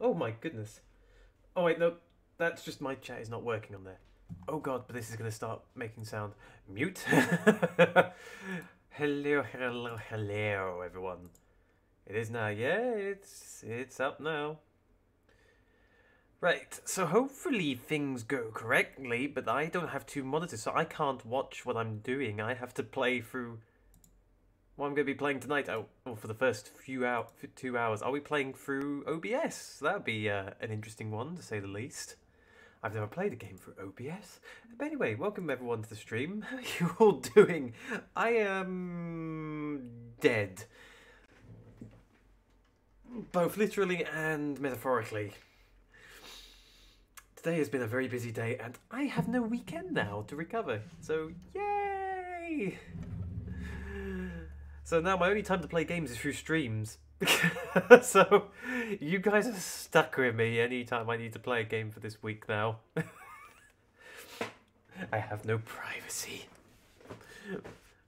Oh my goodness. Oh wait, no, that's just my chat is not working on there. Oh god, but this is going to start making sound. Mute. hello, hello, hello, everyone. It is now. Yeah, it's it's up now. Right, so hopefully things go correctly, but I don't have two monitors, so I can't watch what I'm doing. I have to play through what I'm going to be playing tonight. Oh, well, for the first few hour, two hours, are we playing through OBS? That'd be uh, an interesting one, to say the least. I've never played a game through OBS. But anyway, welcome everyone to the stream. How are you all doing? I am dead. Both literally and metaphorically. Today has been a very busy day and I have no weekend now to recover. So, yay! So now my only time to play games is through streams. so you guys are stuck with me anytime I need to play a game for this week now. I have no privacy.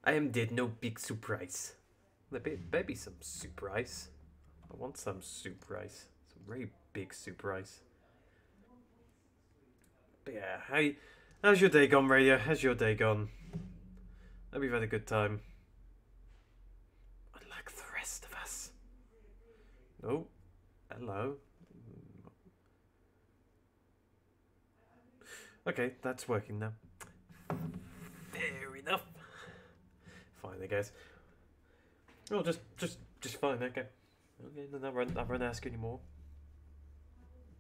I am dead, no big surprise. Maybe, maybe some surprise. I want some surprise. Some very big surprise. But yeah, how, how's your day gone, Radio? How's your day gone? Hope you've had a good time. Oh, hello. Okay, that's working now. Fair enough. Fine, I guess. Oh, just, just, just fine. Okay. Okay, then I won't, I won't ask anymore.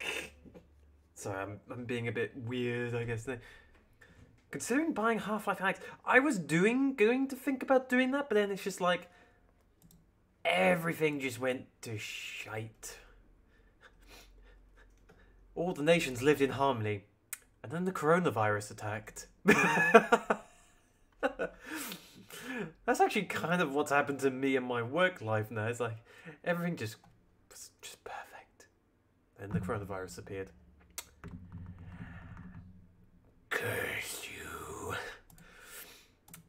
Sorry, I'm, I'm being a bit weird, I guess. Considering buying Half-Life Alyx, I was doing, going to think about doing that, but then it's just like, everything just went to shite. All the nations lived in harmony, and then the coronavirus attacked. That's actually kind of what's happened to me and my work life now. It's like everything just was just perfect. And the coronavirus appeared. Curse you.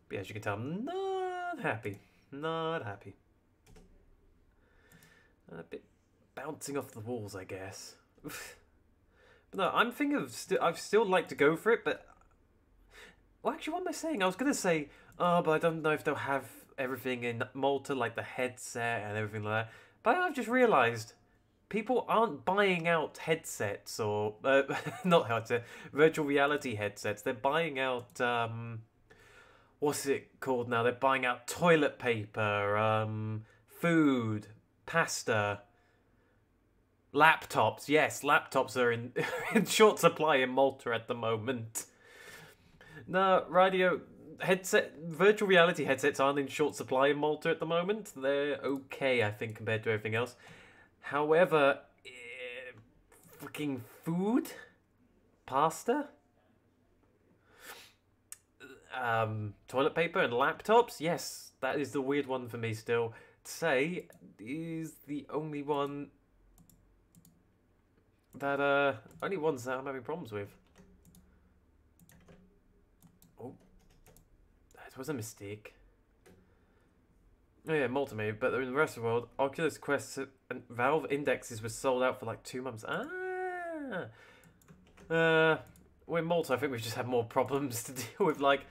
But as you can tell, I'm not happy. Not happy. A bit bouncing off the walls, I guess. but no, I'm thinking of still. I've still like to go for it, but well, actually, what am I saying? I was gonna say, oh, but I don't know if they'll have everything in Malta, like the headset and everything like that. But I've just realised people aren't buying out headsets or uh, not headset, virtual reality headsets. They're buying out um, what's it called now? They're buying out toilet paper, um, food, pasta, laptops. Yes, laptops are in, in short supply in Malta at the moment. No, radio headset virtual reality headsets aren't in short supply in Malta at the moment. They're okay, I think, compared to everything else. However, eh, fucking food, pasta, um, toilet paper, and laptops. Yes, that is the weird one for me still say is the only one that uh only ones that I'm having problems with. Oh, that was a mistake. Oh yeah, Multimedia, but in the rest of the world, Oculus Quest and Valve indexes were sold out for like two months. Ah, uh, we're Malta. I think we've just had more problems to deal with. Like,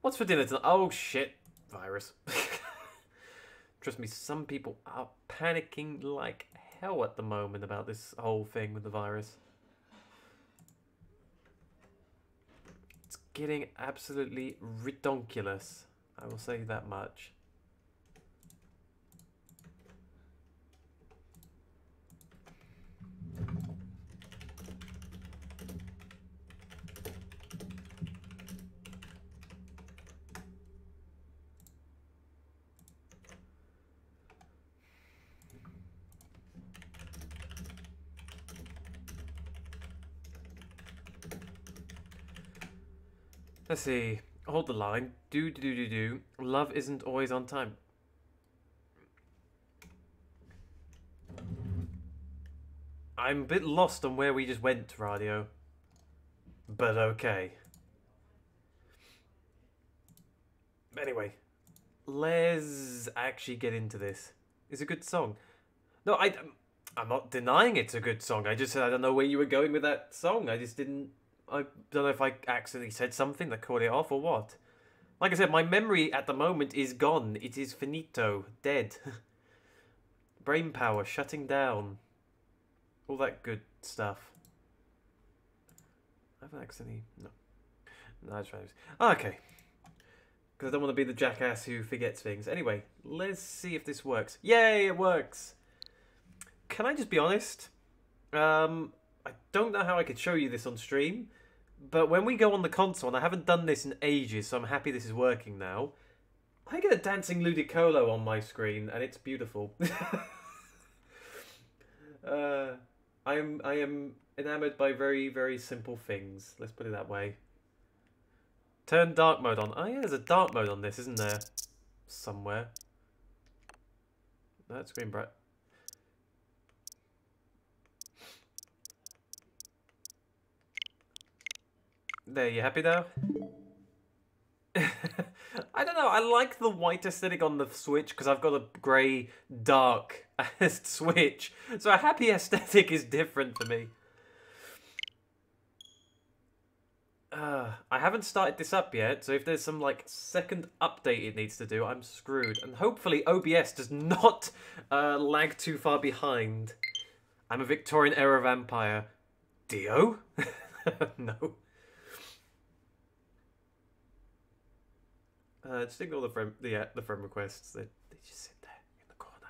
what's for dinner tonight? Oh shit, virus. Trust me, some people are panicking like hell at the moment about this whole thing with the virus. It's getting absolutely redonkulous. I will say that much. Let's see. Hold the line. Do do do do do. Love isn't always on time. I'm a bit lost on where we just went, radio. But okay. Anyway, let's actually get into this. It's a good song. No, I, I'm not denying it's a good song. I just said I don't know where you were going with that song. I just didn't. I don't know if I accidentally said something that caught it off or what. Like I said, my memory at the moment is gone. It is finito, dead. Brain power shutting down. All that good stuff. I haven't accidentally. No. No, I just Okay. Because I don't want to be the jackass who forgets things. Anyway, let's see if this works. Yay, it works! Can I just be honest? Um, I don't know how I could show you this on stream, but when we go on the console, and I haven't done this in ages, so I'm happy this is working now, I get a dancing Ludicolo on my screen, and it's beautiful. uh, I am I am enamored by very very simple things. Let's put it that way. Turn dark mode on. Oh yeah, there's a dark mode on this, isn't there? Somewhere. That's screen bright. There, you happy now? I don't know, I like the white aesthetic on the Switch because I've got a grey, dark Switch. So a happy aesthetic is different for me. Uh, I haven't started this up yet, so if there's some like second update it needs to do, I'm screwed. And hopefully OBS does not uh, lag too far behind. I'm a Victorian era vampire. Dio? no. Uh, just ignore the friend, the, uh, the friend requests. They, they just sit there in the corner.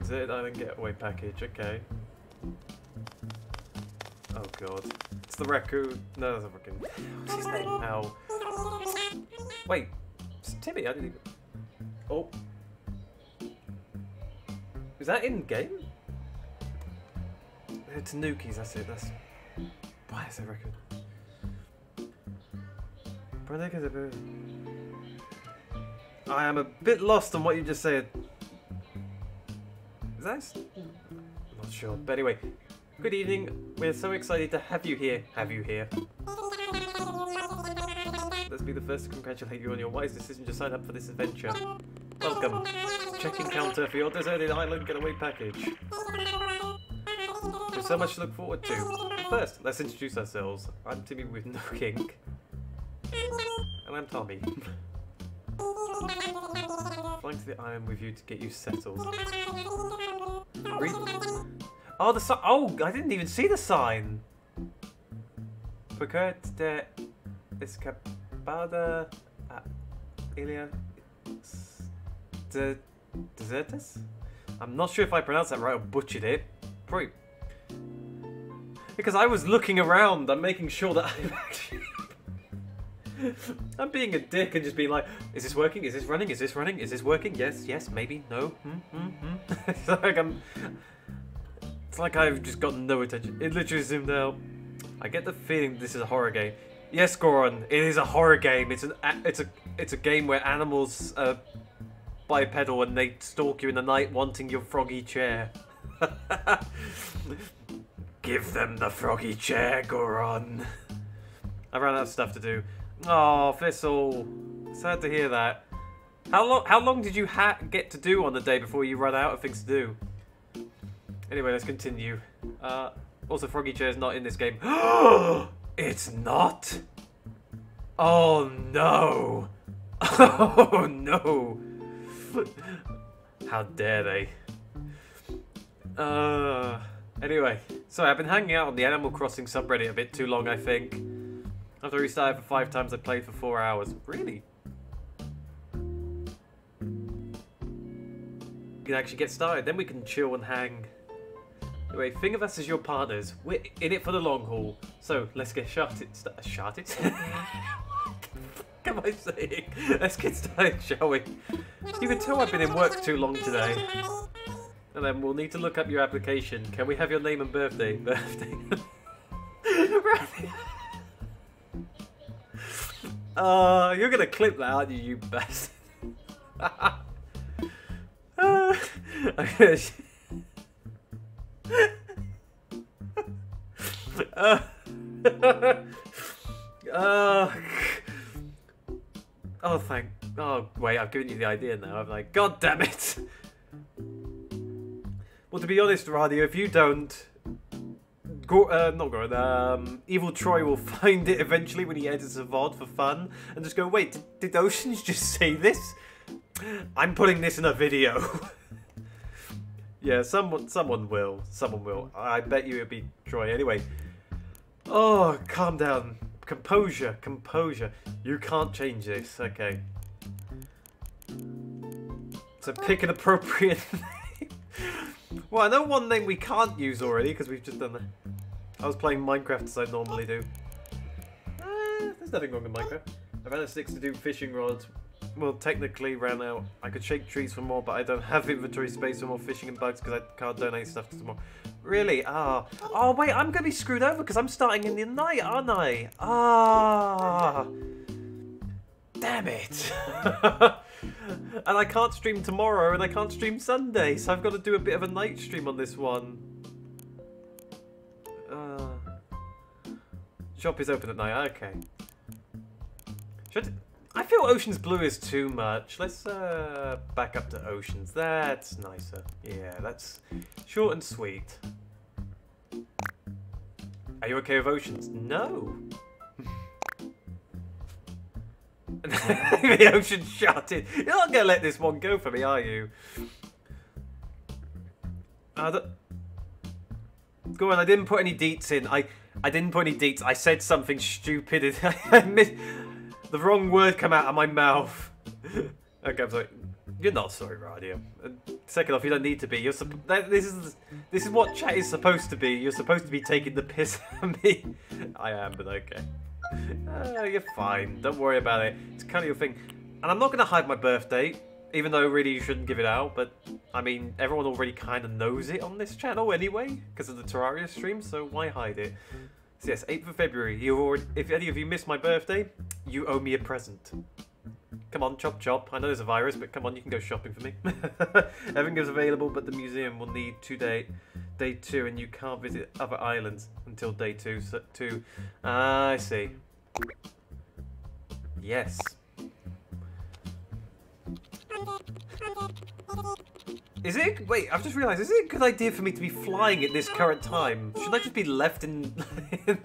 Is it Island Getaway package? Okay. Oh god. It's the raccoon. No, that's a fucking. What's his name? Ow. Wait. It's Timmy. I didn't even. Oh. Is that in game? It's Nukies, that's it. That's. Why is that raccoon? I am a bit lost on what you just said. Is that? Hmm. I'm not sure. But anyway, good evening. We're so excited to have you here. Have you here? Let's be the first to congratulate you on your wise decision to sign up for this adventure. Welcome. Check-in counter for your deserted island getaway package. There's so much to look forward to. First, let's introduce ourselves. I'm Timmy with no kink. And I'm Tommy. Flying to the island with you to get you settled. Read oh, the sign. Oh, I didn't even see the sign. Procure de escapada a Ilia de Desertus? I'm not sure if I pronounced that right or butchered it. Probably. Because I was looking around, I'm making sure that I'm actually. I'm being a dick and just being like, is this working? Is this running? Is this running? Is this working? Yes, yes, maybe, no. Hmm, hmm, hmm. it's like I'm. It's like I've just got no attention. It literally zoomed out. I get the feeling this is a horror game. Yes, Goron, it is a horror game. It's an it's a it's a game where animals are bipedal and they stalk you in the night wanting your froggy chair. Give them the froggy chair, Goron. I ran out of stuff to do. Oh, Thistle. Sad to hear that. How long? How long did you get to do on the day before you run out of things to do? Anyway, let's continue. Uh, also, Froggy Chair is not in this game. it's not. Oh no! Oh no! How dare they? Uh. Anyway, so I've been hanging out on the Animal Crossing subreddit a bit too long, I think. After restarted for five times, I played for four hours. Really? You can actually get started, then we can chill and hang. Anyway, think of us as your partners. We're in it for the long haul. So, let's get started. Started? am I saying? Let's get started, shall we? You can tell I've been in work too long today. And then we'll need to look up your application. Can we have your name and birthday? Birthday. Uh, you're gonna clip that, aren't you, you bastard? uh, uh, uh, oh, thank. Oh, Wait, I've given you the idea now. I'm like, God damn it! Well, to be honest, Radio, if you don't, Go, uh, not Goran, um, Evil Troy will find it eventually when he edits a VOD for fun and just go, wait, did, Oceans just say this? I'm putting this in a video. yeah, someone, someone will. Someone will. I bet you it'll be Troy. Anyway. Oh, calm down. Composure, composure. You can't change this. Okay. So pick an appropriate name. well, I know one name we can't use already because we've just done that. I was playing Minecraft as I normally do. Uh, there's nothing wrong with Minecraft. I've had a six to do fishing rods. Well, technically ran out. I could shake trees for more, but I don't have inventory space for more fishing and bugs because I can't donate stuff to more. Really? Ah. Oh, wait, I'm going to be screwed over because I'm starting in the night, aren't I? Ah. Damn it. and I can't stream tomorrow and I can't stream Sunday, so I've got to do a bit of a night stream on this one. Shop is open at night, okay. Should I feel Oceansbloo is too much. Let's uh, back up to Oceans. That's nicer. Yeah, that's short and sweet. Are you okay with Oceans? No. the ocean shouted. You're not going to let this one go for me, are you? Uh, Go on, I didn't put any deets in. I, I didn't put any deets. I said something stupid. I. The wrong word come out of my mouth. okay, I'm sorry. You're not sorry, Radio. Second off, you don't need to be. You're this is this is what chat is supposed to be. You're supposed to be taking the piss at me. I am, but okay. Uh, you're fine. Don't worry about it. It's kind of your thing. And I'm not going to hide my birthday, even though really you shouldn't give it out. But I mean, everyone already kind of knows it on this channel anyway, because of the Terraria stream. So why hide it? So yes, 8th of February. You already, if any of you missed my birthday, you owe me a present. Come on, chop chop. I know there's a virus, but come on, you can go shopping for me. Everything is available, but the museum will need two day, day two, and you can't visit other islands until day two. So two. Uh, I see. Yes. Is it? Wait, I've just realised. Is it a good idea for me to be flying at this current time? Shouldn't I just be left in?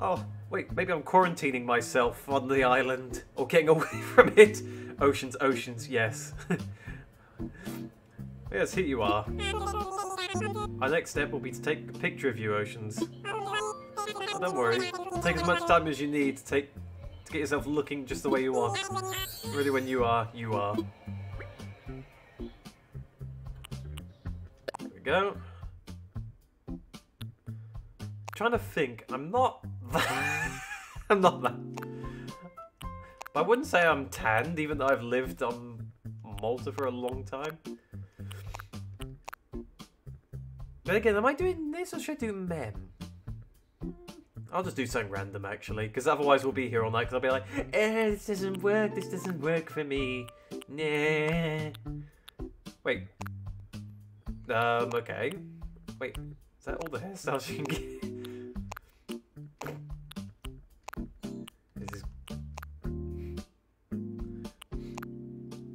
oh, wait. Maybe I'm quarantining myself on the island or getting away from it. Oceans, oceans. Yes. yes, here you are. Our next step will be to take a picture of you, oceans. Don't worry. Take as much time as you need to take get yourself looking just the way you are. Really, when you are, you are. go. I'm trying to think. I'm not I'm not that. I wouldn't say I'm tanned, even though I've lived on Malta for a long time. But again, am I doing this or should I do mem? I'll just do something random actually, because otherwise we'll be here all night. Because I'll be like, eh, this doesn't work. This doesn't work for me. Nah. Wait, um, okay. Wait, is that all the hairstyles you can get? This is...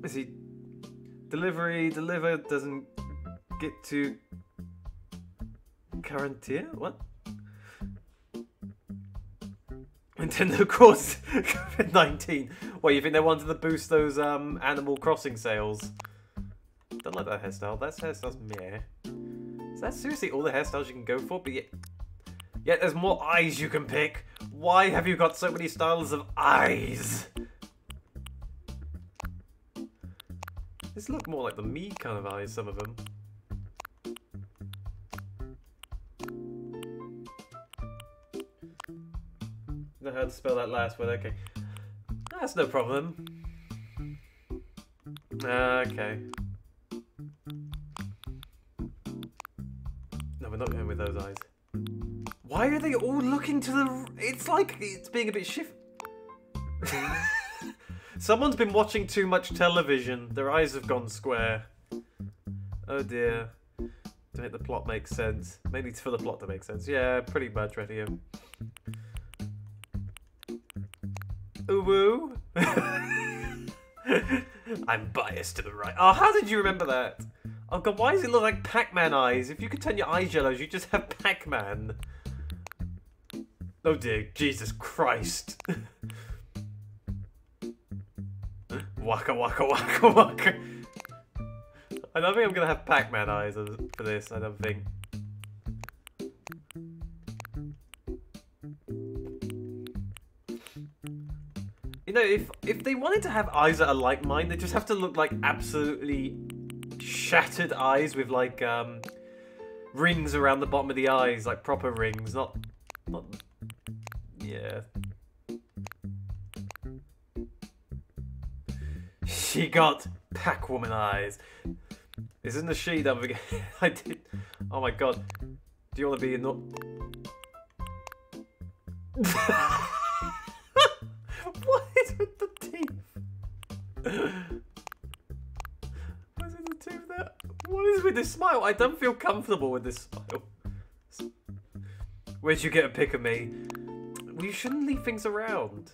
Is he... Delivery, deliver, doesn't get to... Current tier? What? Nintendo caused COVID-19. What, you think they wanted to boost those um, Animal Crossing sales? Don't like that hairstyle. That hairstyle's meh. Is that seriously all the hairstyles you can go for? But yet, yet there's more eyes you can pick. Why have you got so many styles of eyes? This look more like the me kind of eyes, some of them. Know how to spell that last word, okay. That's no problem. Ah, okay. No, we're not going with those eyes. Why are they all looking to the... It's like it's being a bit shift... Someone's been watching too much television. Their eyes have gone square. Oh dear. To make the plot make sense. Maybe for the plot to make sense. Yeah, pretty much right here. Woo. I'm biased to the right. Oh, how did you remember that? Oh god, why does it look like Pac-Man eyes? If you could turn your eyes yellow, you just have Pac-Man. Oh dear, Jesus Christ. waka waka waka waka. I don't think I'm gonna have Pac-Man eyes for this, I don't think. You know, if if they wanted to have eyes that are like mine, they just have to look like absolutely shattered eyes with like um, rings around the bottom of the eyes, like proper rings, not not yeah. She got pack woman eyes. Isn't a she, don't. I did. Oh my god. Do you want to be in the? what is with the teeth? Where's the teeth? That? What is with this smile? I don't feel comfortable with this smile. Where'd you get a pic of me? You shouldn't leave things around.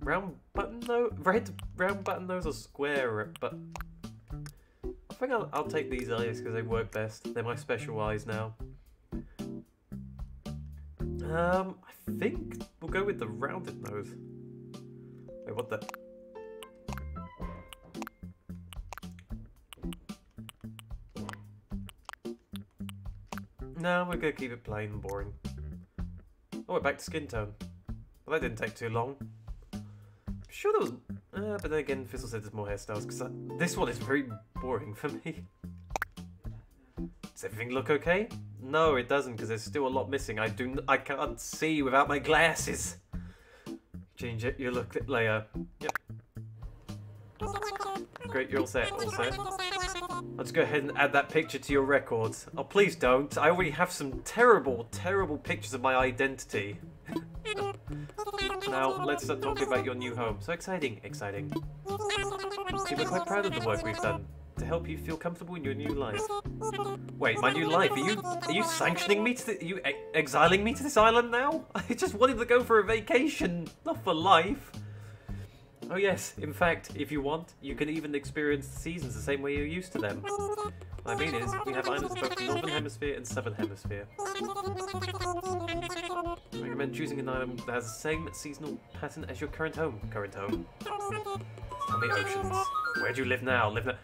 Round button nose? Red round button nose or square? But I think I'll, I'll take these eyes because they work best. They're my special eyes now. Um, I think we'll go with the rounded nose. Wait, what the? No, we're gonna keep it plain and boring. Oh, we're back to skin tone. Well, that didn't take too long. I'm sure there was... Uh, but then again, Fizzle said there's more hairstyles, because this one is very boring for me. Does everything look okay? No, it doesn't, because there's still a lot missing. I do I can't see without my glasses. Change it, you look layer. Yep. Great, you're all set, all set. Let's go ahead and add that picture to your records. Oh, please don't. I already have some terrible, terrible pictures of my identity. now, let's start talking about your new home. So exciting, exciting. See, we're quite proud of the work we've done to help you feel comfortable in your new life. Wait, my new life? Are you are you sanctioning me to the, are you exiling me to this island now? I just wanted to go for a vacation, not for life. Oh yes, in fact, if you want, you can even experience the seasons the same way you're used to them. What I mean is, we have islands both the Northern Hemisphere and Southern Hemisphere. I recommend choosing an island that has the same seasonal pattern as your current home. Current home? Tell me oceans. Where do you live now? Live now?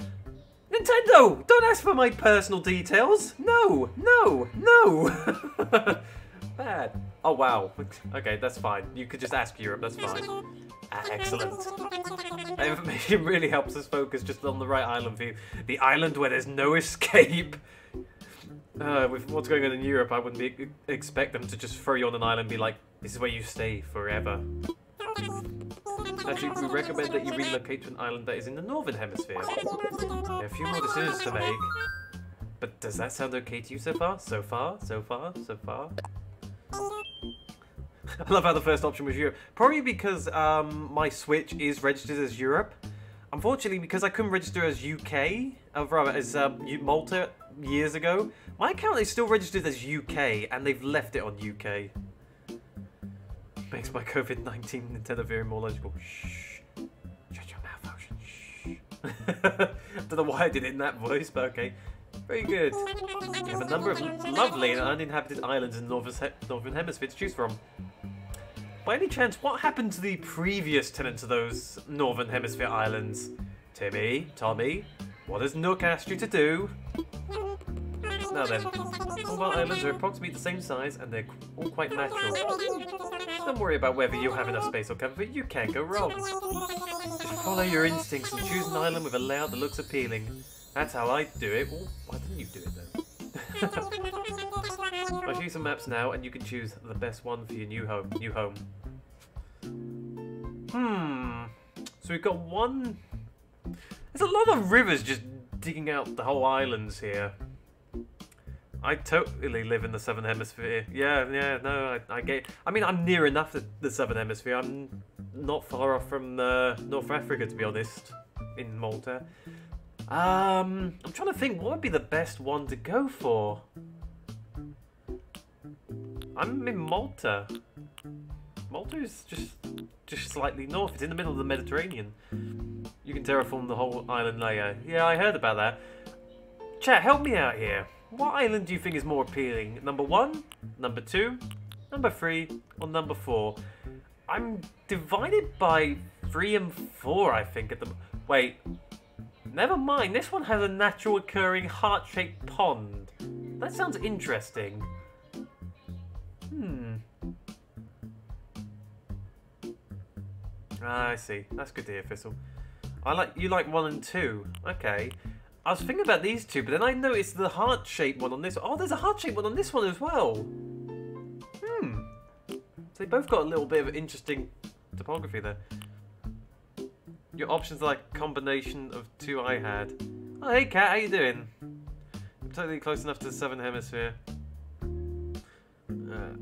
Nintendo! Don't ask for my personal details! No! No! No! Bad. Oh wow. Okay, that's fine. You could just ask Europe, that's fine. Excellent. That information really helps us focus just on the right island view. The island where there's no escape. Uh, with what's going on in Europe, I wouldn't be, expect them to just throw you on an island and be like, this is where you stay forever. Actually, we recommend that you relocate to an island that is in the northern hemisphere. A few more decisions to make. But does that sound okay to you so far? So far? So far? So far? I love how the first option was Europe. Probably because um, my Switch is registered as Europe. Unfortunately, because I couldn't register as UK, uh, rather as um, Malta years ago, my account is still registered as UK, and they've left it on UK. Makes my COVID-19 Nintendo very more logical. Shh. Shut your mouth, Ocean. Shh. Don't know why I did it in that voice, but okay. Very good. We have a number of lovely and uninhabited islands in the Northern Hemisphere to choose from. By any chance, what happened to the previous tenants of those Northern Hemisphere islands? Timmy, Tommy, what has Nook asked you to do? Now then, all our islands are approximately the same size and they're all quite natural. Don't worry about whether you have enough space or comfort, you can't go wrong. Just follow your instincts and choose an island with a layout that looks appealing. That's how I do it. Well, why didn't you do it then? I'll show you some maps now, and you can choose the best one for your new home. New home. Hmm. So we've got one. There's a lot of rivers just digging out the whole islands here. I totally live in the southern hemisphere. Yeah, yeah, no, I, I get. I mean, I'm near enough to the southern hemisphere. I'm not far off from uh, North Africa, to be honest, in Malta. Um, I'm trying to think what would be the best one to go for. I'm in Malta. Malta is just just slightly north. It's in the middle of the Mediterranean. You can terraform the whole island layer. Yeah, I heard about that. Chat, help me out here. What island do you think is more appealing? Number one, number two, number three, or number four? I'm divided by three and four, I think, at the... Wait. Never mind, this one has a natural occurring heart-shaped pond. That sounds interesting. Hmm. Ah, I see. That's good to hear, Thistle. I like you like one and two. Okay. I was thinking about these two, but then I noticed the heart-shaped one on this. Oh, there's a heart-shaped one on this one as well. Hmm. So they both got a little bit of interesting topography there. Your options are like a combination of two I had. Oh, hey cat, how you doing? I'm totally close enough to the southern hemisphere. Uh.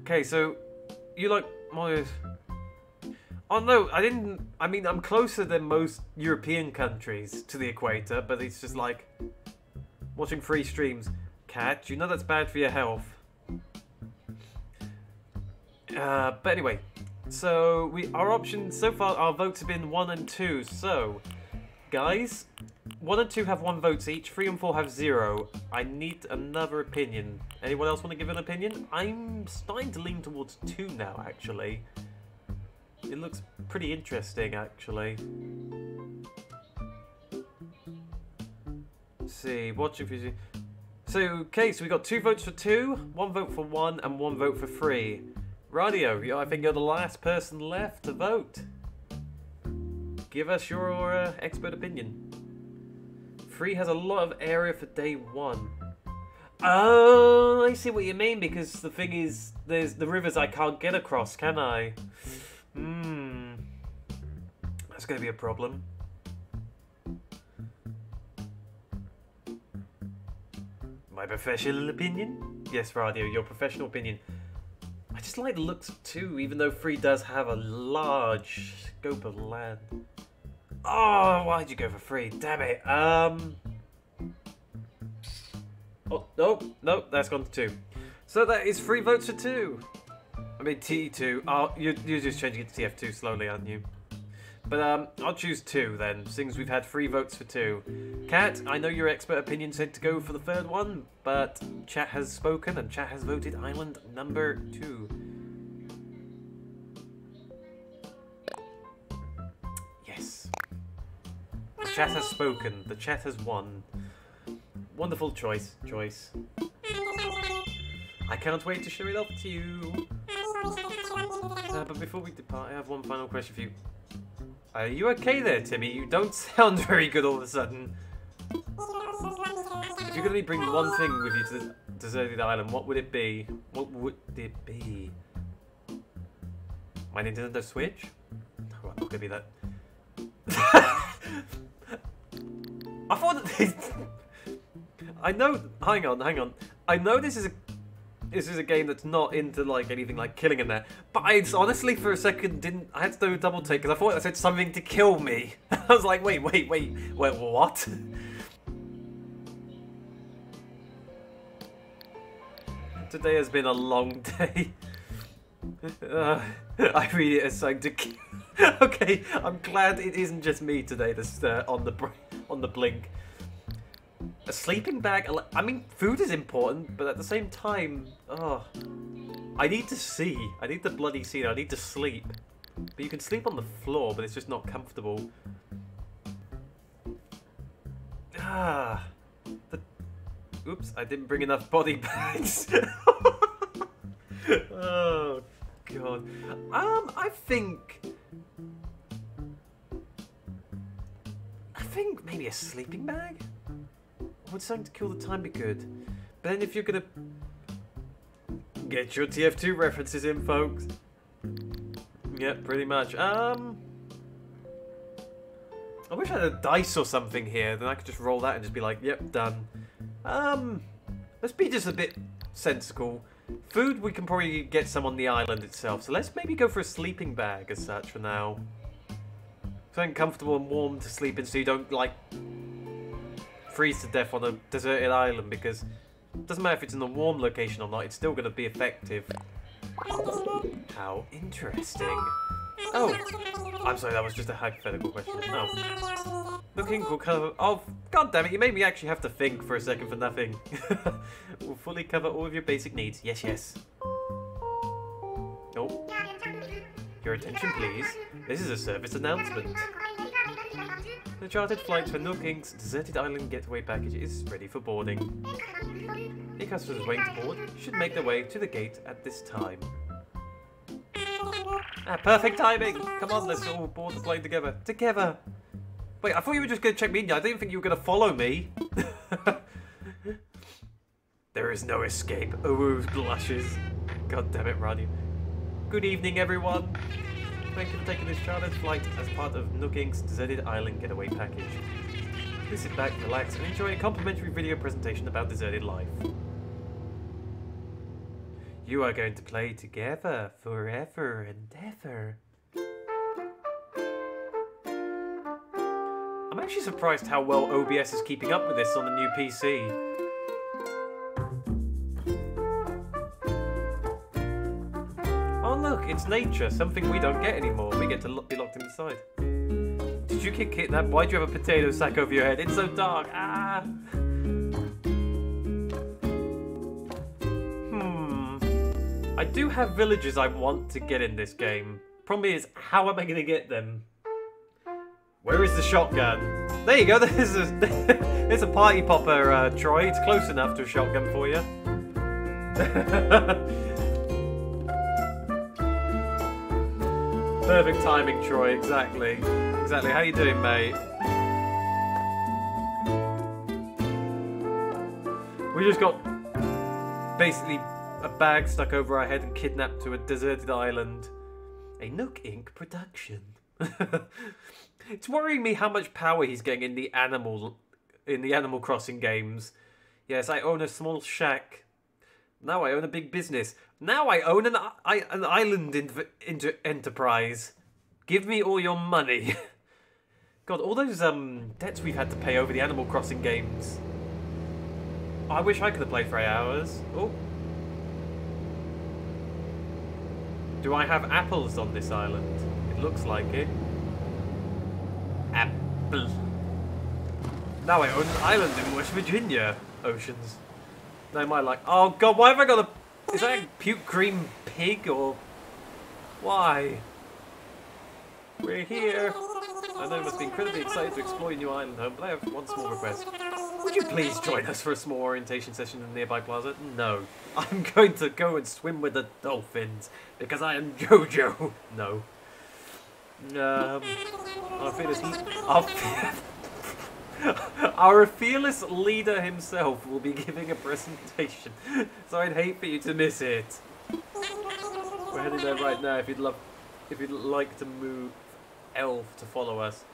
Okay, so you like my Oh no, I didn't. I mean, I'm closer than most European countries to the equator, but it's just like watching free streams. Cat, you know that's bad for your health. Uh, but anyway, so we our options so far our votes have been one and two. So, guys, one and two have one votes each. Three and four have zero. I need another opinion. Anyone else want to give an opinion? I'm starting to lean towards two now, actually. It looks pretty interesting, actually. Let's see, watching for So, okay, so we got two votes for two, one vote for one, and one vote for three. Radio, I think you're the last person left to vote. Give us your uh, expert opinion. Three has a lot of area for day one. Oh, I see what you mean, because the thing is, there's the rivers I can't get across, can I? Hmm. That's going to be a problem. My professional opinion? Yes, Radio, your professional opinion. I just like the looks of two, even though three does have a large scope of land. Oh, why'd you go for three? Damn it. Um. Oh, no, no, that's gone to two. So that is three votes for two. I mean T2. Oh, you're, you're just changing it to TF2 slowly, aren't you? But um, I'll choose two then, since we've had three votes for two. Cat, I know your expert opinion said to go for the third one, but chat has spoken and chat has voted island number two. Yes. The chat has spoken. The chat has won. Wonderful choice, Joyce. I can't wait to show it off to you. Uh, but before we depart, I have one final question for you. Are you okay there, Timmy? You don't sound very good all of a sudden. If you could only bring one thing with you to the deserted island, what would it be? What would it be? My Nintendo Switch? No, I'm not gonna be that. I thought that I know. Hang on, hang on. I know this is a this is a game that's not into like anything like killing in there. But I honestly for a second didn't. I had to do a double take because I thought I said something to kill me. I was like, wait, wait, wait, wait, what? Today has been a long day. Uh, I read it as something to kill. okay, I'm glad it isn't just me today that's uh, on the on the blink. A sleeping bag? I mean, food is important, but at the same time, oh, I need to see. I need the bloody see. I need to sleep. But you can sleep on the floor, but it's just not comfortable. Ah, the, oops, I didn't bring enough body bags. oh god. Um, I think. I think maybe a sleeping bag. Would something to kill the time be good? But then if you're gonna get your TF2 references in, folks. Yep, pretty much. Um, I wish I had a dice or something here. Then I could just roll that and just be like, yep, done. Um, let's be just a bit sensible. Food, we can probably get some on the island itself. So let's maybe go for a sleeping bag as such for now. Something comfortable and warm to sleep in so you don't, like, freeze to death on a deserted island because it doesn't matter if it's in a warm location or not, it's still going to be effective. How interesting. Oh, I'm sorry, that was just a hypothetical question. Oh. Looking will cover. Oh, god damn it, you made me actually have to think for a second for nothing. we'll fully cover all of your basic needs. Yes, yes. Oh. Your attention, please. This is a service announcement. The chartered flight for Nook Inc.'s deserted island getaway package is ready for boarding. Any customers waiting to board should make their way to the gate at this time. Ah, perfect timing! Come on, let's all board the plane together. Together! Wait, I thought you were just going to check me in. I didn't think you were going to follow me. there is no escape. Ooh, blushes. God damn it, Rani. Good evening, everyone. Thank you for taking this chartered flight as part of Nook Inc.'s Deserted Island Getaway Package. Please sit back, relax, and enjoy a complimentary video presentation about deserted life. You are going to play together forever and ever. I'm actually surprised how well OBS is keeping up with this on the new PC. Look, it's nature, something we don't get anymore. We get to lo be locked inside. Did you get kidnapped? Why do you have a potato sack over your head? It's so dark. Ah! Hmm. I do have villages I want to get in this game. Problem is, how am I going to get them? Where is the shotgun? There you go, there's a, there's a party popper, uh, Troy. It's close enough to a shotgun for you. Perfect timing, Troy, exactly. Exactly, how you doing, mate? We just got basically a bag stuck over our head and kidnapped to a deserted island. A Nook Inc. production. it's worrying me how much power he's getting in the animal in the Animal Crossing games. Yes, I own a small shack. Now I own a big business. Now I own an I, an island in, in, enterprise. Give me all your money. God, all those um debts we've had to pay over the Animal Crossing games. I wish I could have played for eight hours. Oh. Do I have apples on this island? It looks like it. Apple. Now I own an island in West Virginia. Oceans. No, might like. Oh god, why have I got a... Is that a puke cream pig or... Why? We're here. I know must be incredibly excited to explore your new island home, but I have one small request. Would you please join us for a small orientation session in the nearby plaza? No. I'm going to go and swim with the dolphins because I am Jojo. No. Um, our fearless, our, our fearless leader himself will be giving a presentation, so I'd hate for you to miss it. We're heading there right now. If you'd love, if you'd like to move elf to follow us.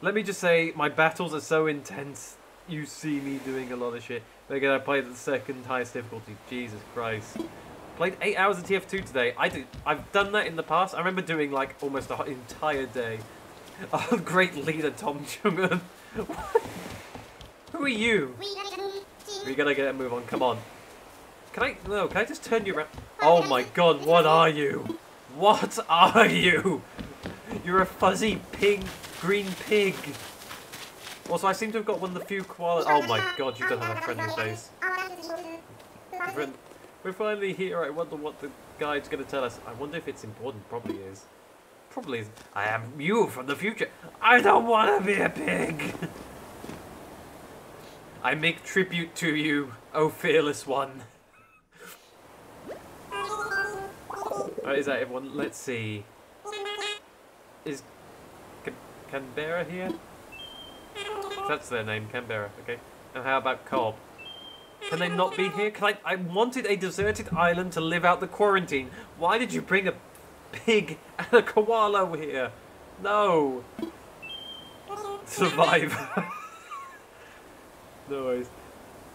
Let me just say, my battles are so intense. You see me doing a lot of shit. We're gonna play the second highest difficulty. Jesus Christ. Played eight hours of TF2 today. I did. I've done that in the past. I remember doing like almost an entire day. Oh, great leader, Tom Jung-un. Who are you? We gotta get a move on. Come on. Can I? No. Can I just turn you around? Oh my God! What are you? What are you? You're a fuzzy pink, green pig. Also, I seem to have got one of the few koalas. Oh my god, you don't have a friendly face. We're finally here. I wonder what the guide's going to tell us. I wonder if it's important. Probably is. Probably. I am you from the future. I don't want to be a pig. I make tribute to you, oh fearless one. Right, is that everyone? Let's see. Is Canberra here? That's their name, Canberra. Okay. And how about Cobb? Can they not be here? Can I? I wanted a deserted island to live out the quarantine. Why did you bring a pig and a koala here? No. Survive. no worries.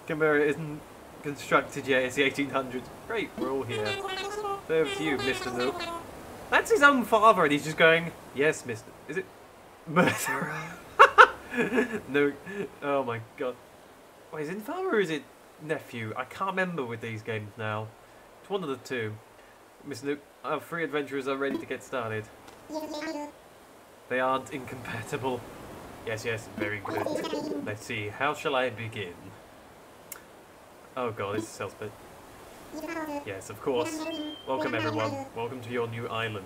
Canberra isn't constructed yet. It's the 1800s. Great, we're all here. Over to you, Mr. Nook. That's his own father, and he's just going, "Yes, Mister." Is it murderer? no. Oh my god. Wait, is it father or is it nephew? I can't remember with these games now. It's one of the two. Miss Nook, our three adventurers are ready to get started. They aren't incompatible. Yes, yes, very good. Let's see, how shall I begin? Oh god, a sales bit. Yes, of course. Welcome everyone. Welcome to your new island.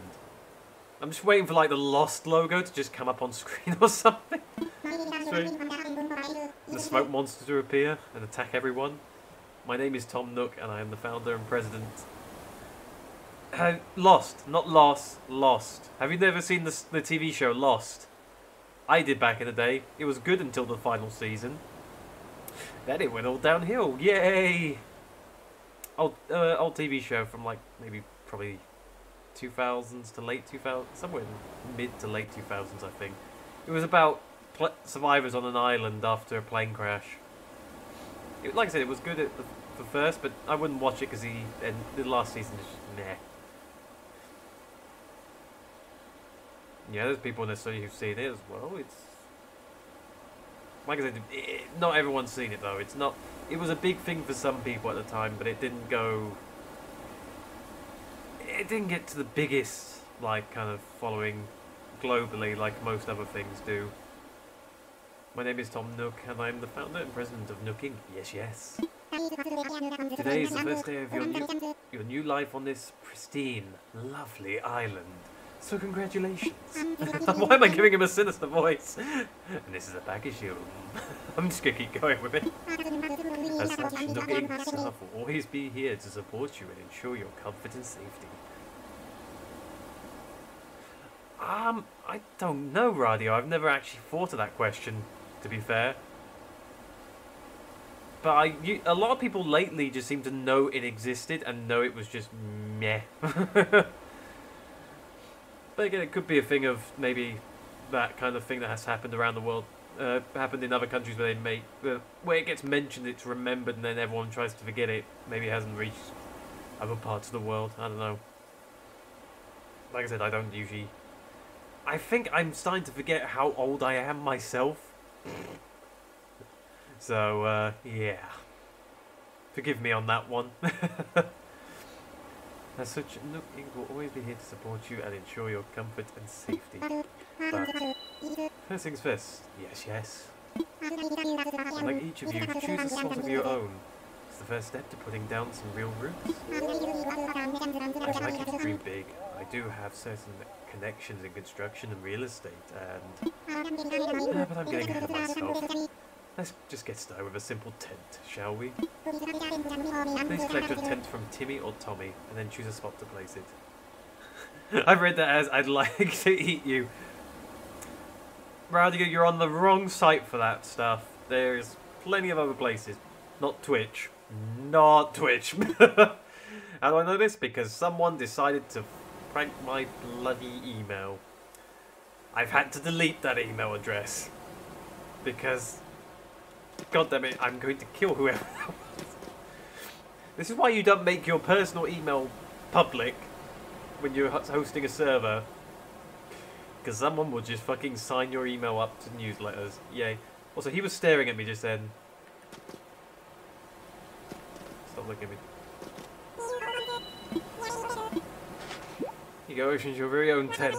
I'm just waiting for like the Lost logo to just come up on screen or something. The smoke monster to appear and attack everyone. My name is Tom Nook and I am the founder and president. Uh, Lost, not Lost, Lost. Have you never seen the, the TV show Lost? I did back in the day. It was good until the final season. Then it went all downhill. Yay! Old, uh, old TV show from like maybe probably 2000s to late 2000s, somewhere mid to late 2000s, I think. It was about survivors on an island after a plane crash. It, like I said, it was good at the, the first, but I wouldn't watch it because he the last season is just nah. Yeah, there's people in the study who've seen it as well. It's like I said, it, not everyone's seen it though. It's not. It was a big thing for some people at the time, but it didn't go. It didn't get to the biggest like kind of following globally like most other things do. My name is Tom Nook, and I'm the founder and president of Nook Inc. Yes, yes. Today is the first day of your new, your new life on this pristine, lovely island. So congratulations. Why am I giving him a sinister voice? And this is a package room. I'm just gonna keep going with it. As such, Inc. staff will always be here to support you and ensure your comfort and safety. Um, I don't know, Radio. I've never actually thought of that question, to be fair. But I, you, a lot of people lately just seem to know it existed and know it was just meh. But again, it could be a thing of maybe that kind of thing that has happened around the world, uh, happened in other countries where they make, where it gets mentioned, it's remembered, and then everyone tries to forget it. Maybe it hasn't reached other parts of the world. I don't know. Like I said, I don't usually. I think I'm starting to forget how old I am myself. so, uh, yeah. Forgive me on that one. As such, Nook Inc. will always be here to support you and ensure your comfort and safety. But, first things first, yes, yes. And like each of you, choose a spot of your own. It's the first step to putting down some real roots. I'd like to dream big. I do have certain connections in construction and real estate, and... Uh, but I'm getting ahead of myself. Let's just get started with a simple tent, shall we? Please collect your tent from Timmy or Tommy, and then choose a spot to place it. I've read that as, I'd like to eat you. Radigo, you're on the wrong site for that stuff. There's plenty of other places. Not Twitch. Not Twitch. How do I know this? Because someone decided to prank my bloody email. I've had to delete that email address. Because God damn it, I'm going to kill whoever This is why you don't make your personal email public when you're hosting a server. Because someone will just fucking sign your email up to newsletters. Yay. Also, he was staring at me just then. Stop looking at me. You go, Ocean's your very own tent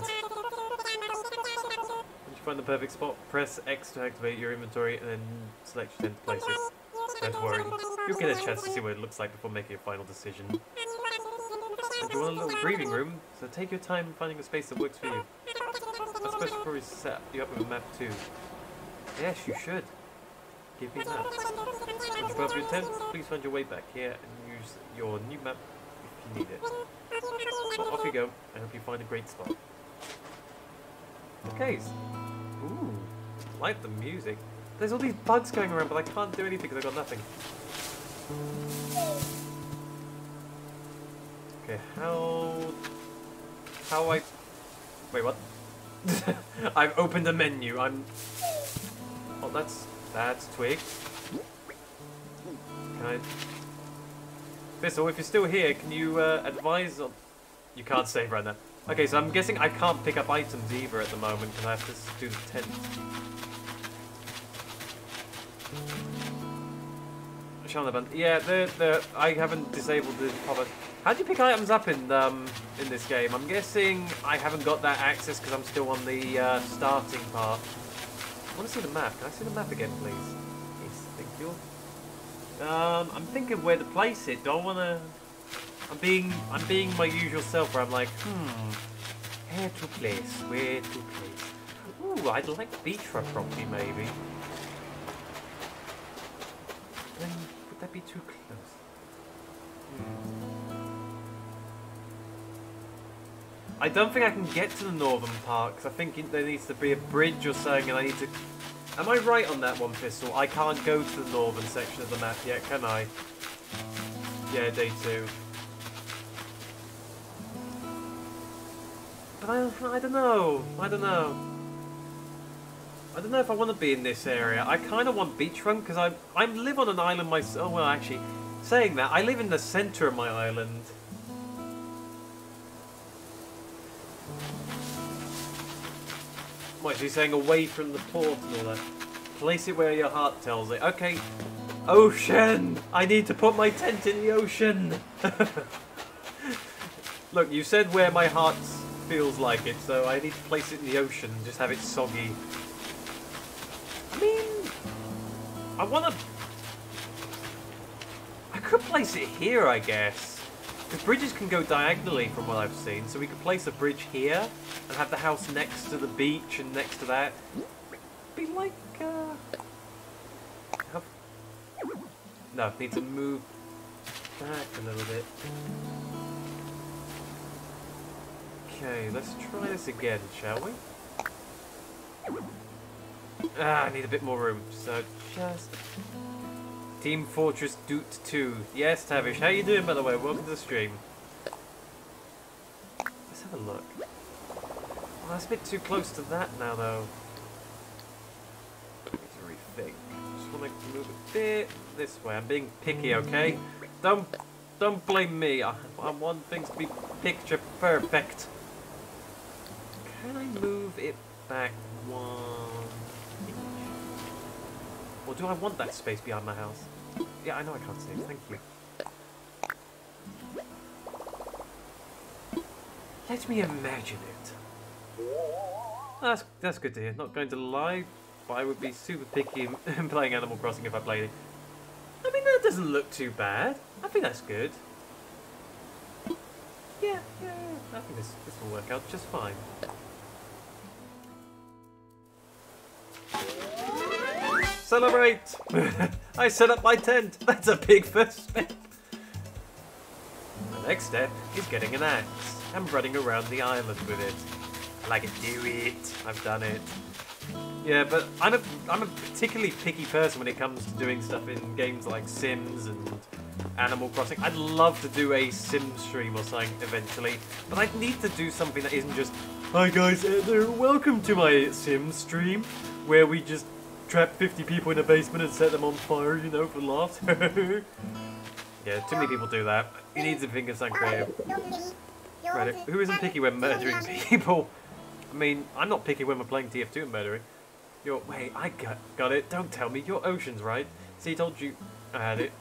find the perfect spot, press X to activate your inventory, and then select your tent to place it. Don't worry, you'll get a chance to see what it looks like before making a final decision. And you want a little breathing room, so take your time finding a space that works for you. I suppose before we set you up with a map too. Yes, you should. Give me that. Once you put your tent, please find your way back here and use your new map if you need it. Off you go. I hope you find a great spot. Okay. Ooh, like the music. There's all these bugs going around, but I can't do anything because I've got nothing. Okay, how... How I... Wait, what? I've opened a menu. I'm... Oh, that's... That's Twig. Can I... Thistle, if you're still here, can you uh, advise on... You can't save right now. Okay, so I'm guessing I can't pick up items either at the moment because I have to do the tent. Yeah, the the I haven't disabled the How do you pick items up in um in this game? I'm guessing I haven't got that access because I'm still on the uh, starting part. I want to see the map. Can I see the map again, please? Yes, thank you. Um, I'm thinking where to place it. Don't want to. I'm being I'm being my usual self, where I'm like, hmm, where to place? Where to place? Ooh, I'd like beachfront property, maybe. Then would that be too close? Hmm. I don't think I can get to the northern part because I think there needs to be a bridge or something, and I need to. Am I right on that one, Pistol? I can't go to the northern section of the map yet, can I? Yeah, day two. But I, I don't know. I don't know. I don't know if I want to be in this area. I kind of want beachfront because I I live on an island myself. Oh well, actually, saying that, I live in the center of my island. What, she's saying away from the port and all that. Place it where your heart tells it. Okay. Ocean! I need to put my tent in the ocean! Look, you said where my heart feels like it, so I need to place it in the ocean and just have it soggy. I mean, I want to... I could place it here, I guess. Because bridges can go diagonally from what I've seen, so we could place a bridge here and have the house next to the beach and next to that. Be like, uh... No, need to move back a little bit. Okay, let's try this again, shall we? Ah, I need a bit more room, so just... Team Fortress Doot 2. Yes, Tavish, how you doing, by the way? Welcome to the stream. Let's have a look. That's a bit too close to that now, though. Need to rethink. Just want to move a bit this way. I'm being picky, okay? Don't, don't blame me. I, I want things to be picture perfect. Can I move it back one inch? Or do I want that space behind my house? Yeah, I know I can't see it. Thank you. Let me imagine it. That's that's good to hear. Not going to lie, but I would be super picky in, in playing Animal Crossing if I played it. I mean, that doesn't look too bad. I think that's good. Yeah, yeah, yeah. I think this this will work out just fine. Celebrate! I set up my tent. That's a big first step. The next step is getting an axe and running around the island with it. I like it. Do it. I've done it. Yeah, but I'm a I'm a particularly picky person when it comes to doing stuff in games like Sims and Animal Crossing. I'd love to do a Sim stream or something eventually, but I'd need to do something that isn't just, Hi guys, uh, welcome to my Sim stream, where we just trap 50 people in a basement and set them on fire, you know, for laughs. yeah, too many people do that. You need to think of something creative. Right, who isn't picky when murdering people? I mean, I'm not picky when we're playing TF2 and murdering. You're, wait, I got, got it. Don't tell me. You're Oceans, right? See, told you I had it.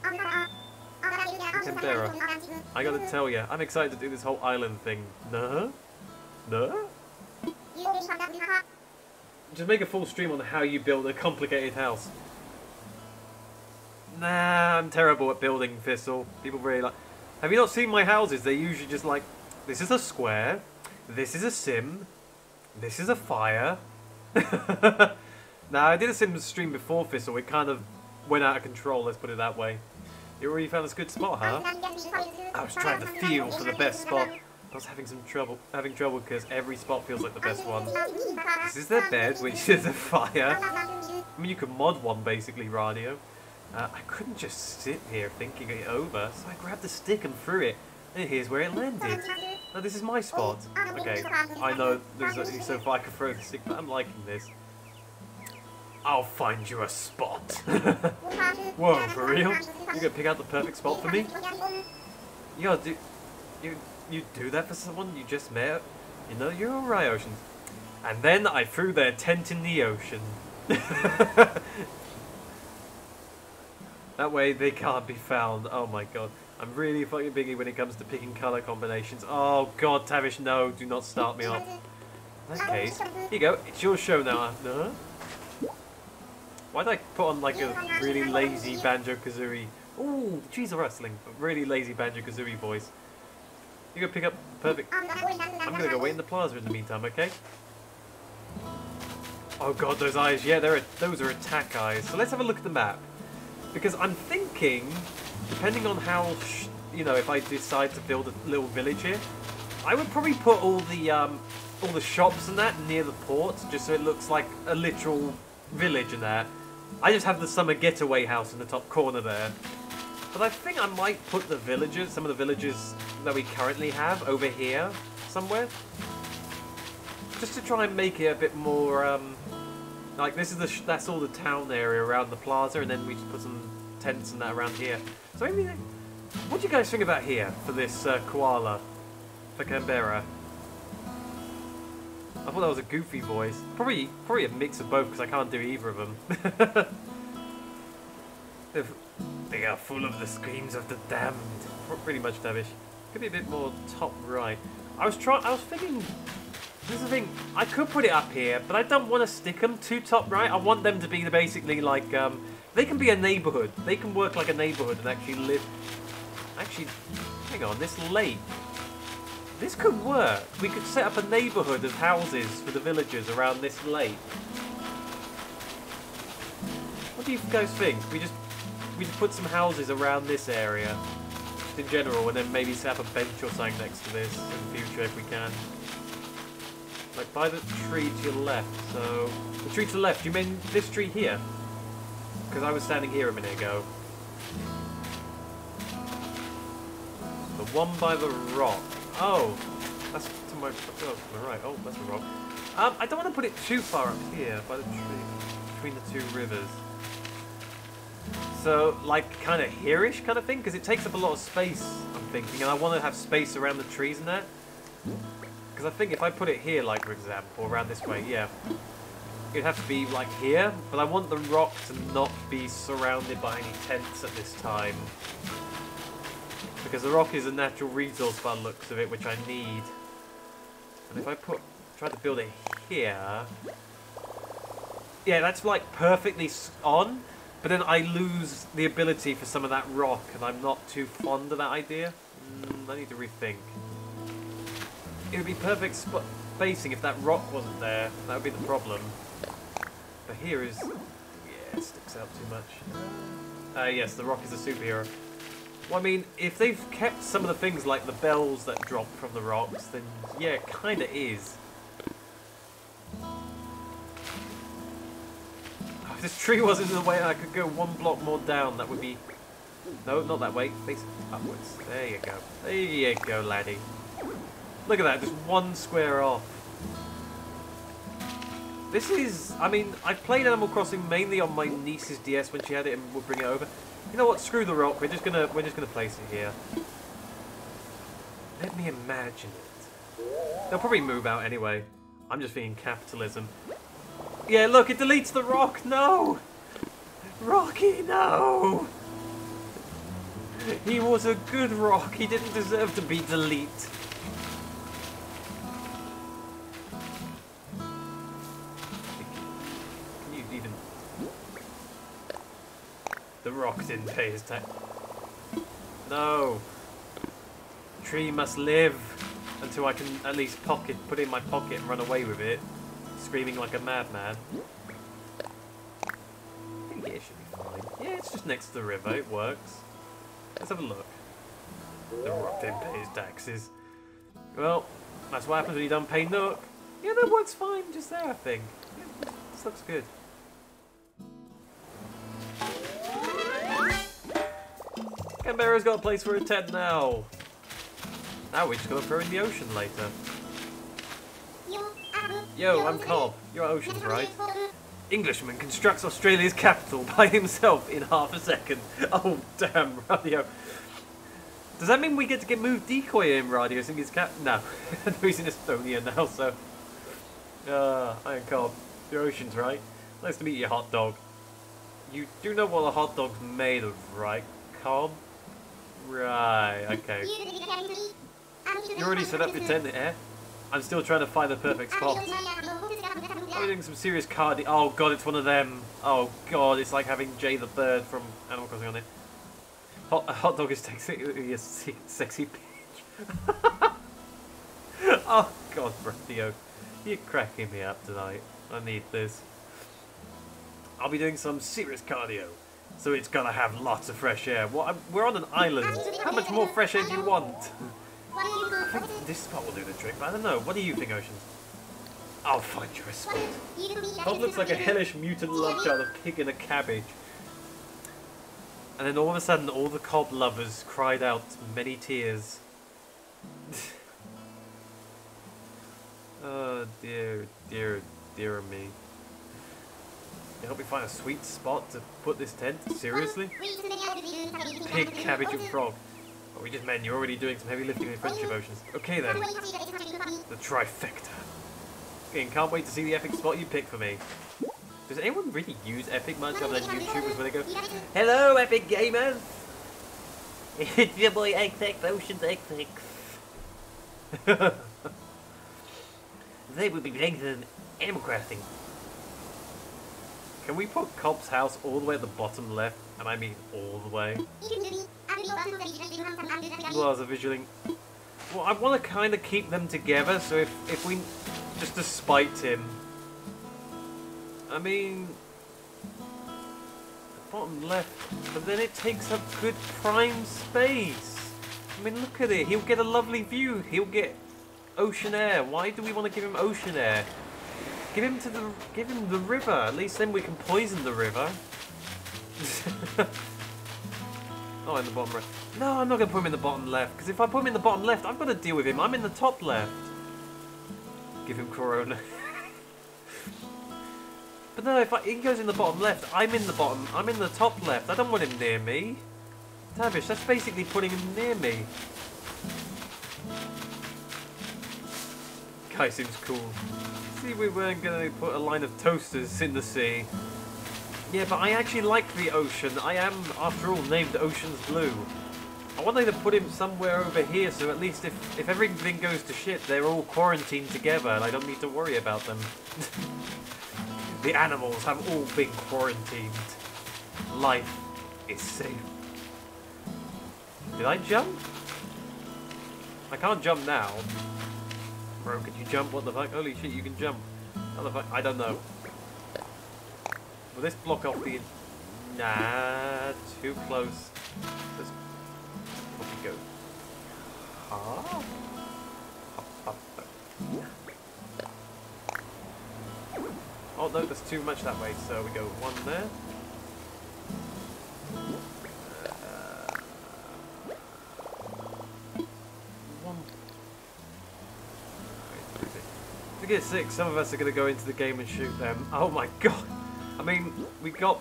Canberra. I gotta tell you, I'm excited to do this whole island thing. Nah? Nah? Just make a full stream on how you build a complicated house. Nah, I'm terrible at building Thistle. People really like... Have you not seen my houses? They're usually just like, this is a square, this is a sim, this is a fire. now, I did a sim stream before Thistle. It kind of went out of control, let's put it that way. You already found this good spot, huh? I was trying to feel for the best spot. I was having some trouble, having trouble because every spot feels like the best one. This is their bed, which is a fire. I mean, you could mod one basically, radio. Uh, I couldn't just sit here thinking it over, so I grabbed the stick and threw it. And here's where it landed. Now this is my spot. Okay, I know there's only so far I can throw the stick, but I'm liking this. I'll find you a spot. Whoa, for real? You gonna pick out the perfect spot for me? You gotta do... You, you do that for someone you just met? You know, you're alright, Oceans. And then I threw their tent in the ocean. That way they can't be found. Oh my god. I'm really fucking biggy when it comes to picking colour combinations. Oh god, Tavish, no, do not start me off. In that case, here you go. It's your show now. No? Why'd I put on like a really lazy Banjo-Kazooie... Ooh, cheese are rustling, really lazy Banjo-Kazooie voice. You go pick up perfect... I'm gonna go wait in the plaza in the meantime, okay? Oh god, those eyes. Yeah, they're those are attack eyes. So let's have a look at the map. Because I'm thinking, depending on how, you know, if I decide to build a little village here, I would probably put all the um, all the shops and that near the port, just so it looks like a literal village in there. I just have the summer getaway house in the top corner there. But I think I might put the villages, some of the villages that we currently have over here somewhere. Just to try and make it a bit more, um, like this is the that's all the town area around the plaza, and then we just put some tents and that around here. So maybe, what do you guys think about here for this uh, koala, for Canberra? I thought that was a goofy voice. Probably, probably a mix of both because I can't do either of them. they are full of the screams of the damned. Pretty much, Tavish. Could be a bit more top right. I was trying. I was thinking. This is the thing. I could put it up here, but I don't want to stick them too top right. I want them to be basically like. Um, they can be a neighborhood. They can work like a neighborhood and actually live. Actually, hang on. This lake this could work. We could set up a neighbourhood of houses for the villagers around this lake. What do you guys think? We just we put some houses around this area, in general, and then maybe set up a bench or something next to this in the future if we can. Like by the tree to your left. So the tree to the left. You mean this tree here? Because I was standing here a minute ago. The one by the rock. Oh, that's to my, oh, to my right. Oh, that's a rock. Um, I don't want to put it too far up here by the tree, between the two rivers. So, like, kind of hereish kind of thing, because it takes up a lot of space, I'm thinking, and I want to have space around the trees and that. Because I think if I put it here, like, for example, around this way, yeah, it'd have to be, like, here, but I want the rock to not be surrounded by any tents at this time. Because the rock is a natural resource by the looks of it, which I need. And if I put, try to build it here... Yeah, that's like perfectly on, but then I lose the ability for some of that rock, and I'm not too fond of that idea. Mm, I need to rethink. It would be perfect spacing if that rock wasn't there. That would be the problem. But here is... Yeah, it sticks out too much. Uh, yes, the rock is a superhero. Well, I mean, if they've kept some of the things like the bells that drop from the rocks, then yeah, it kind of is. This tree wasn't in the way I could go one block more down, that would be... No, not that way. Face upwards. There you go. There you go, laddie. Look at that, just one square off. This is... I mean, I played Animal Crossing mainly on my niece's DS when she had it and would bring it over. You know what? Screw the rock. We're just gonna we're just gonna place it here. Let me imagine it. They'll probably move out anyway. I'm just thinking capitalism. Yeah, look, it deletes the rock. No, Rocky, no. He was a good rock. He didn't deserve to be deleted. You even the rock didn't pay his tax. No. Tree must live until I can at least pocket, put it in my pocket and run away with it, screaming like a madman. I think it should be fine. Yeah, it's just next to the river. It works. Let's have a look. The rock didn't pay his taxes. Well, that's what happens when you don't pay Nook. Yeah, that works fine just there, I think. This looks good. Canberra's got a place for a tent now. Now we're just gonna throw in the ocean later. Yo, I'm Cobb. You're Oceans, right? Englishman constructs Australia's capital by himself in half a second. Oh, damn, Radio. Does that mean we get to get moved decoy in Radio think his cap? No. he's in Estonia now, so... Ah, uh, I am Cobb. You're Oceans, right? Nice to meet you, hot dog. You do know what a hot dog's made of, right, Cobb? Right, okay. You already set up your tent there? I'm still trying to find the perfect spot. I'm doing some serious card. Oh god, it's one of them. Oh god, it's like having Jay the Bird from Animal Crossing on it. Hot, hot dog is sexy, a sexy bitch. oh god, Brethio. You're cracking me up tonight. I need this. I'll be doing some serious cardio. So it's gonna have lots of fresh air. What? we're on an island. How much more fresh air do you want? I think this spot will do the trick, but I don't know. What do you think, Oceans? I'll find you a spot. Cobb looks like a hellish mutant love child of pig and a cabbage. And then all of a sudden, all the Cobb lovers cried out many tears. oh dear, dear, dear me. You help me find a sweet spot to put this tent? Seriously? Pig, cabbage, and frog. Oh, we just met you're already doing some heavy lifting in friendship oceans. Okay then. The trifecta. Okay, can't wait to see the epic spot you pick for me. Does anyone really use Epic much other than YouTubers when they go, Hello, Epic Gamers! It's your boy XX Oceans XX. they would be playing some Animal Crossing. Can we put Cobb's house all the way at the bottom left? And I mean all the way. Well, as a visualing... Well, I want to kind of keep them together, so if, if we... Just to spite him. I mean... Bottom left, but then it takes up good prime space. I mean, look at it. He'll get a lovely view. He'll get ocean air. Why do we want to give him ocean air? Give him to the give him the river. At least then we can poison the river. oh, in the bottom right. No, I'm not gonna put him in the bottom left because if I put him in the bottom left, I've got to deal with him. I'm in the top left. Give him Corona. but no, if I, he goes in the bottom left, I'm in the bottom. I'm in the top left. I don't want him near me. Tavish, that's basically putting him near me. Guy seems cool see we weren't going to put a line of toasters in the sea. Yeah, but I actually like the ocean. I am, after all, named Oceansbloo. I wanted to put him somewhere over here, so at least if, if everything goes to shit, they're all quarantined together, and I don't need to worry about them. the animals have all been quarantined. Life is safe. Did I jump? I can't jump now. Bro, could you jump? What the fuck? Holy shit, you can jump. How the fuck? I don't know. Will this block off the... Nah, too close. Let's... We go. Ah. Oh no, there's too much that way, so we go one there. We get sick, some of us are going to go into the game and shoot them. Oh my god. I mean, we got...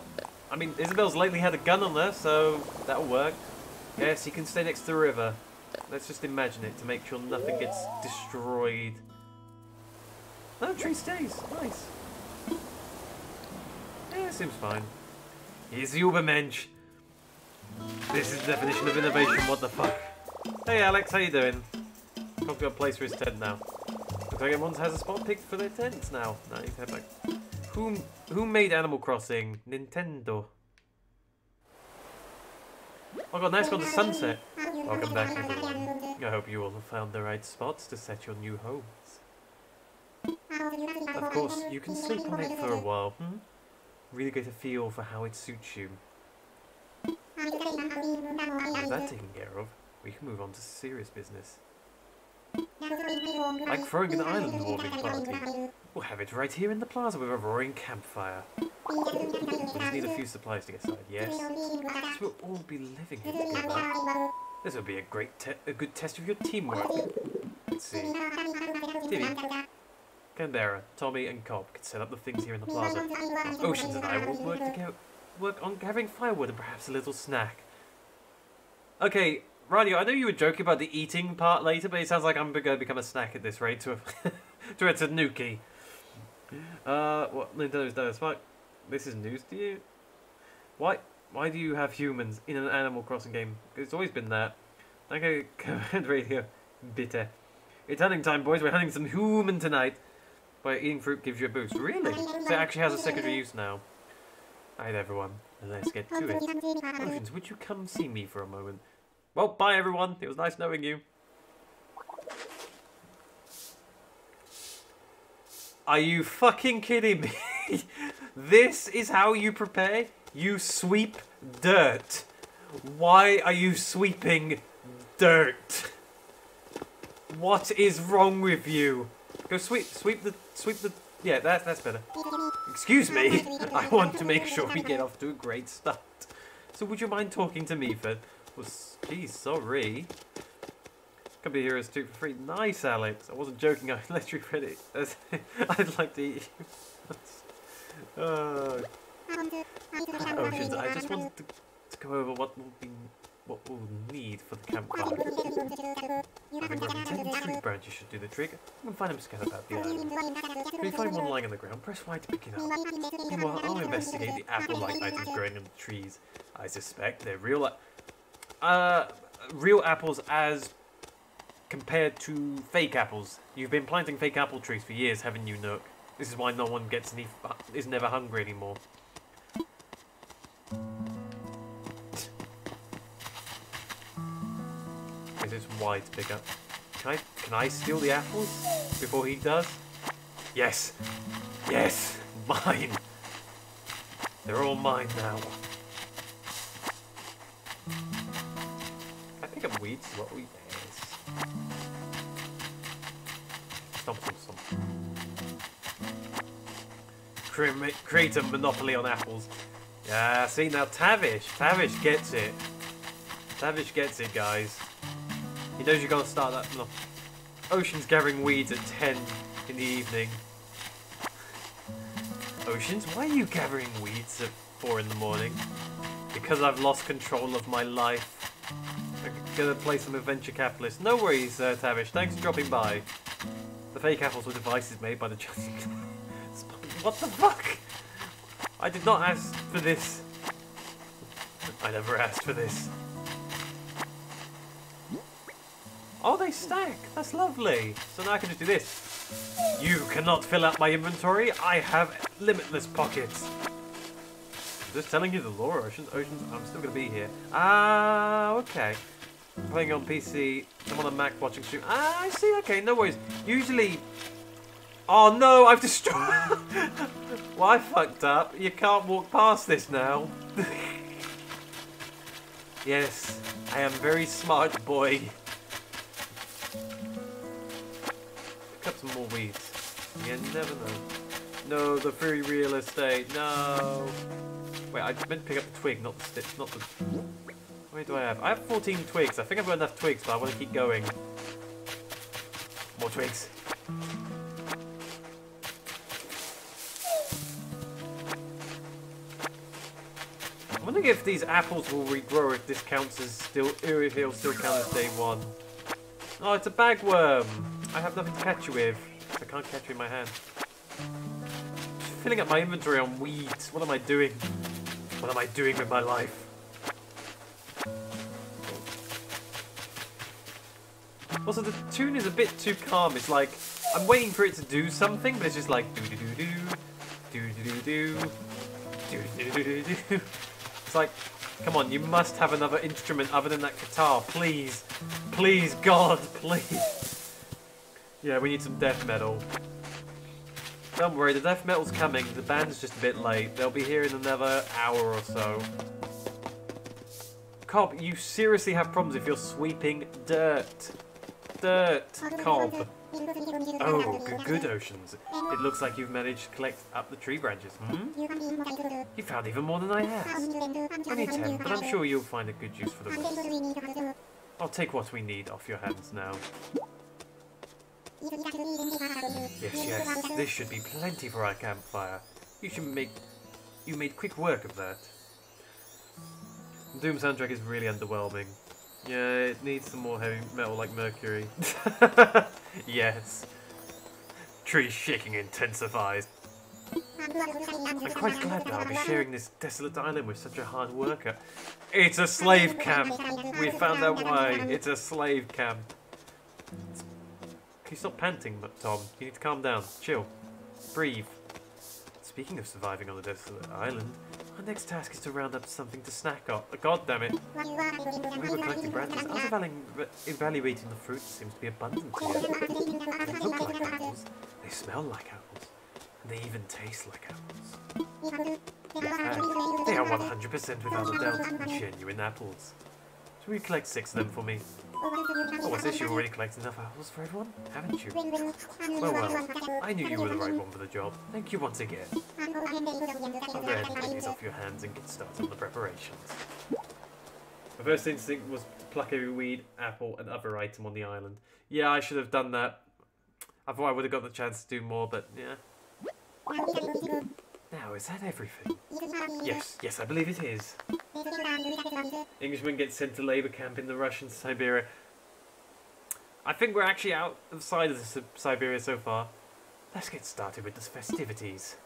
I mean, Isabelle's lately had a gun on her, so that'll work. Yes, you can stay next to the river. Let's just imagine it to make sure nothing gets destroyed. Oh, no, tree stays. Nice. Yeah, seems fine. Here's the Ubermensch. This is the definition of innovation, what the fuck. Hey Alex, how you doing? Cobb got a place for his tent now. Looks like everyone has a spot picked for their tents now. Nice, head back. Who, who made Animal Crossing? Nintendo. Oh god, nice got the sunset. Welcome back. I hope you all have found the right spots to set your new homes. Of course, you can sleep on it for a while, hmm? Really get a feel for how it suits you. With that taken care of, we can move on to serious business. Like throwing an island warming party. We'll have it right here in the plaza with a roaring campfire. We just need a few supplies to get started, yes? So we'll all be living here together. This will be a great a good test of your teamwork. Let's see. Timmy, Canberra, Tommy and Cobb can set up the things here in the plaza. Oceans and I will work together work on gathering firewood and perhaps a little snack. Okay, Radio, I know you were joking about the eating part later, but it sounds like I'm going to become a snack at this rate to a, to a tanuki. Uh, what Nintendo's done Fuck. This is news to you? Why? Why do you have humans in an Animal Crossing game? It's always been that. Okay, command radio. Bitter. It's hunting time, boys. We're hunting some human tonight. By eating fruit gives you a boost. Really? So it actually has a secondary use now. Alright, everyone. Let's get to it. Oceans, would you come see me for a moment? Well, bye, everyone. It was nice knowing you. Are you fucking kidding me? this is how you prepare? You sweep dirt. Why are you sweeping dirt? What is wrong with you? Go sweep, sweep the, sweep the, yeah, that, that's better. Excuse me, I want to make sure we get off to a great start. So would you mind talking to me for, well, geez, sorry. Come be here as two for free. Nice, Alex. I wasn't joking. I let you credit. I'd like to eat you. uh, oceans. I just wanted to, to go over what will be what we'll need for the campfire. Think the tree branches should do the trick. You can find them scattered about the island. If you find one lying on the ground, press Y to pick it up. Meanwhile, I'll investigate the apple-like items growing in the trees. I suspect they're real, real apples as compared to fake apples. You've been planting fake apple trees for years, haven't you, Nook? This is why no one gets any, is never hungry anymore. Is this wide to pick up? Can I, can I steal the apples before he does? Yes! Yes! Mine! They're all mine now. I pick up weeds? What we stomp, stomp. Create a monopoly on apples. Yeah, see now Tavish. Tavish gets it. Tavish gets it, guys. He knows you're gonna start that. No. Ocean's gathering weeds at 10 in the evening. Oceans, why are you gathering weeds at 4 in the morning? Because I've lost control of my life. I'm gonna play some Adventure Capitalist. No worries, uh, Tavish. Thanks for dropping by. The fake apples were devices made by the What the fuck? I did not ask for this. I never asked for this. Oh, they stack. That's lovely. So now I can just do this. You cannot fill out my inventory. I have limitless pockets. I'm just telling you the lore, Oceans. Oceans, I'm still going to be here. Ah, okay. Playing on PC. I'm on a Mac watching stream. Ah, I see. Okay, no worries. Usually... Oh, no, I've destroyed... well, I fucked up. You can't walk past this now. yes, I am very smart, boy. Cut some more weeds. You never know. No, the free real estate. No. Wait, I meant to pick up the twig, not the stick, not the... How many do I have? I have 14 twigs. I think I've got enough twigs, but I want to keep going. More twigs. I'm wondering if these apples will regrow if this counts as still, if it'll still count as day one. Oh, it's a bagworm. I have nothing to catch you with. I can't catch you in my hand. Filling up my inventory on weeds. What am I doing? What am I doing with my life? Also, the tune is a bit too calm. It's like, I'm waiting for it to do something, but it's just like, do do do do, do do do do, do do do do do. It's like, come on, you must have another instrument other than that guitar, please. Please, God, please. Yeah, we need some death metal. Don't worry, the death metal's coming. The band's just a bit late. They'll be here in another hour or so. Cobb, you seriously have problems if you're sweeping dirt. Dirt, Cobb. Oh, good, good oceans. It looks like you've managed to collect up the tree branches. Hmm? You found even more than I have. Only ten, but I'm sure you'll find a good use for the rest. I'll take what we need off your hands now. Yes, yes, this should be plenty for our campfire. You should make... You made quick work of that. Doom soundtrack is really underwhelming. Yeah, it needs some more heavy metal like Mercury. yes. Tree shaking intensifies. I'm quite glad that I'll be sharing this desolate island with such a hard worker. It's a slave camp! We found out why. It's a slave camp. Can you stop panting, but Tom? You need to calm down. Chill. Breathe. Speaking of surviving on the desolate island, our next task is to round up something to snack on. God damn it. We were collecting branches. I was evaluating, the fruit. There seems to be abundant here. They look like apples. They smell like apples. And they even taste like apples. They are 100% without a doubt genuine apples. Should we collect six of them for me? Oh, what's this? You already collected enough apples for everyone, haven't you? Well, well, I knew you were the right one for the job. Thank you once again. I'll go ahead and get these off your hands and get started on the preparations. My first instinct was pluck every weed, apple, and other item on the island. Yeah, I should have done that. I thought I would have got the chance to do more, but yeah. Now, is that everything? Yes, yes, I believe it is. Englishman gets sent to labour camp in the Russian Siberia. I think we're actually out of sight of the Siberia so far. Let's get started with the festivities.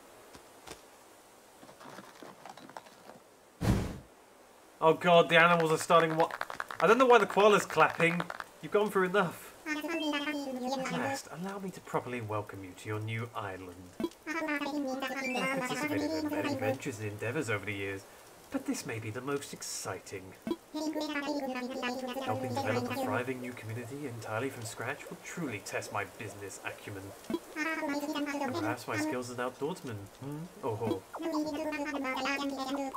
Oh god, the animals are starting what? I don't know why the koala's clapping. You've gone through enough. At last, allow me to properly welcome you to your new island. Participated in many adventures and endeavours over the years, but this may be the most exciting. Helping develop a thriving new community entirely from scratch will truly test my business acumen. And perhaps my skills as an outdoorsman. Hmm? Oh, oh.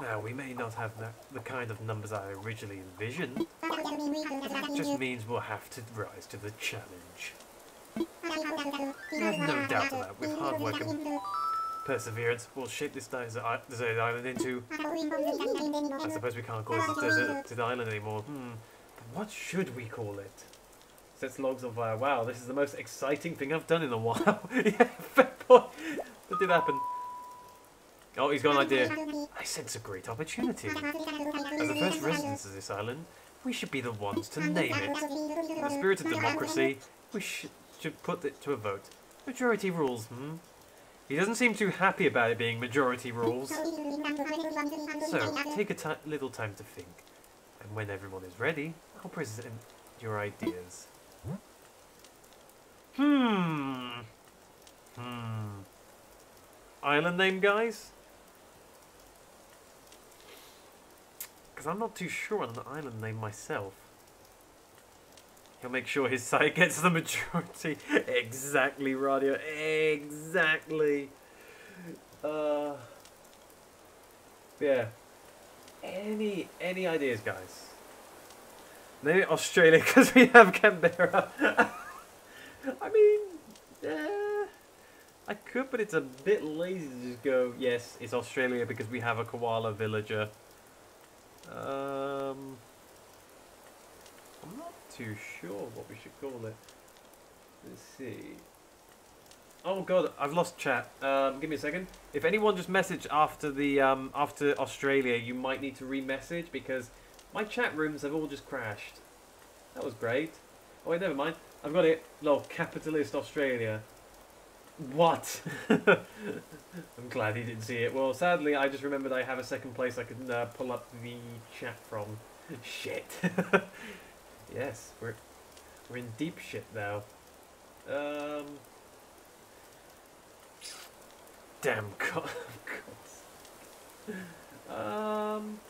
Now, we may not have the kind of numbers I originally envisioned. That just means we'll have to rise to the challenge. There's no doubt of that. With hard work and perseverance, we'll shape this desert, island into... I suppose we can't call this desert island anymore. Hmm. What should we call it? Sets logs on fire. Wow, this is the most exciting thing I've done in a while. yeah, fair point. That did happen. Oh, he's got an idea. I sense a great opportunity. As the first residents of this island, we should be the ones to name it. In the spirit of democracy, we should should put it to a vote. Majority rules, hmm? He doesn't seem too happy about it being majority rules. So, take a little time to think. And when everyone is ready, I'll present your ideas. Hmm. Hmm. Island name, guys? Because I'm not too sure on the island name myself. He'll make sure his side gets the majority. exactly, Radio. Exactly. Uh, yeah. Any any ideas, guys? Maybe Australia because we have Canberra. I mean, yeah, I could, but it's a bit lazy to just go. Yes, it's Australia because we have a koala villager. Um, I'm not too sure what we should call it. Let's see. Oh god, I've lost chat. Um, give me a second. If anyone just messaged after the um, after Australia, you might need to re-message because my chat rooms have all just crashed. That was great. Oh wait, never mind. I've got it. Lol, capitalist Australia. What? I'm glad he didn't see it. Well, sadly, I just remembered I have a second place I can uh, pull up the chat from. Shit. Yes, we're we're in deep shit now. Um. Damn God. um.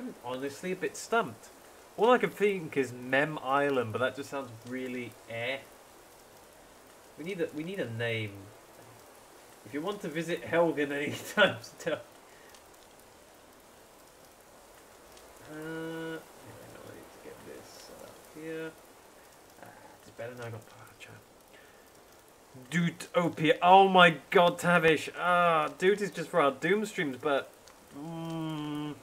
I'm honestly a bit stumped. All I can think is Mem Island, but that just sounds really eh. We need a we need a name. If you want to visit Helgen anytime, still. Uh, here. Ah, it's better now I got chat. Dootopia. Oh my god, Tavish. Ah, Doot is just for our Doom streams, but... Mm,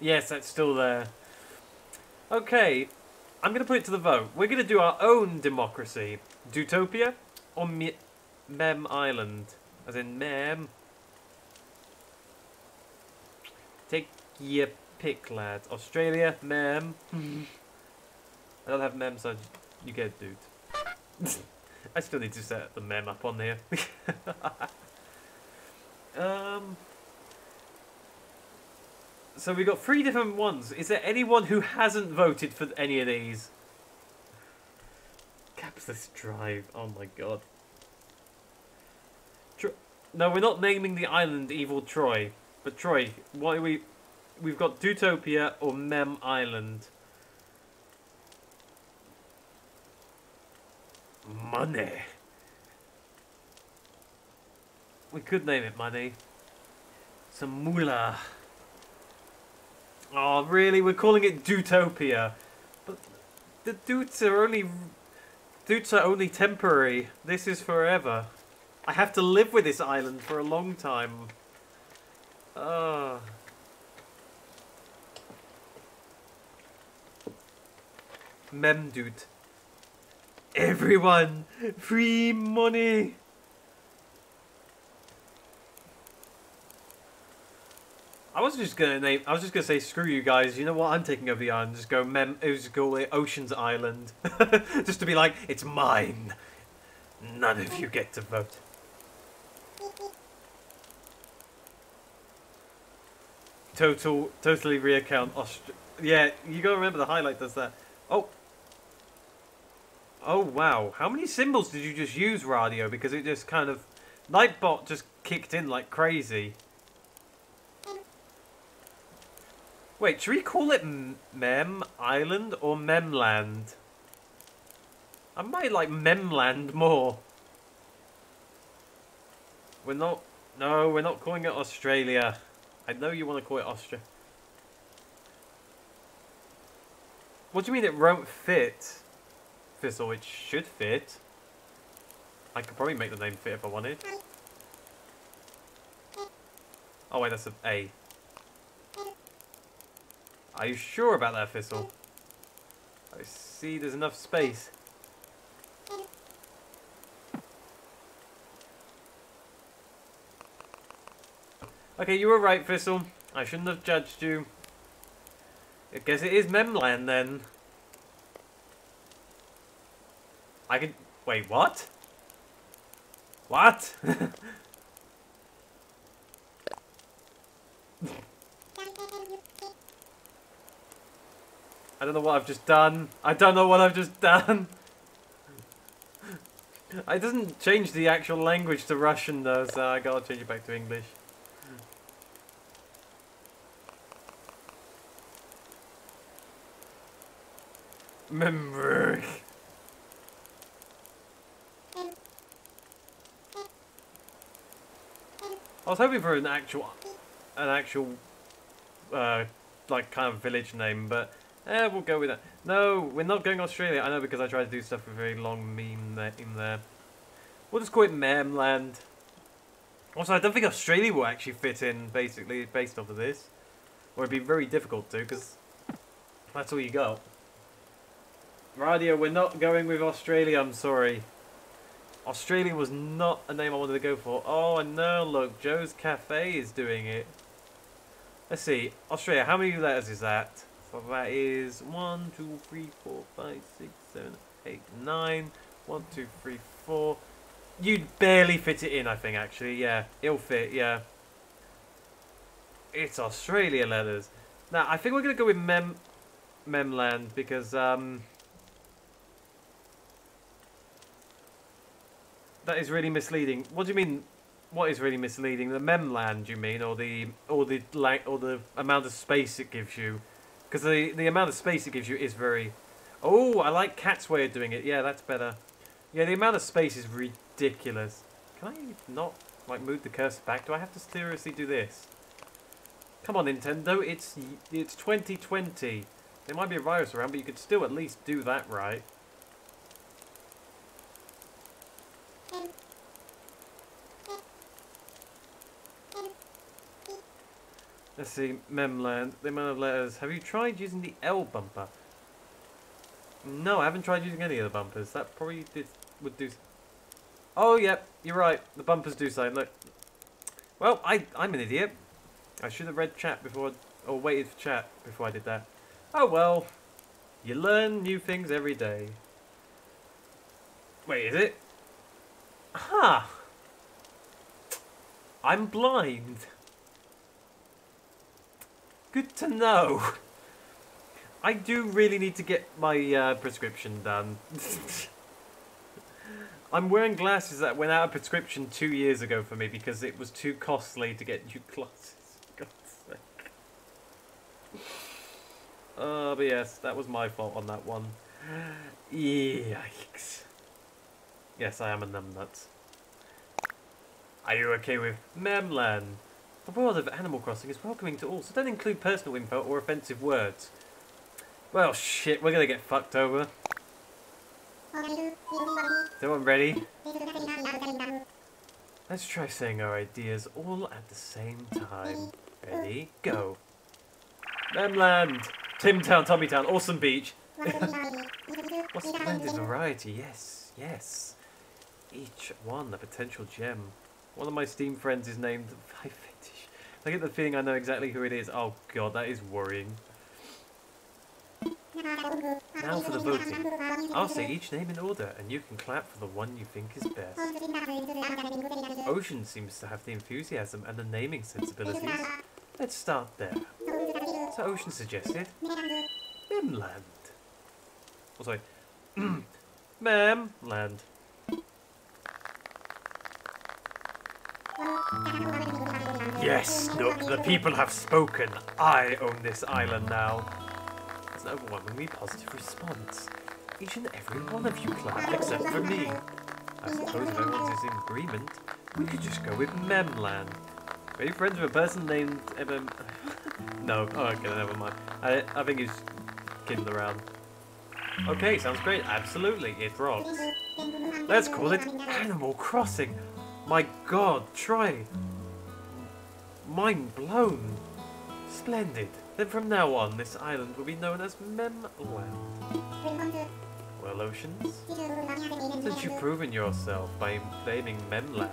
yes, that's still there. Okay, I'm going to put it to the vote. We're going to do our own democracy. Dootopia or Me Mem Island? As in Mem. Take your pick, lads. Australia, mem. I don't have mem, so you get dude. I still need to set the mem up on there. um. So we've got three different ones. Is there anyone who hasn't voted for any of these? Capitalist Drive. Oh my god. Tro no, we're not naming the island Evil Troy. But Troy, what we we've got Dutopia or Mem Island. Money. We could name it money. Some moolah. Oh, really? We're calling it Dutopia. But the dudes are only... Dudes are only temporary. This is forever. I have to live with this island for a long time. Ah. Ah. Memdude. Everyone! Free money! I was just gonna name. I was just gonna say, screw you guys. You know what? I'm taking over the island. Just go mem. Just call it Ocean's Island, just to be like, it's mine. None of you get to vote. Total, totally reaccount. Aust yeah, you gotta remember the highlight does that. Oh. Oh wow! How many symbols did you just use, Radio? Because it just kind of, Nightbot just kicked in like crazy. Wait, should we call it Mem Island or Memland? I might like Memland more. We're not... No, we're not calling it Australia. I know you want to call it Austria. What do you mean it won't fit? Thistle, it should fit. I could probably make the name fit if I wanted. Oh wait, that's an A. Are you sure about that, Thistle? I see there's enough space. Okay, you were right, Thistle. I shouldn't have judged you. I guess it is Memland then. I can... Wait, what? What? I don't know what I've just done. I don't know what I've just done. It doesn't change the actual language to Russian though, so I gotta change it back to English. Member. I was hoping for an actual, an actual, uh, like kind of village name, but Eh, we'll go with that. No, we're not going Australia. I know because I tried to do stuff with a very long meme in there. We'll just call it Memland. Also, I don't think Australia will actually fit in, basically, based off of this. Or it'd be very difficult to, because that's all you got. Radio, we're not going with Australia, I'm sorry. Australia was not a name I wanted to go for. Oh, and no, look, Joe's Cafe is doing it. Let's see, Australia, how many letters is that? So that is 1, 2, 3, 4, 5, 6, 7, 8, 9. 1, 2, 3, 4. You'd barely fit it in, I think, actually. Yeah, it'll fit, yeah. It's Australia letters. Now, I think we're going to go with Mem Memland because... um. That is really misleading. What do you mean? What is really misleading? The memland, you mean, or the or the like, or the amount of space it gives you? Because the, the amount of space it gives you is very... Oh, I like Cat's way of doing it. Yeah, that's better. Yeah, the amount of space is ridiculous. Can I not, like, move the cursor back? Do I have to seriously do this? Come on, Nintendo. It's, it's 2020. There might be a virus around, but you could still at least do that right. Let's see, Memland, the amount of letters. Have you tried using the L bumper? No, I haven't tried using any of the bumpers. That probably did, would do... Oh, yep, you're right. The bumpers do say, look. Well, I, I'm an idiot. I should have read chat before, or waited for chat before I did that. Oh well, you learn new things every day. Wait, is it? Huh. I'm blind. Good to know. I do really need to get my uh, prescription done. I'm wearing glasses that went out of prescription two years ago for me because it was too costly to get new glasses. God's sake. Uh, but yes, that was my fault on that one. Yikes. Yes, I am a numbnut. Are you okay with Memland? The world of Animal Crossing is welcoming to all, so don't include personal info or offensive words. Well, shit, we're gonna get fucked over. Everyone ready? Let's try saying our ideas all at the same time. Ready? Go. Memland! Timtown, Tommytown, Awesome Beach. What's splendid variety? Yes, yes. Each one a potential gem. One of my Steam friends is named. I get the feeling I know exactly who it is. Oh god, that is worrying. Now for the voting. I'll say each name in order, and you can clap for the one you think is best. Ocean seems to have the enthusiasm and the naming sensibilities. Let's start there. So Ocean suggested Memland. Oh, sorry. Memland. Yes, look, the people have spoken. I own this island now. It's an overwhelmingly positive response. Each and every one of you clapped, except for me. I suppose if everyone's in agreement, we could just go with Memland. Are you friends with a person named Em? no. Oh, okay, never mind. I, I think he's kidding around. Okay, sounds great. Absolutely, it rocks. Let's call it Animal Crossing. My god, try. Mind blown. Splendid. Then from now on, this island will be known as Memland. Well, Oceans, since you've proven yourself by naming Memland,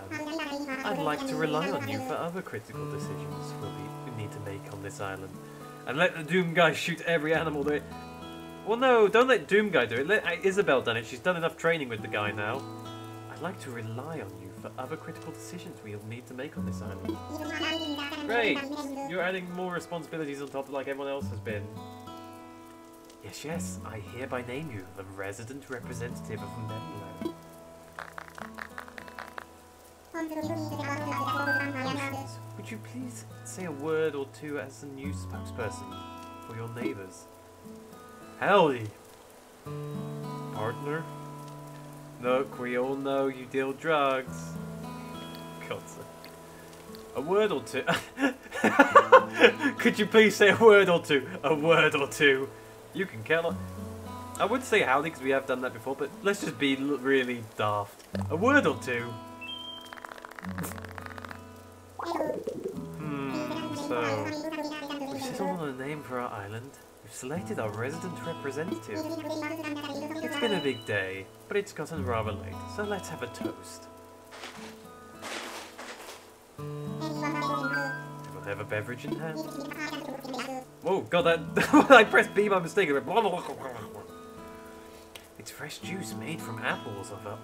I'd like to rely on you for other critical decisions we'll need to make on this island. And let the Doom guy shoot every animal that... Well, no, don't let Doom guy do it. Let uh, Isabelle done it. She's done enough training with the guy now. I'd like to rely on you for other critical decisions we'll need to make on this island. Great! You're adding more responsibilities on top of like everyone else has been. Yes, yes, I hereby name you the resident representative of Memland. Oceans, would you please say a word or two as the new spokesperson for your neighbours? Howdy! Partner? Look, we all know you deal drugs. Sake. A word or two. Could you please say a word or two? A word or two. You can count on. I would say howdy because we have done that before, but let's just be really daft. A word or two. hmm, so. We settled on a name for our island. We've selected our resident representative. It's been a big day, but it's gotten rather late, so let's have a toast. Everyone have a beverage in hand? Oh god, that I pressed B by mistake. It's fresh juice made from apples of a,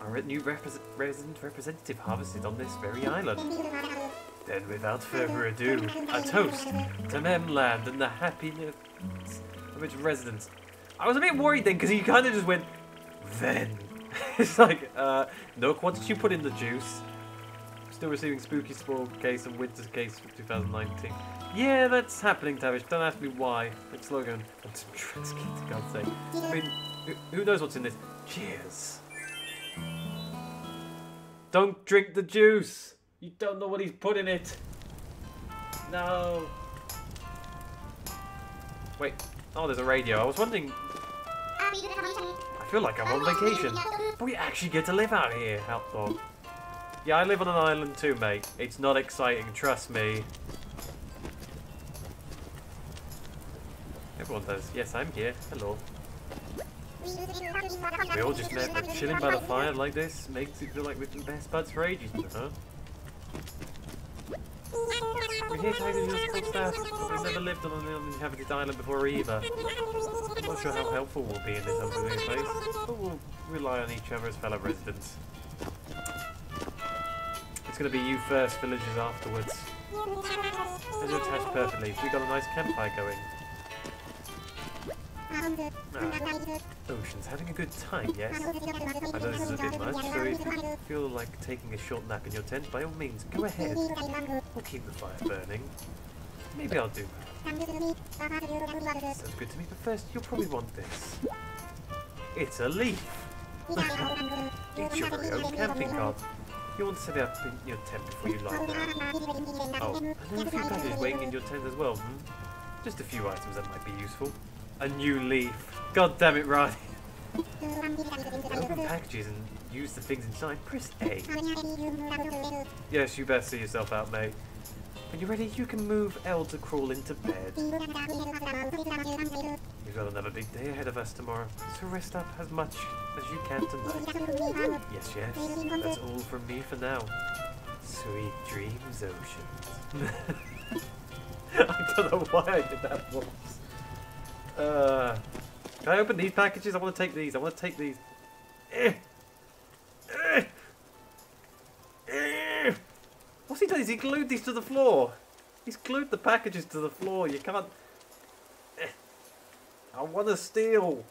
our new repres resident representative harvested on this very island. Then, without further ado, a toast to Memland and the happiness of its residents. I was a bit worried then because he kind of just went, then. it's like, uh, Nook, what did you put in the juice? Still receiving Spooky Spoil case and Winter's case for 2019. Yeah, that's happening, Tavish. Don't ask me why. It's Logan. And some Trensky, for God's sake. I mean, who knows what's in this? Cheers. Don't drink the juice. You don't know what he's put in it. No. Wait. Oh, there's a radio. I was wondering. I feel like I'm on vacation. But we actually get to live out here, dog. Yeah, I live on an island too, mate. It's not exciting, trust me. Everyone does. Yes, I'm here. Hello. We all just met, but chilling by the fire like this makes it feel like we've been best buds for ages, huh? We're here to your support staff. We've never lived on an uninhabited island before either. I'm not sure how helpful we'll be in this unfamiliar place, but we'll rely on each other as fellow residents. it's gonna be you first, villagers afterwards. As you attached perfectly, we got a nice campfire going. Ocean's having a good time, yes? I know this is a bit much, so if you feel like taking a short nap in your tent, by all means, go ahead. We'll keep the fire burning. Maybe I'll do that. Sounds good to me, but first, you'll probably want this. It's a leaf! it's your very own camping cart. You want to set it up in your tent before you lie down. Oh, and then a few packages waiting in your tent as well, hmm? Just a few items that might be useful. A new leaf. God damn it, Riley. Open packages and use the things inside. Press A. Yes, you best see yourself out, mate. When you're ready, you can move L to crawl into bed. We've got another big day ahead of us tomorrow, so rest up as much as you can tonight. Yes, yes, that's all from me for now. Sweet dreams, Ocean. I don't know why I did that voice. Uh, can I open these packages? I want to take these. I want to take these. Eh. Eh. Eh. What's he done? Is he glued these to the floor? He's glued the packages to the floor. You can't... I want to steal.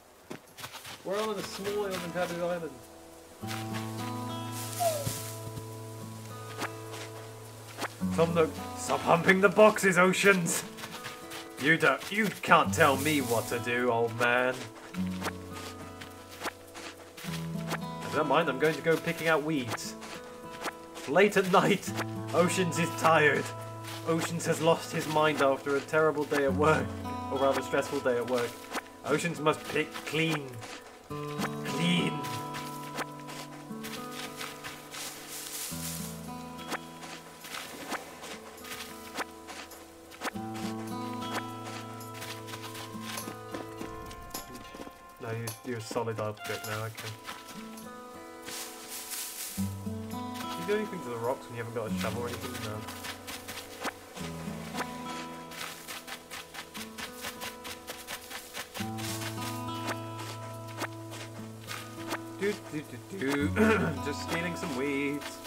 We're on a small island, Taboo Island. Tom Nook, stop humping the boxes, Oceans! You don't, you can't tell me what to do, old man. I don't mind, I'm going to go picking out weeds. late at night. Oceans is tired. Oceans has lost his mind after a terrible day at work. Or rather stressful day at work. Oceans must pick clean. Clean. You're, a solid object now, okay. Do you do anything to the rocks when you haven't got a shovel or anything? No. Do, do, do, do. Just stealing some weeds.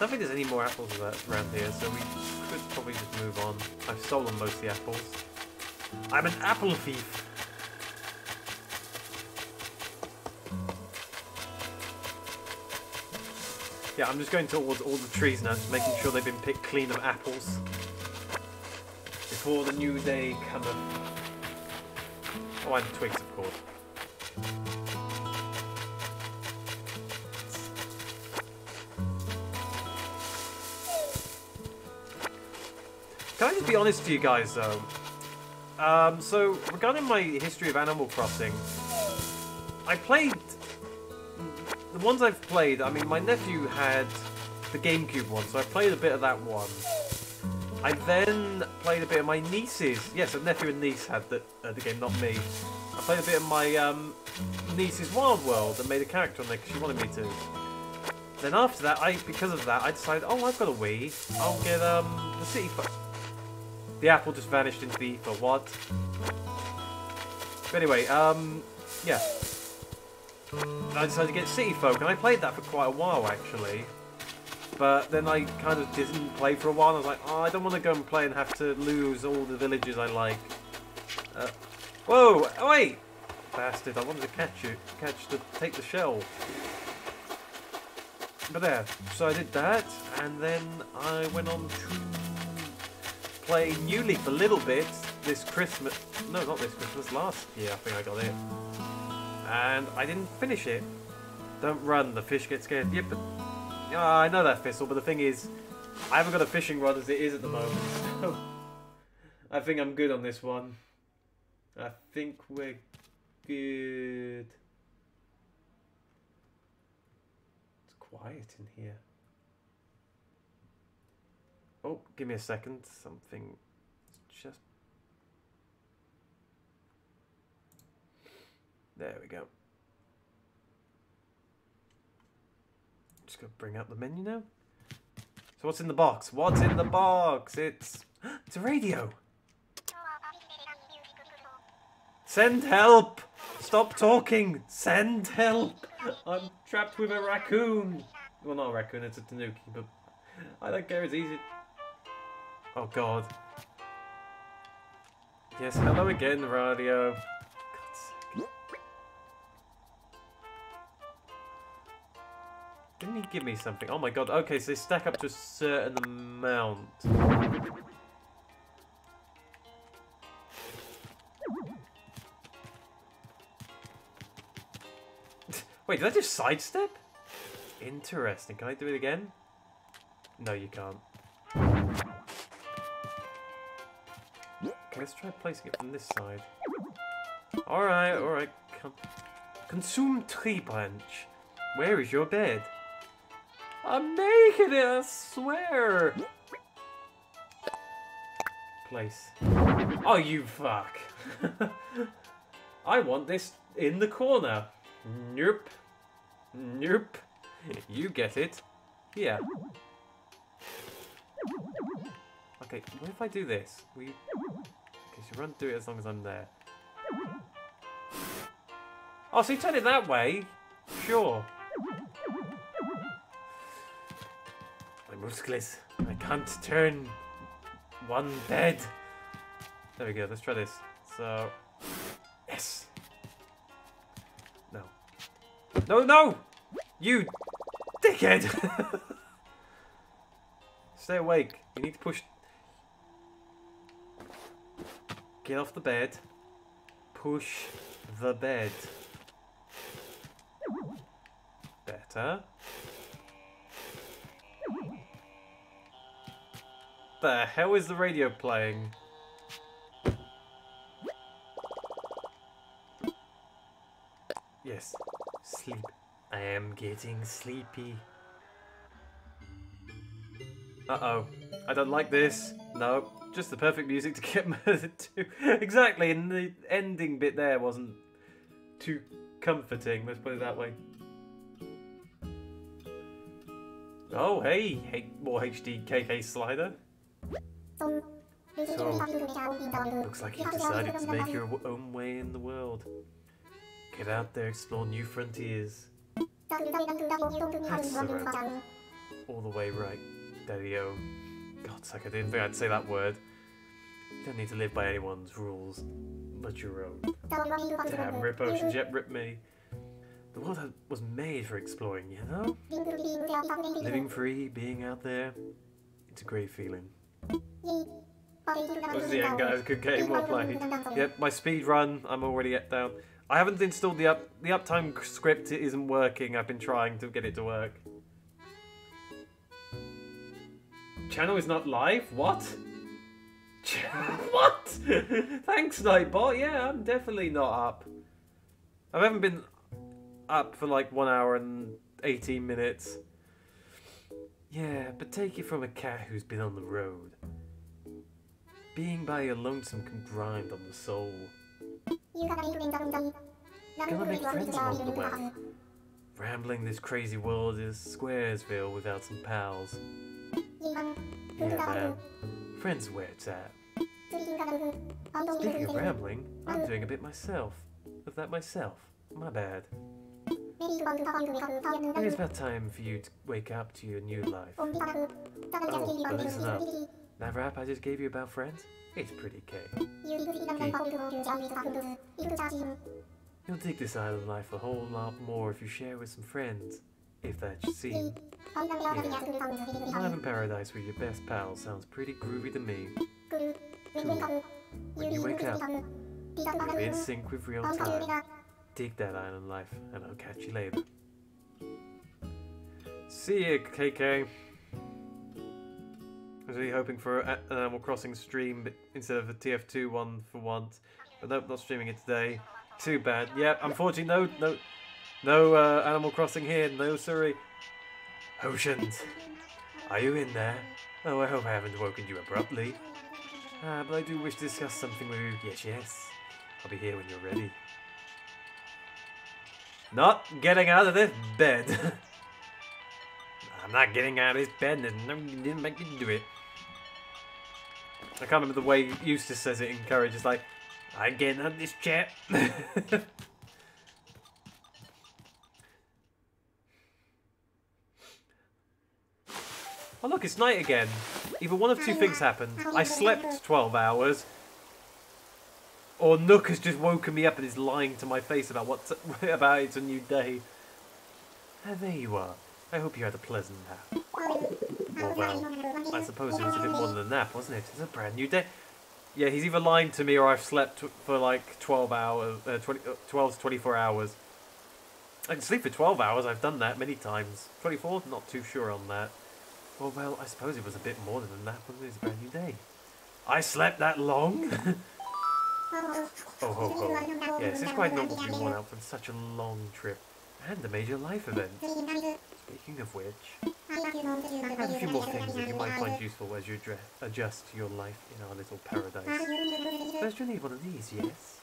Don't think there's any more apples around here, so we could probably just move on. I've stolen most of the apples. I'm an apple thief. Yeah, I'm just going towards all the trees now, just making sure they've been picked clean of apples. Before the new day cometh. Oh, and twigs, of course. Just be honest to you guys, though? Um, so, regarding my history of Animal Crossing, I played... The ones I've played, I mean, my nephew had the GameCube one, so I played a bit of that one. I then played a bit of my niece's... Yes, a nephew and niece had the, uh, the game, not me. I played a bit of my um, niece's Wild World and made a character on there because she wanted me to. Then after that, I because of that, I decided, oh, I've got a Wii. I'll get um, the City Folk. The apple just vanished into the ether. What? But anyway, um, yeah. I decided to get City Folk, and I played that for quite a while actually. But then I kind of didn't play for a while. I was like, oh, I don't want to go and play and have to lose all the villages I like. Uh, whoa! Oh, wait, bastard! I wanted to catch you, catch the, take the shell. But there. So I did that, and then I went on to play New Leaf a little bit this Christmas. No, not this Christmas. Last year, I think I got it. And I didn't finish it. Don't run, the fish get scared. Yep, but uh, I know that Thistle, but the thing is, I haven't got a fishing rod as it is at the moment. So I think I'm good on this one. I think we're good. It's quiet in here. Oh, give me a second. Something just. There we go. Just gonna bring up the menu now. So what's in the box? What's in the box? It's it's a radio. Send help! stop talking! Send help! I'm trapped with a raccoon! Well, not a raccoon, it's a tanuki, but I don't care, it's easy. Oh god. Yes, hello again, radio. Didn't he give me something? Oh my god, okay, so they stack up to a certain amount. Wait, did I just sidestep? Interesting. Can I do it again? No, you can't. Let's try placing it from this side. Alright, alright. Con consume tree branch. Where is your bed? I'm making it, I swear! Place. Oh, you fuck. I want this in the corner. Nope. Nope. You get it. Yeah. Okay, what if I do this? We. Run through it as long as I'm there. Oh, so you turn it that way? Sure. My muscles. I can't turn one dead. There we go, let's try this. So. Yes! No. No, no! You dickhead! Stay awake. You need to push. Get off the bed. Push the bed. Better. The hell is the radio playing? Yes. Sleep. I am getting sleepy. Uh-oh. I don't like this. No. Just the perfect music to get murdered to. exactly, and the ending bit there wasn't too comforting, let's put it that way. Oh, hey, hey more HD KK slider. So, looks like you've decided to make your own way in the world. Get out there, explore new frontiers. That's the road. All the way right, Daddy-o. God's sake, I didn't think I'd say that word. You don't need to live by anyone's rules, but your own. Damn, rip oceans, yep, rip me. The world was made for exploring, you know? Living free, being out there, it's a great feeling. This is the end, guys. Good game, well played. Yep, my speed run, I'm already at down. I haven't installed the up the uptime script. It isn't working. I've been trying to get it to work. Channel is not live. What? what? Thanks, Nightbot. Yeah, I'm definitely not up. I haven't been up for like one hour and 18 minutes. Yeah, but take it from a cat who's been on the road. Being by your lonesome can grind on the soul. Gonna make friends along the way. Rambling this crazy world is Squaresville without some pals. Yeah, man. Friends where it's at. Speaking of rambling, I'm doing a bit myself. Of that myself. My bad. It is about time for you to wake up to your new life. Oh, but listen up. That rap I just gave you about friends? It's pretty K. You'll dig this island life a whole lot more if you share with some friends. If that's scene. Yeah. Live in paradise with your best pal sounds pretty groovy to me. When you wake up, you'll be in sync with real time. Dig that island life, and I'll catch you later. See ya, KK. I was really hoping for an Animal Crossing stream instead of a TF2 one for once. But nope, not streaming it today. Too bad. Yep, unfortunately, no, no, no uh, Animal Crossing here. No, sorry. Oceans, are you in there? Oh, I hope I haven't woken you abruptly. Ah, but I do wish to discuss something with you. Yes, yes. I'll be here when you're ready. Not getting out of this bed. I'm not getting out of this bed. No, you didn't make me do it. I can't remember the way Eustace says it in Courage. It's like, I'm getting out of this chair. Oh look, it's night again. Either one of two things happened. I slept 12 hours, or Nook has just woken me up and is lying to my face about what's about it's a new day. And there you are. I hope you had a pleasant nap. Or well, I suppose it was a bit more than a nap, wasn't it? It's a brand new day. Yeah, he's either lying to me or I've slept for like 12 hours, uh, 20, uh, 12 to 24 hours. I can sleep for 12 hours, I've done that many times. 24? Not too sure on that. Well, well, I suppose it was a bit more than nap, wasn't it? It's a brand new day. I slept that long? oh, ho, ho. Yes, it's quite normal to be worn out from such a long trip. And a major life event. Speaking of which, I have a few more things that you might find useful as you adjust your life in our little paradise. First you'll need one of these, yes?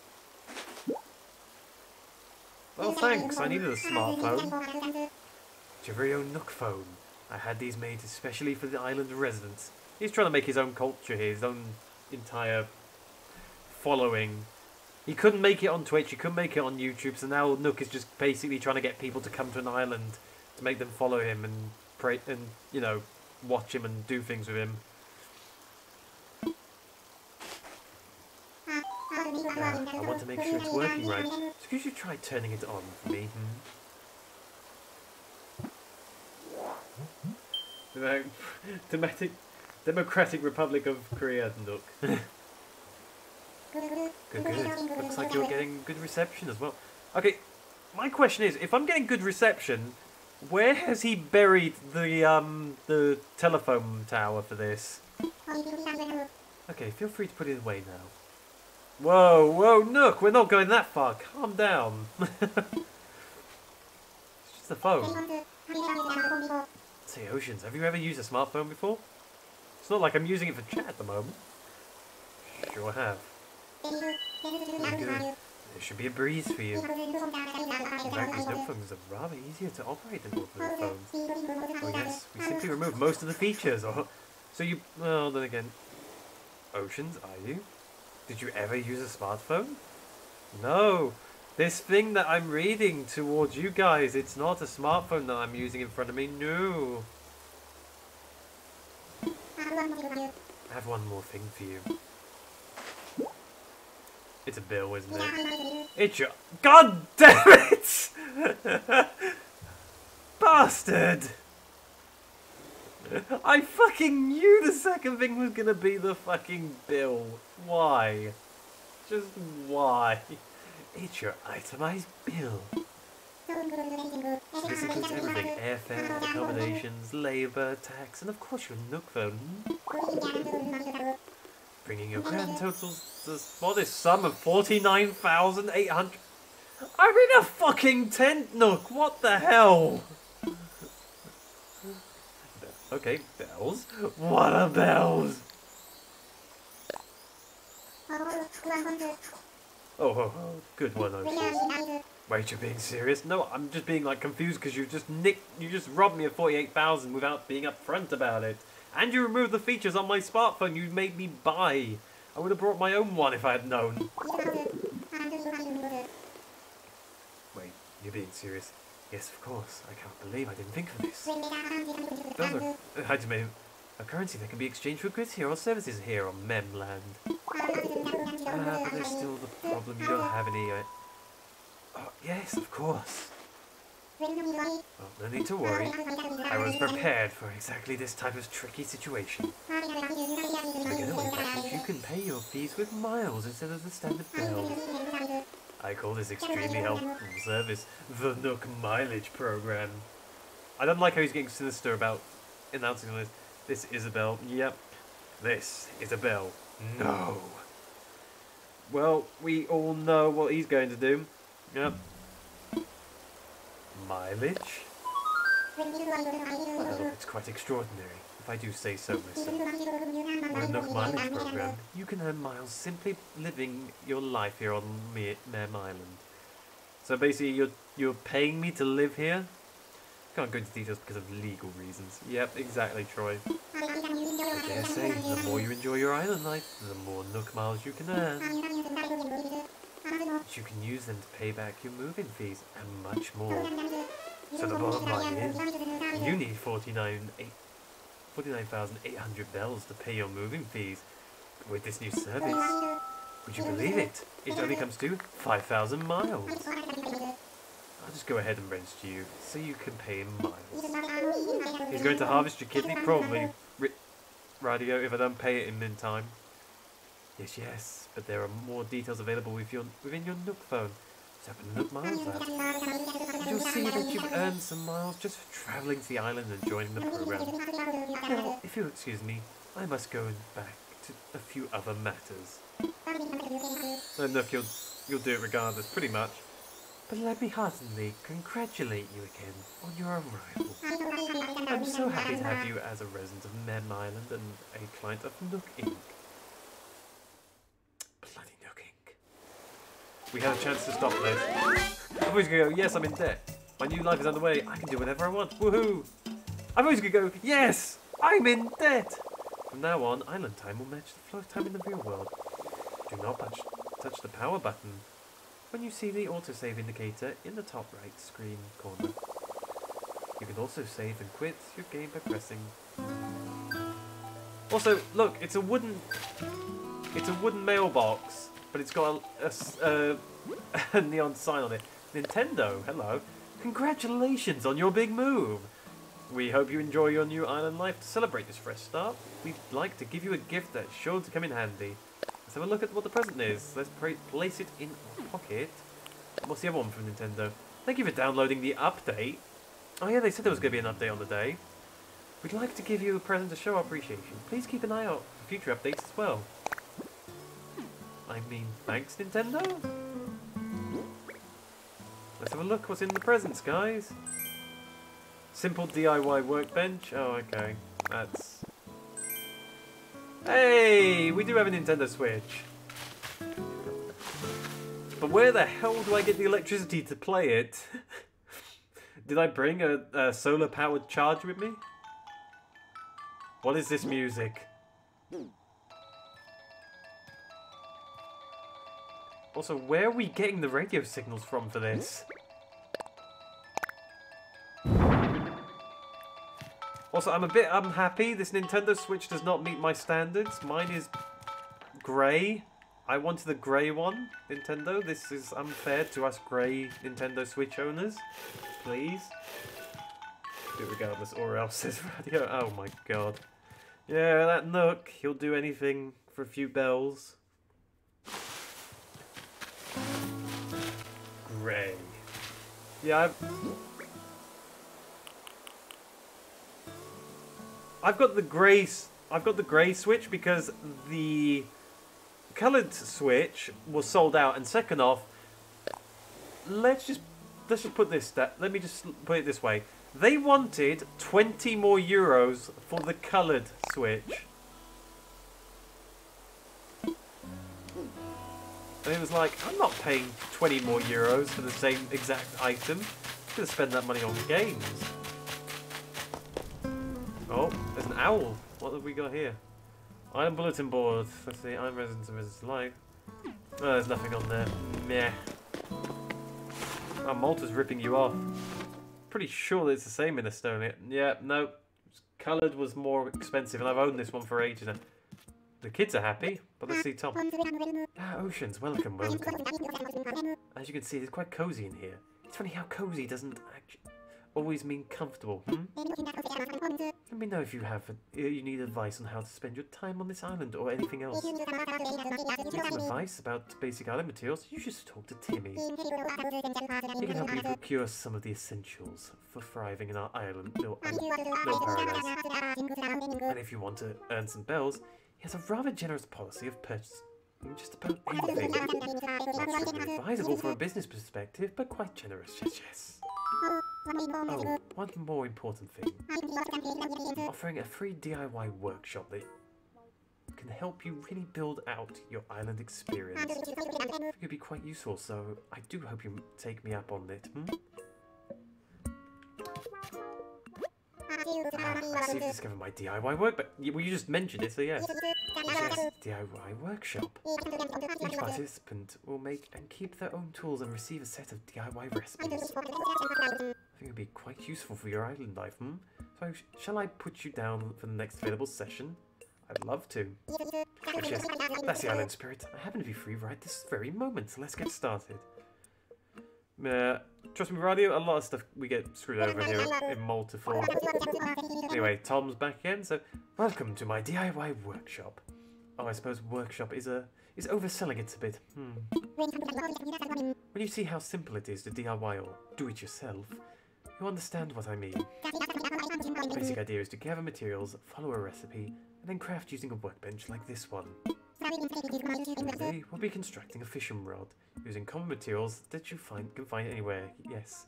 Well thanks, I needed a smartphone. Own Nook phone. I had these made especially for the island residents. He's trying to make his own culture here, his own entire following. He couldn't make it on Twitch, he couldn't make it on YouTube, so now Nook is just basically trying to get people to come to an island to make them follow him and pray and you know watch him and do things with him. Uh, I want to make sure it's working right. So could you try turning it on for me? Hmm? Democratic, Democratic Republic of Korea, Nook. good, good. Looks like you're getting good reception as well. Okay, my question is, if I'm getting good reception, where has he buried the um the telephone tower for this? Okay, feel free to put it away now. Whoa, whoa, Nook, we're not going that far. Calm down. it's just a phone. Say, Oceans, have you ever used a smartphone before? It's not like I'm using it for chat at the moment. Sure have. Good. It should be a breeze for you. Nook phones are rather easier to operate than ordinary phones. Oh yes, we simply remove most of the features. Or so you, well, then again, Oceans, are you? Did you ever use a smartphone? No. This thing that I'm reading towards you guys, it's not a smartphone that I'm using in front of me. No. I have one more thing for you. It's a bill, isn't it? It's your... God damn it! Bastard! I fucking knew the second thing was gonna be the fucking bill. Why? Just why? It's your itemized bill. this includes everything. Airfare, accommodations, labour, tax, and of course your Nook phone bringing your grand totals to modest sum of 49,800. I'm in a fucking tent, Nook! What the hell? Okay, bells. What are bells? Oh, oh, oh, good one, I'm Wait, you're being serious? No, I'm just being like confused because you just nicked, you just robbed me of 48,000 without being upfront about it. And you removed the features on my smartphone you made me buy. I would have brought my own one if I had known. Wait, you're being serious? Yes, of course. I can't believe I didn't think of this. Those are, uh, Hajime, a currency that can be exchanged for goods here or services here on Memland. Ah, but there's still the problem you don't have any... Uh... Oh, yes, of course. Well, no need to worry. I was prepared for exactly this type of tricky situation. With, you can pay your fees with miles instead of the standard bells. I call this extremely helpful service the Nook Mileage Program. I don't like how he's getting sinister about announcing all this. This Isabelle. Yep. This Isabelle. No. Well, we all know what he's going to do. Yep mileage? Well, it's quite extraordinary, if I do say so myself. On the Nook Mileage program, you can earn miles simply living your life here on Mem Island. So basically, you're you're paying me to live here. Can't go into details because of legal reasons. Yep, exactly, Troy. I dare say, the more you enjoy your island life, the more Nook miles you can earn. You can use them to pay back your moving fees and much more. So the bottom line is, you need 49, 49,800 bells to pay your moving fees. With this new service, would you believe it? It only comes to 5,000 miles. Go ahead and register you so you can pay in miles. He's going to harvest your kidney, probably. Radio, if I don't pay it in in time. Yes, yes, but there are more details available with your, within your Nook phone. So open the Nook Miles app. You'll see that you've earned some miles just for travelling to the island and joining the program. Now, if you'll excuse me, I must go back to a few other matters. And look, you'll, you'll do it regardless, pretty much. But let me heartily congratulate you again on your arrival. I'm so happy to have you as a resident of Mem Island and a client of Nook Inc. Bloody Nook Inc. We had a chance to stop this. I'm always gonna go, yes, I'm in debt. My new life is underway. I can do whatever I want. Woohoo! I'm always gonna go, yes, I'm in debt. From now on, island time will match the flow of time in the real world. Do not touch, touch the power button when you see the autosave indicator in the top right screen corner. You can also save and quit your game by pressing. Also, look, it's a wooden, it's a wooden mailbox, but it's got a neon sign on it. Nintendo, hello. Congratulations on your big move. We hope you enjoy your new island life. To celebrate this fresh start, we'd like to give you a gift that's sure to come in handy. Let's have a look at what the present is. Let's place it in our pocket. What's the other one from Nintendo? Thank you for downloading the update. Oh yeah, they said there was going to be an update on the day. We'd like to give you a present to show our appreciation. Please keep an eye out for future updates as well. I mean, thanks Nintendo? Let's have a look what's in the presents, guys. Simple DIY workbench. Oh, okay. That's... Hey! We do have a Nintendo Switch. But where the hell do I get the electricity to play it? Did I bring a, a solar powered charger with me? What is this music? Also, where are we getting the radio signals from for this? Also, I'm a bit unhappy. This Nintendo Switch does not meet my standards. Mine is grey. I wanted the grey one, Nintendo. This is unfair to us grey Nintendo Switch owners. Please. Do regardless, or else says radio. Oh my god. Yeah, that Nook. He'll do anything for a few bells. Grey. Yeah, I've... I've got the grey. I've got the grey switch because the coloured switch was sold out. And second off, let's just let's just put this. Let me just put it this way. They wanted twenty more euros for the coloured switch. And it was like, I'm not paying 20 more euros for the same exact item. I'm going to spend that money on games. Oh, there's an owl. What have we got here? Item bulletin board. Let's see. I'm resident of Mrs. Life. Oh, there's nothing on there. Meh. Oh, Malta's ripping you off. Pretty sure that it's the same in Estonia. Yeah, no. Coloured was more expensive, and I've owned this one for ages now. The kids are happy, but let's see Tom. Ah, Oceans, welcome, welcome. As you can see, it's quite cozy in here. It's funny how cozy doesn't actu always mean comfortable. Hmm? Let me know if you have you need advice on how to spend your time on this island or anything else. Need some advice about basic island materials? You should talk to Timmy. He can help you procure some of the essentials for thriving in our island little, little paradise. And if you want to earn some bells, he has a rather generous policy of purchasing just about anything. Not strictly advisable from a business perspective, but quite generous, yes, yes. Oh, one more important thing. Offering a free DIY workshop that can help you really build out your island experience. It could be quite useful, so I do hope you take me up on it. Hmm? Ah, I see to discover my DIY work, but you, well, you just mentioned it, so yes. Yes, DIY workshop. Each participant will make and keep their own tools and receive a set of DIY recipes. I think it'd be quite useful for your island life, hmm? So, sh- shall I put you down for the next available session? I'd love to. Yes, that's the island spirit. I happen to be free right this very moment, so let's get started. Uh, trust me, Radio, a lot of stuff we get screwed over here in multiple. Anyway, Tom's back again, so welcome to my DIY workshop. Oh, I suppose workshop is a is overselling it a bit. Hmm. When you see how simple it is to DIY or do it yourself, you understand what I mean. The basic idea is to gather materials, follow a recipe, and then craft using a workbench like this one. Today, we'll be constructing a fishing rod using common materials that you find can find anywhere. Yes.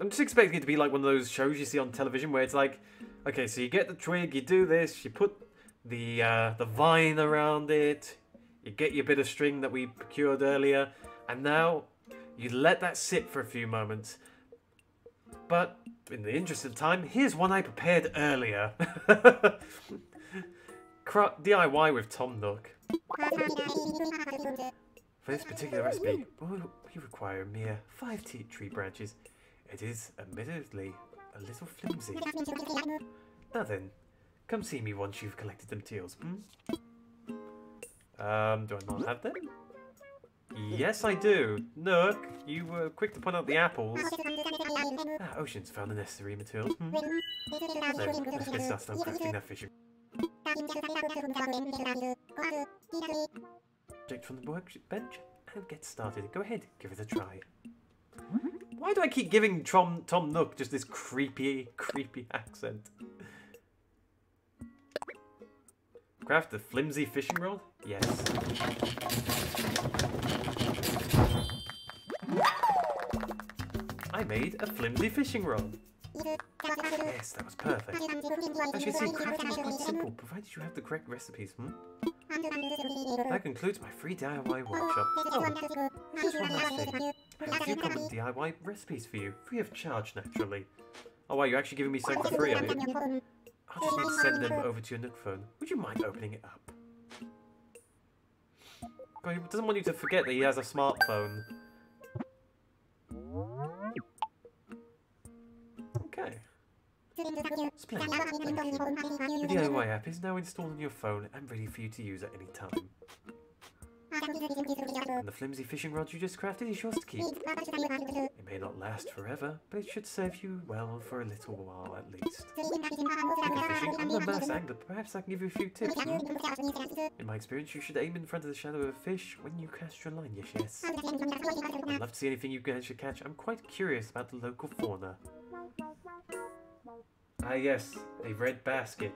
I'm just expecting it to be like one of those shows you see on television where it's like, okay, so you get the twig, you do this, you put the uh, the vine around it, you get your bit of string that we procured earlier, and now you let that sit for a few moments. But in the interest of time, here's one I prepared earlier. DIY with Tom Nook. For this particular recipe, we require a mere five tea tree branches. It is, admittedly, a little flimsy. Now then, come see me once you've collected them materials, hmm? Um, do I not have them? Yes, I do. Nook, you were quick to point out the apples. Ah, Ocean's found the necessary materials. Hmm? Let's get started on crafting that fishing. Object from the workbench and get started. Go ahead, give it a try. Why do I keep giving Tom, Tom Nook just this creepy, creepy accent? Craft the flimsy fishing rod? Yes. I made a flimsy fishing rod. Yes, that was perfect. As you see, crafting is quite simple, provided you have the correct recipes, hmm? That concludes my free DIY workshop. Oh, just one last thing. I have a few common DIY recipes for you, free of charge, naturally. Oh, wow, you're actually giving me something for free, are you? I'll just need to send them over to your Nook phone. Would you mind opening it up? God, he doesn't want you to forget that he has a smartphone. The DIY app is now installed on your phone and ready for you to use at any time. And the flimsy fishing rod you just crafted is yours to keep. It may not last forever, but it should serve you well for a little while at least. Fishing, I'm a mass angler, perhaps I can give you a few tips. Hmm? In my experience, you should aim in front of the shadow of a fish when you cast your line, yes, yes. I'd love to see anything you guys should catch. I'm quite curious about the local fauna. Ah yes, a red basket.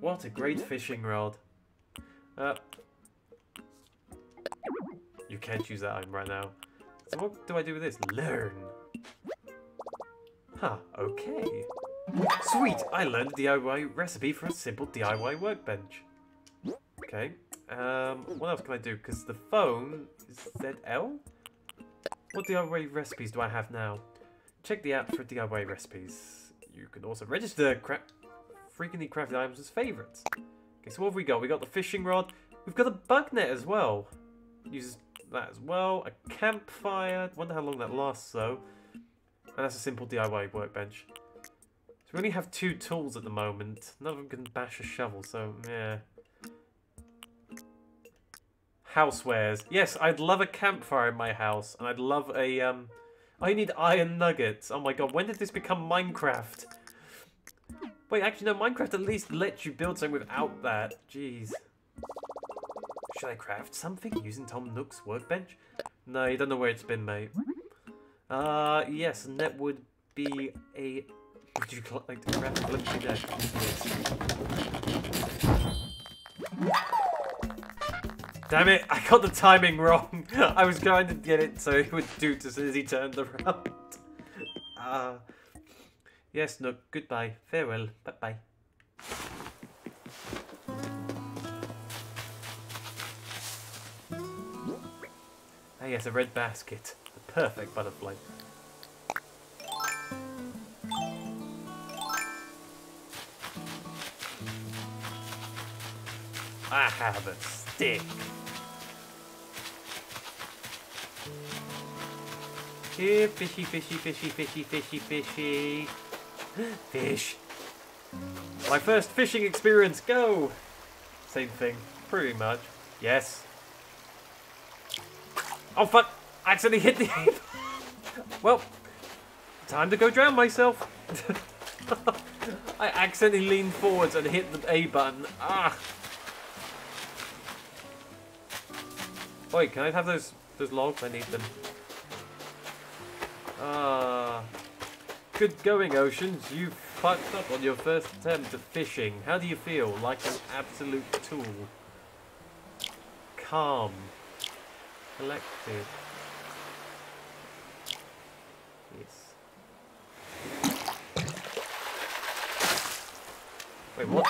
What a great fishing rod. Uh, you can't use that item right now. So what do I do with this? Learn. Huh, okay. Sweet, I learned a DIY recipe for a simple DIY workbench. Okay, um, what else can I do? Because the phone is ZL? What DIY recipes do I have now? Check the app for DIY recipes. You can also register cra frequently crafted items as favourites. Okay, so what have we got? We got the fishing rod. We've got a bug net as well. Uses that as well. A campfire. Wonder how long that lasts though. And that's a simple DIY workbench. So we only have two tools at the moment. None of them can bash a shovel, so yeah. Housewares. Yes, I'd love a campfire in my house, and I'd love a um. I need iron nuggets. Oh my god, when did this become Minecraft? Wait, actually no, Minecraft at least lets you build something without that. Jeez. Should I craft something using Tom Nook's workbench? No, you don't know where it's been, mate. Uh, yes, and that would be a... Would you like to craft a? Yes. Damn it, I got the timing wrong. I was going to get it so it would do as soon as he turned around. Uh, yes, Nook, goodbye. Farewell. Bye-bye. Ah yes, a red basket. The perfect butterfly. I have a stick. Here, fishy, fishy, fishy, fishy, fishy, fishy. Fish. My first fishing experience, go! Same thing, pretty much. Yes. Oh fuck! I accidentally hit the ape! well, time to go drown myself. I accidentally leaned forwards and hit the A button. Ah! Wait, can I have those those logs? I need them. Ah. Good going, Oceans. You fucked up on your first attempt at fishing. How do you feel? Like an absolute tool. Calm. Collected. Yes. Wait, what?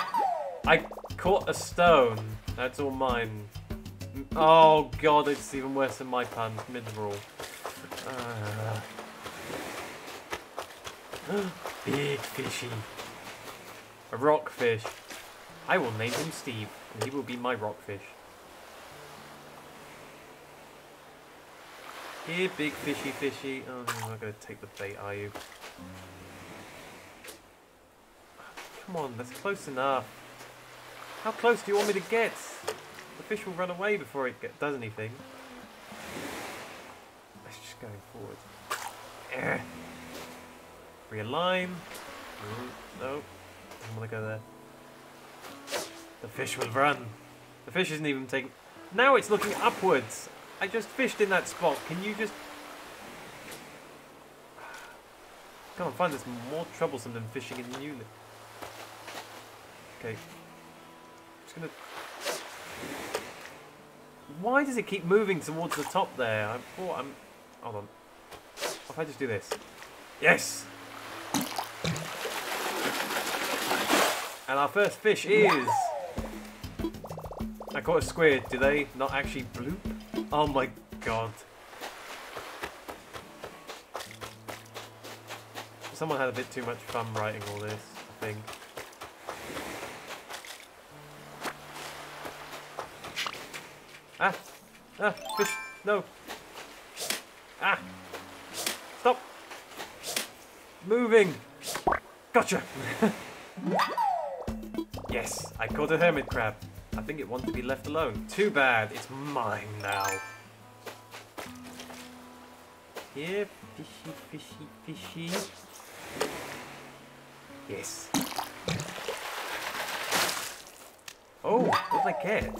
I caught a stone. That's all mine. Oh god, it's even worse than my pun. Mineral. Uh. Big fishy. A rockfish. I will name him Steve, and he will be my rockfish. Here, big fishy fishy. Oh, you're not going to take the bait, are you? Come on, that's close enough. How close do you want me to get? The fish will run away before it get, does anything. Let's just go forward. Eh. Realign. Mm, no, I'm gonna go there. The fish will run. The fish isn't even taking... Now it's looking upwards. I just fished in that spot. Can you just... Come on, find this more troublesome than fishing in the unit. Okay. I'm Just gonna... Why does it keep moving towards the top there? I thought I'm... Hold on. If I just do this? Yes! And our first fish is... I caught a squid. Do they not actually bloop? Oh my god. Someone had a bit too much fun writing all this, I think. Ah! Ah! Fish! No! Ah! Stop! Moving! Gotcha! yes! I caught a hermit crab. I think it wanted to be left alone. Too bad. It's mine now. Here, fishy, fishy, fishy. Yes. Oh, what did I get?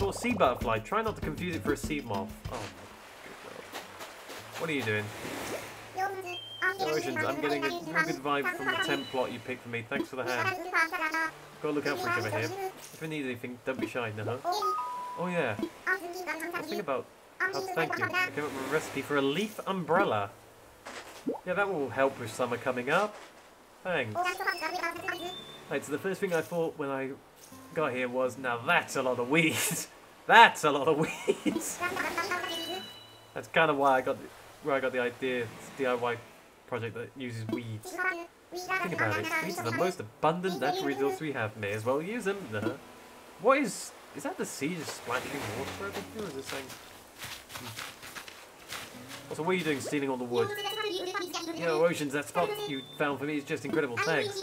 A sea butterfly. Try not to confuse it for a sea moth. Oh my god. What are you doing? I'm getting a real good vibe from the temp plot you picked for me. Thanks for the hand. Gotta look out for each other here. If you need anything, don't be shy, no? Oh yeah. I think about Oh, thank you. I came up with a recipe for a leaf umbrella. Yeah, that will help with summer coming up. Thanks. Right, so the first thing I thought when I got here was, now that's a lot of weeds. that's a lot of weeds. that's kind of why I got the, where I got the idea. DIY project that uses weeds. Think about it. Weeds are the most abundant natural resource we have. May as well use them. Uh -huh. What is... Is that the sea just splashing water over here? Or is it saying... Also, what are you doing stealing all the wood? Yo, Oceans, that spot you found for me is just incredible. Thanks.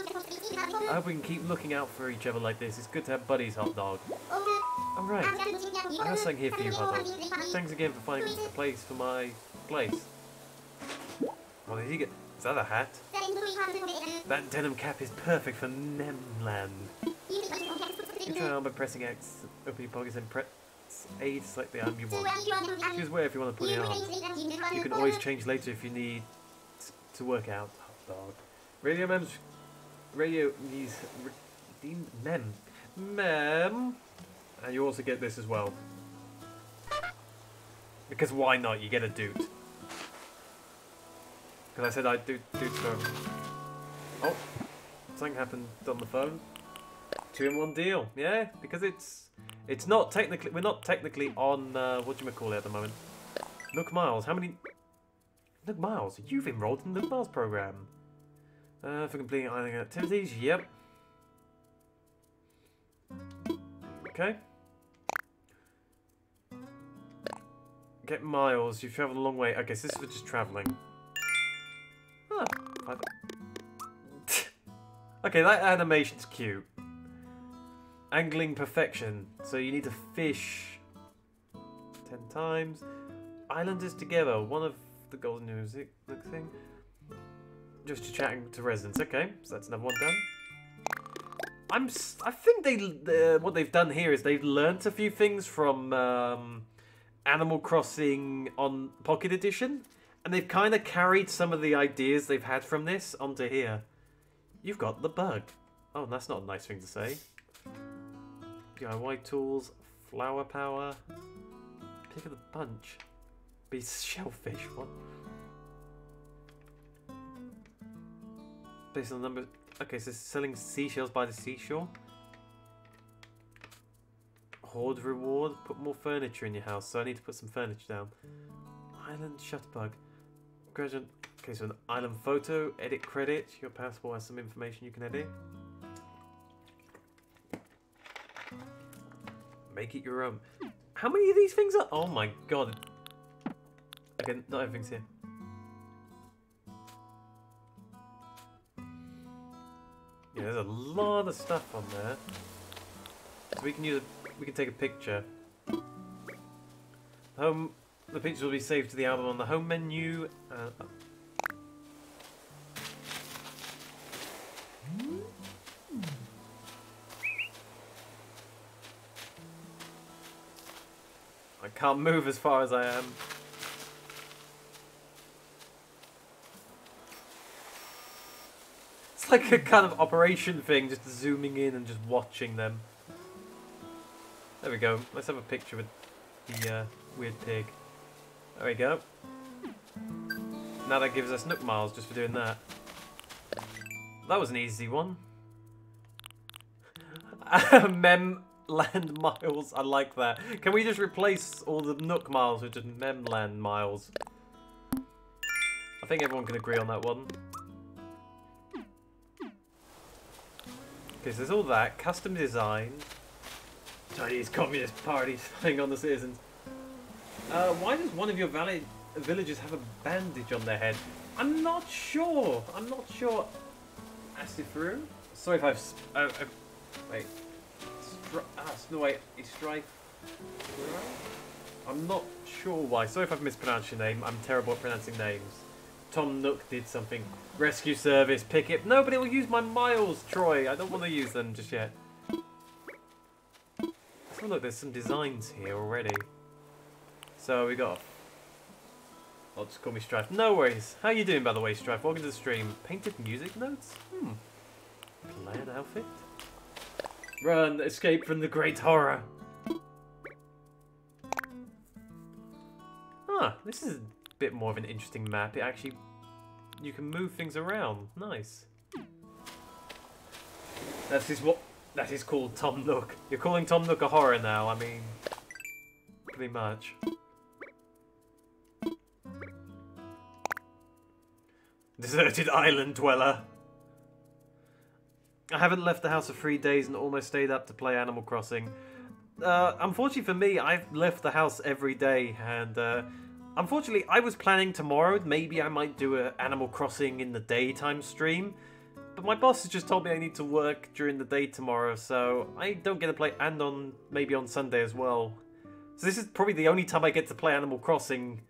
I hope we can keep looking out for each other like this. It's good to have buddies, Hot Dog. Alright. I have something here for you, Hot Dog. Thanks again for finding a place for my place. What did he get? Is that a hat? That denim cap is perfect for Memland. You try on by pressing X, open your pockets and press A to select the arm you want. Choose where if you want to put it on. You can always change later if you need to work out. Hot dog. Radio mems. Radio needs mem. Mem. And you also get this as well. Because why not? You get a dude. Because I said I'd do dude phone. Oh, something happened on the phone. Two in one deal. Yeah, because it's it's not technically we're not technically on uh, what do you call it at the moment. Nook Miles, how many? Nook Miles, you've enrolled in the Nook Miles program. Uh, for completing island activities. Yep. Okay. Get miles. You've travelled a long way. Okay, so this is for just travelling. Okay, that animation's cute. Angling perfection. So you need to fish ten times. Islanders together. One of the golden music thing. Just to chatting to residents. Okay, so that's another one done. I'm. I think they. Uh, what they've done here is they've learnt a few things from um, Animal Crossing on Pocket Edition, and they've kind of carried some of the ideas they've had from this onto here. You've got the bug. Oh, that's not a nice thing to say. DIY tools, flower power, pick of the bunch. Be shellfish. What? Based on the number. Okay, so selling seashells by the seashore. Hoard reward. Put more furniture in your house. So I need to put some furniture down. Island shutterbug. Okay, so an island photo. Edit credit. Your passport has some information you can edit. Make it your own. How many of these things are? Oh my god. Okay, not everything's here. Yeah, there's a lot of stuff on there. So we can use a, we can take a picture. Home, the picture will be saved to the album on the home menu. Uh, I can't move as far as I am. It's like a kind of operation thing, just zooming in and just watching them. There we go. Let's have a picture with the uh, weird pig. There we go. Now that gives us Nook Miles just for doing that. That was an easy one. Mem land miles. I like that. Can we just replace all the Nook miles with just Memland miles? I think everyone can agree on that one. Okay, so there's all that. Custom design. Chinese Communist Party spying on the citizens. Uh, why does one of your valley villagers have a bandage on their head? I'm not sure. I'm not sure. Asifaru? Sorry if I've... Uh, uh, wait. Stri ah, no wait. It's Strife... I'm not sure why. Sorry if I've mispronounced your name. I'm terrible at pronouncing names. Tom Nook did something. Rescue service, pick it. Nobody will use my miles, Troy. I don't want to use them just yet. So look, there's some designs here already. So we got... I'll just call me Strife. No worries. How you doing, by the way, Strife? Welcome to the stream. Painted music notes? Hmm. Plaid outfit? Run! Escape from the great horror! Ah, this is a bit more of an interesting map. It actually, you can move things around. Nice. That is what, that is called Tom Nook. You're calling Tom Nook a horror now, I mean, pretty much. Deserted island dweller. I haven't left the house for three days and almost stayed up to play Animal Crossing. Uh, unfortunately for me, I've left the house every day and uh, Unfortunately, I was planning tomorrow, maybe I might do an Animal Crossing in the daytime stream. But my boss has just told me I need to work during the day tomorrow, so I don't get to play, and on maybe on Sunday as well. So this is probably the only time I get to play Animal Crossing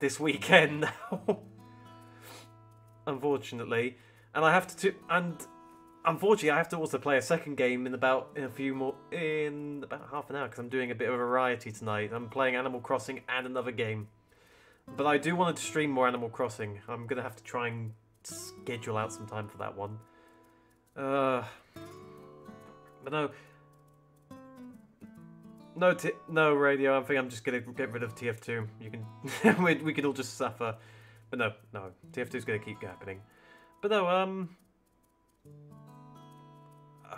this weekend now. unfortunately. And I have to, and unfortunately I have to also play a second game in about, in a few more, in about half an hour, because I'm doing a bit of a variety tonight. I'm playing Animal Crossing and another game. But I do want to stream more Animal Crossing. I'm to have to try and schedule out some time for that one. Uh, but no. No, no radio. I think I'm just gonna get rid of TF2. You can, we, we can all just suffer. But no, no, TF2 is gonna keep happening. But no, um, uh,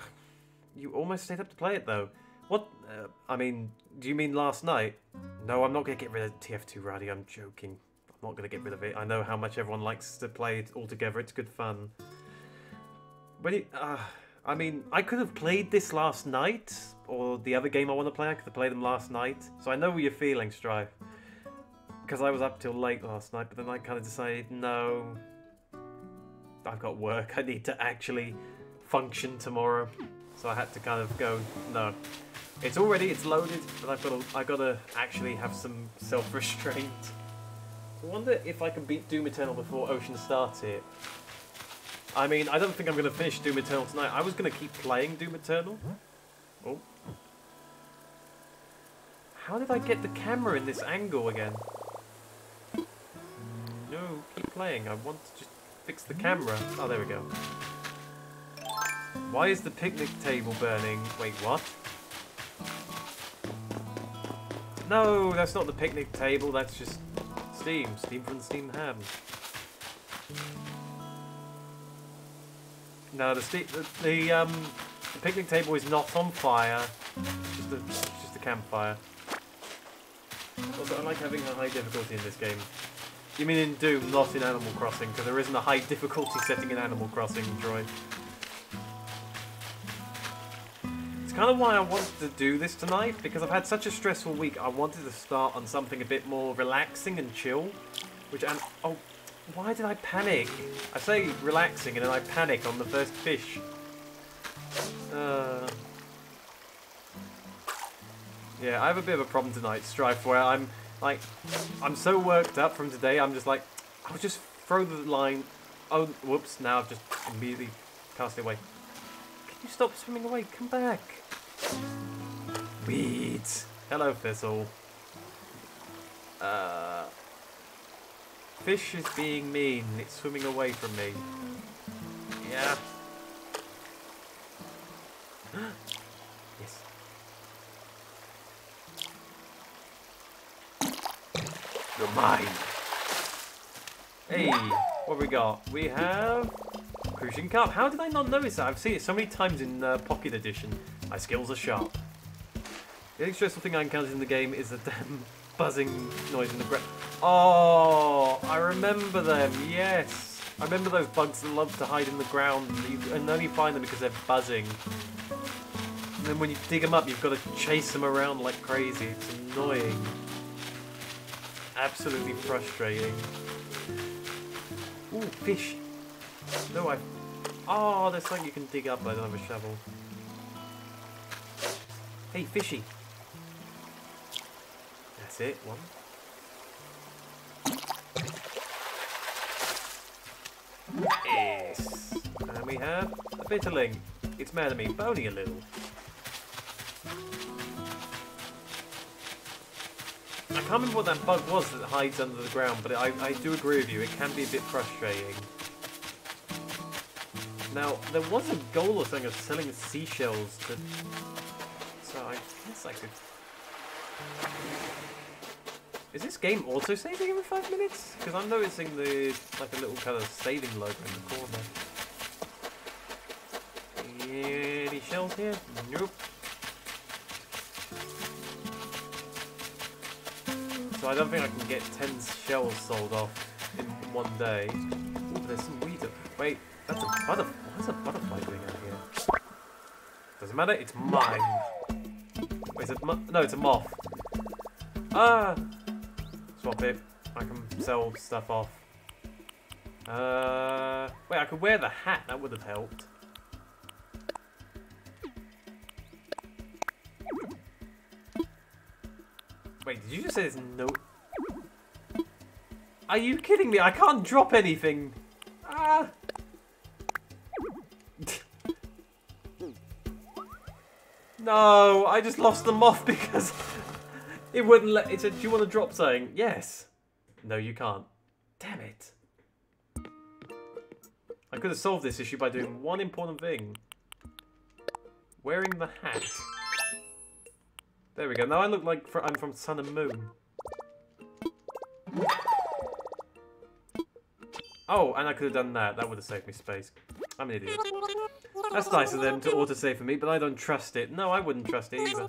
you almost stayed up to play it though. What? Uh, I mean, do you mean last night? No, I'm not going to get rid of TF2 Rowdy. I'm joking. I'm not going to get rid of it. I know how much everyone likes to play it all together. It's good fun. But it, uh, I mean, I could have played this last night, or the other game I want to play, I could have played them last night. So I know what you're feeling, Strife. Because I was up till late last night, but then I kind of decided, no, I've got work. I need to actually function tomorrow, so I had to kind of go. No, it's already it's loaded, but I've got to I got to actually have some self restraint. I wonder if I can beat Doom Eternal before Ocean starts it. I mean, I don't think I'm going to finish Doom Eternal tonight. I was going to keep playing Doom Eternal. Oh. How did I get the camera in this angle again? No, keep playing. I want to just fix the camera. Oh, there we go. Why is the picnic table burning? Wait, what? No, that's not the picnic table. That's just steam. Steam from the steam ham. No, the, ste the, the, um, the picnic table is not on fire. Just a, it's just a campfire. Also, I like having a high difficulty in this game. You mean in Doom, not in Animal Crossing, because there isn't a high difficulty setting in Animal Crossing, Troy. It's kind of why I wanted to do this tonight, because I've had such a stressful week, I wanted to start on something a bit more relaxing and chill. Which, and oh, why did I panic? I say relaxing and then I panic on the first fish. Uh, yeah, I have a bit of a problem tonight, Strife, where I'm like, I'm so worked up from today, I'm just like, I'll just throw the line. Oh, whoops, now I've just immediately cast it away. Can you stop swimming away? Come back. Weeds. Hello, Thistle. Uh, Fish is being mean. It's swimming away from me. Yeah. You're mine. Hey, what we got? We have Crucian carp. How did I not notice that? I've seen it so many times in uh, Pocket Edition. My skills are sharp. The only stressful thing I encountered in the game is the damn buzzing noise in the ground. Oh, I remember them, yes. I remember those bugs that love to hide in the ground and only find them because they're buzzing. And then when you dig them up, you've got to chase them around like crazy. It's annoying. Absolutely frustrating. Ooh, fish. No, I... Oh, there's something you can dig up, I don't have a shovel. Hey, fishy. That's it, one. Yes. And we have a bitterling. It's mad at me, but only a little. I can't remember what that bug was that hides under the ground, but I, I do agree with you, it can be a bit frustrating. Now, there was a goal or something of selling seashells to... So I guess I could is this game also saving every five minutes? Because I'm noticing the like a little kind of saving logo in the corner. Any shells here? Nope. So I don't think I can get 10 shells sold off in one day. Ooh, there's some weeds. Wait, that's a butterfly. What's a butterfly doing out here? Doesn't matter, it's mine. Wait, is it no, it's a moth. Ah! swap it. I can sell stuff off. Uh, wait, I could wear the hat. That would have helped. Wait, did you just say there's no... Are you kidding me? I can't drop anything. Ah! no, I just lost them off because... It wouldn't let. It said, "Do you want to drop something?" Yes. No, you can't. Damn it. I could have solved this issue by doing one important thing. Wearing the hat. There we go. Now I look like I'm from Sun and Moon. Oh, and I could have done that. That would have saved me space. I'm an idiot. That's nice of them to autosave for me, but I don't trust it. No, I wouldn't trust it either.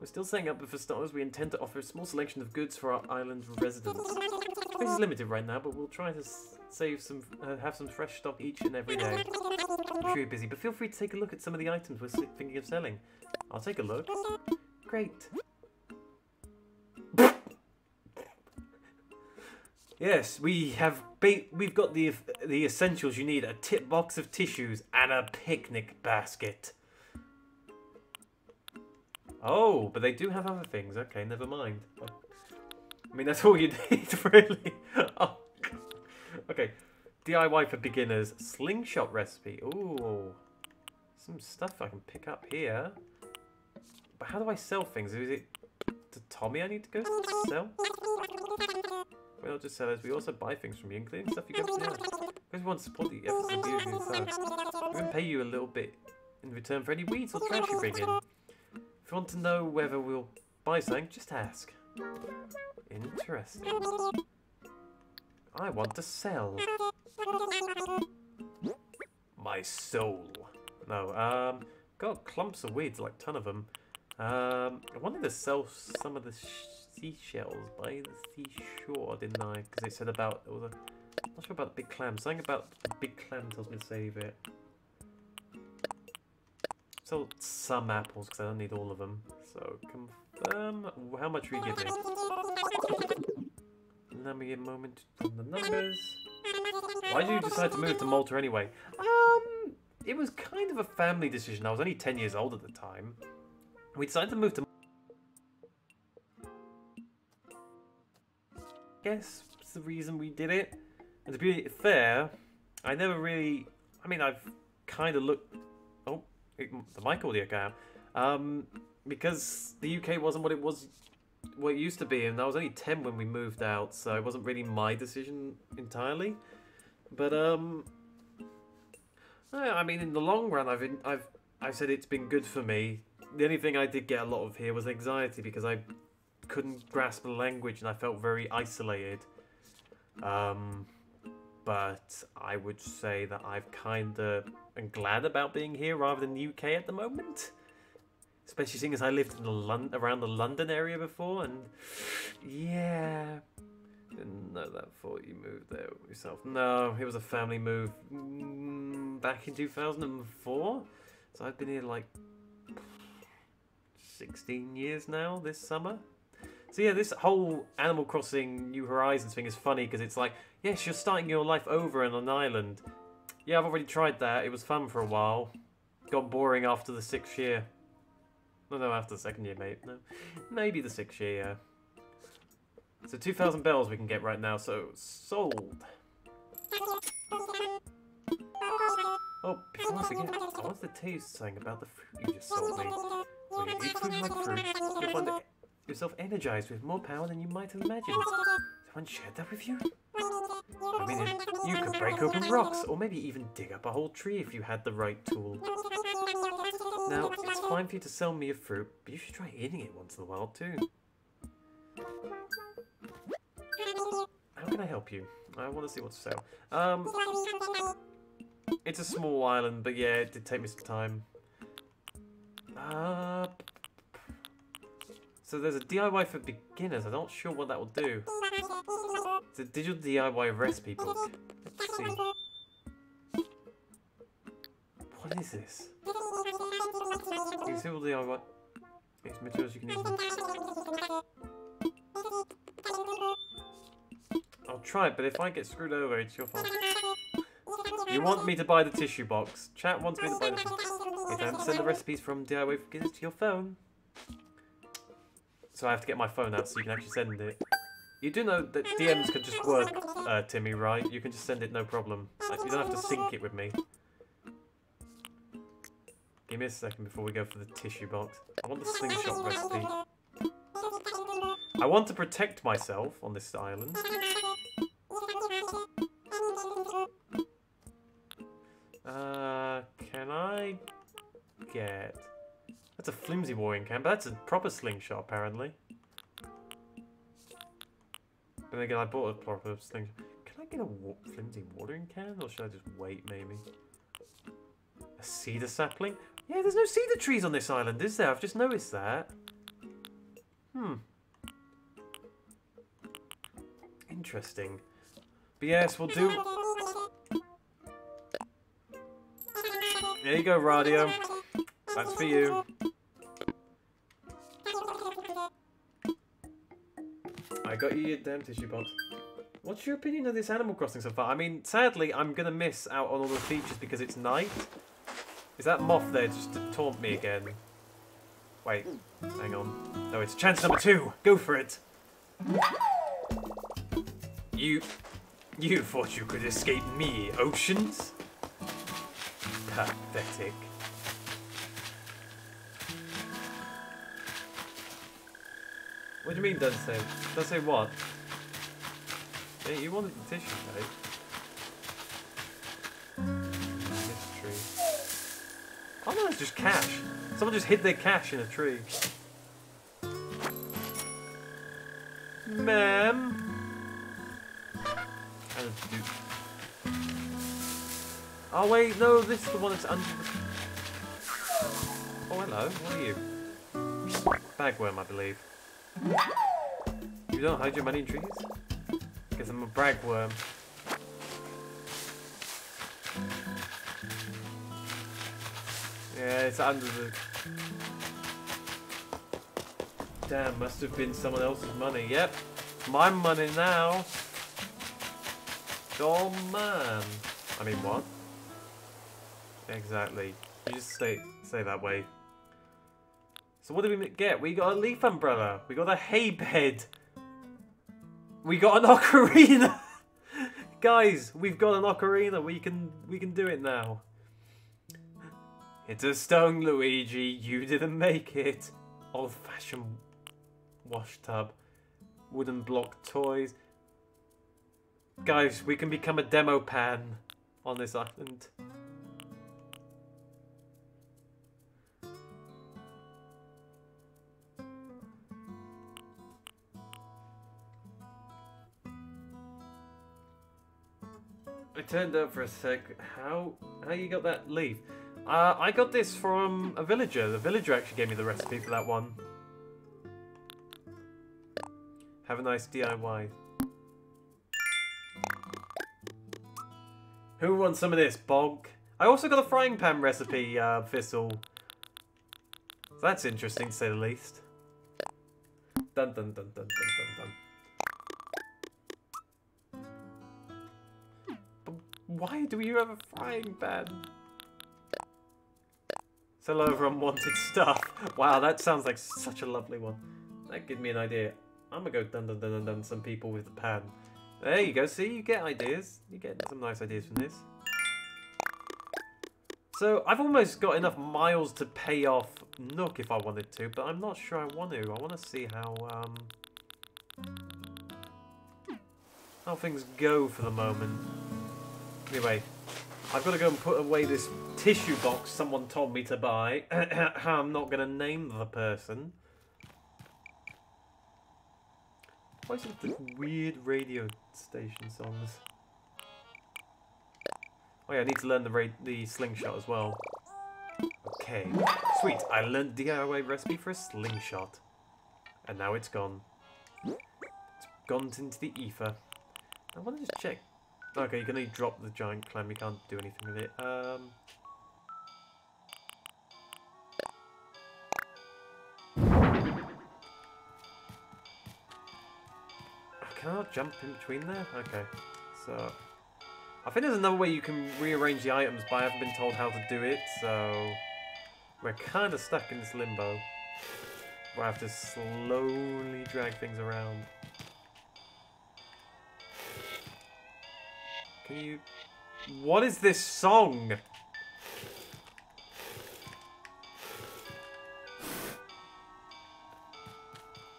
We're still setting up, but for starters, we intend to offer a small selection of goods for our island residents. Space is limited right now, but we'll try to save some, uh, have some fresh stock each and every day. I'm sure you're busy, but feel free to take a look at some of the items we're thinking of selling. I'll take a look. Great. Yes, we have. We've got the the essentials you need: a tip box of tissues and a picnic basket. Oh, but they do have other things. Okay, never mind. I mean, that's all you need, really. oh. Okay, DIY for beginners slingshot recipe. Ooh, some stuff I can pick up here. But how do I sell things? Is it to Tommy I need to go sell? We're not just sellers, we also buy things from you, including stuff you get from the Because we want to support the efforts of We're going to pay you a little bit in return for any weeds or trash you bring in. If you want to know whether we'll buy something, just ask. Interesting. I want to sell. My soul. No, um, got clumps of weeds, like ton of them. Um, I wanted to sell some of the seashells by the seashore, didn't I? Because it said about, it was a, I'm not sure about the big clam. Something about the big clam tells me to save it. Sell some apples because I don't need all of them. So confirm, how much are you giving? Let me get a moment from the numbers. Why did you decide to move to Malta anyway? Um, it was kind of a family decision. I was only 10 years old at the time. We decided to move to guess it's the reason we did it. And to be fair, I never really. I mean, I've kind of looked. Oh, it, the mic audio cam. Um, because the UK wasn't what it was, what it used to be, and I was only ten when we moved out, so it wasn't really my decision entirely. But um, I mean, in the long run, I've been, I've I've said it's been good for me. The only thing I did get a lot of here was anxiety because I couldn't grasp the language and I felt very isolated. Um, but I would say that I've kind of am glad about being here rather than the UK at the moment. Especially seeing as I lived in the Lon- around the London area before, and yeah, didn't know that before you moved there yourself. No, it was a family move mm, back in 2004. So I've been here like 16 years now this summer. So yeah, this whole Animal Crossing New Horizons thing is funny because it's like, yes, you're starting your life over on an island. Yeah, I've already tried that. It was fun for a while. Got boring after the sixth year. No, no, after the second year, mate. No, maybe the sixth year. Yeah. So 2,000 bells we can get right now. So sold. Oh, I forget, I to tell you something about the fruit you just sold me. When you eat food like fruit, you'll find yourself energized with more power than you might have imagined. Someone shared that with you? I mean, you could break open rocks, or maybe even dig up a whole tree if you had the right tool. Now, it's fine for you to sell me a fruit, but you should try eating it once in a while too. How can I help you? I want to see what to sell. Um, it's a small island, but yeah, it did take me some time. Uh, so there's a DIY for beginners. I'm not sure what that will do. It's a digital DIY recipe book. Let's see. What is this? Digital DIY. These materials you can. I'll try it, but if I get screwed over, it's your fault. You want me to buy the tissue box. Chat wants me to buy the tissue box. You send the recipes from DIY for beginners to your phone. So I have to get my phone out so you can actually send it. You do know that DMs can just work, uh, Timmy, right? You can just send it no problem. Like, you don't have to sync it with me. Give me a second before we go for the tissue box. I want the slingshot recipe. I want to protect myself on this island. Uh, can I get... That's a flimsy watering can, but that's a proper slingshot, apparently. But again, I bought a proper slingshot. Can I get a wa flimsy watering can, or should I just wait, maybe? A cedar sapling? Yeah, there's no cedar trees on this island, is there? I've just noticed that. Hmm. Interesting. But yes, we'll do... There you go, Radio. That's for you. I got you your damn tissue box. What's your opinion of this Animal Crossing so far? I mean, sadly, I'm gonna miss out on all the features because it's night. Is that moth there just to taunt me again? Wait, hang on. No, it's chance number two. Go for it. You, you thought you could escape me, Oceans? Pathetic. What do you mean, does say? Does say what? Hey, you wanted the tissue? Just cash. Someone just hid their cash in a tree. Ma'am. Oh wait, no, this is the one that's under. Oh hello, what are you? Bagworm, I believe. You don't hide your money in trees? Guess I'm a bragworm. Yeah, it's under the... Damn, must have been someone else's money. Yep, my money now. Oh man. I mean, what? Exactly. You just say say that way. So what did we get? We got a leaf umbrella. We got a hay bed. We got an ocarina. Guys, we've got an ocarina. We can we can do it now. It's a stone, Luigi. You didn't make it. Old-fashioned wash tub. Wooden block toys. Guys, we can become a demo pan on this island. I turned up for a sec. How how you got that leaf? Uh, I got this from a villager. The villager actually gave me the recipe for that one. Have a nice DIY. Who wants some of this, Bog? I also got a frying pan recipe, uh, Thistle. That's interesting to say the least. Dun dun dun dun dun dun dun. Why do you have a frying pan? Sell over unwanted stuff. Wow, that sounds like such a lovely one. That gives me an idea. I'm gonna go dun dun dun dun dun some people with the pan. There you go, see, you get ideas. You get some nice ideas from this. So, I've almost got enough miles to pay off Nook if I wanted to, but I'm not sure I want to. I want to see how, um... How things go for the moment. Anyway, I've got to go and put away this tissue box someone told me to buy. I'm not going to name the person. Why is this weird radio station songs? Oh yeah, I need to learn the the slingshot as well. Okay, sweet. I learned DIY recipe for a slingshot. And now it's gone. It's gone into the ether. I want to just check Okay, you can only drop the giant clam, you can't do anything with it. Um... Can I jump in between there? Okay, so... I think there's another way you can rearrange the items, but I haven't been told how to do it, so... We're kind of stuck in this limbo. Where I have to slowly drag things around. You... What is this song?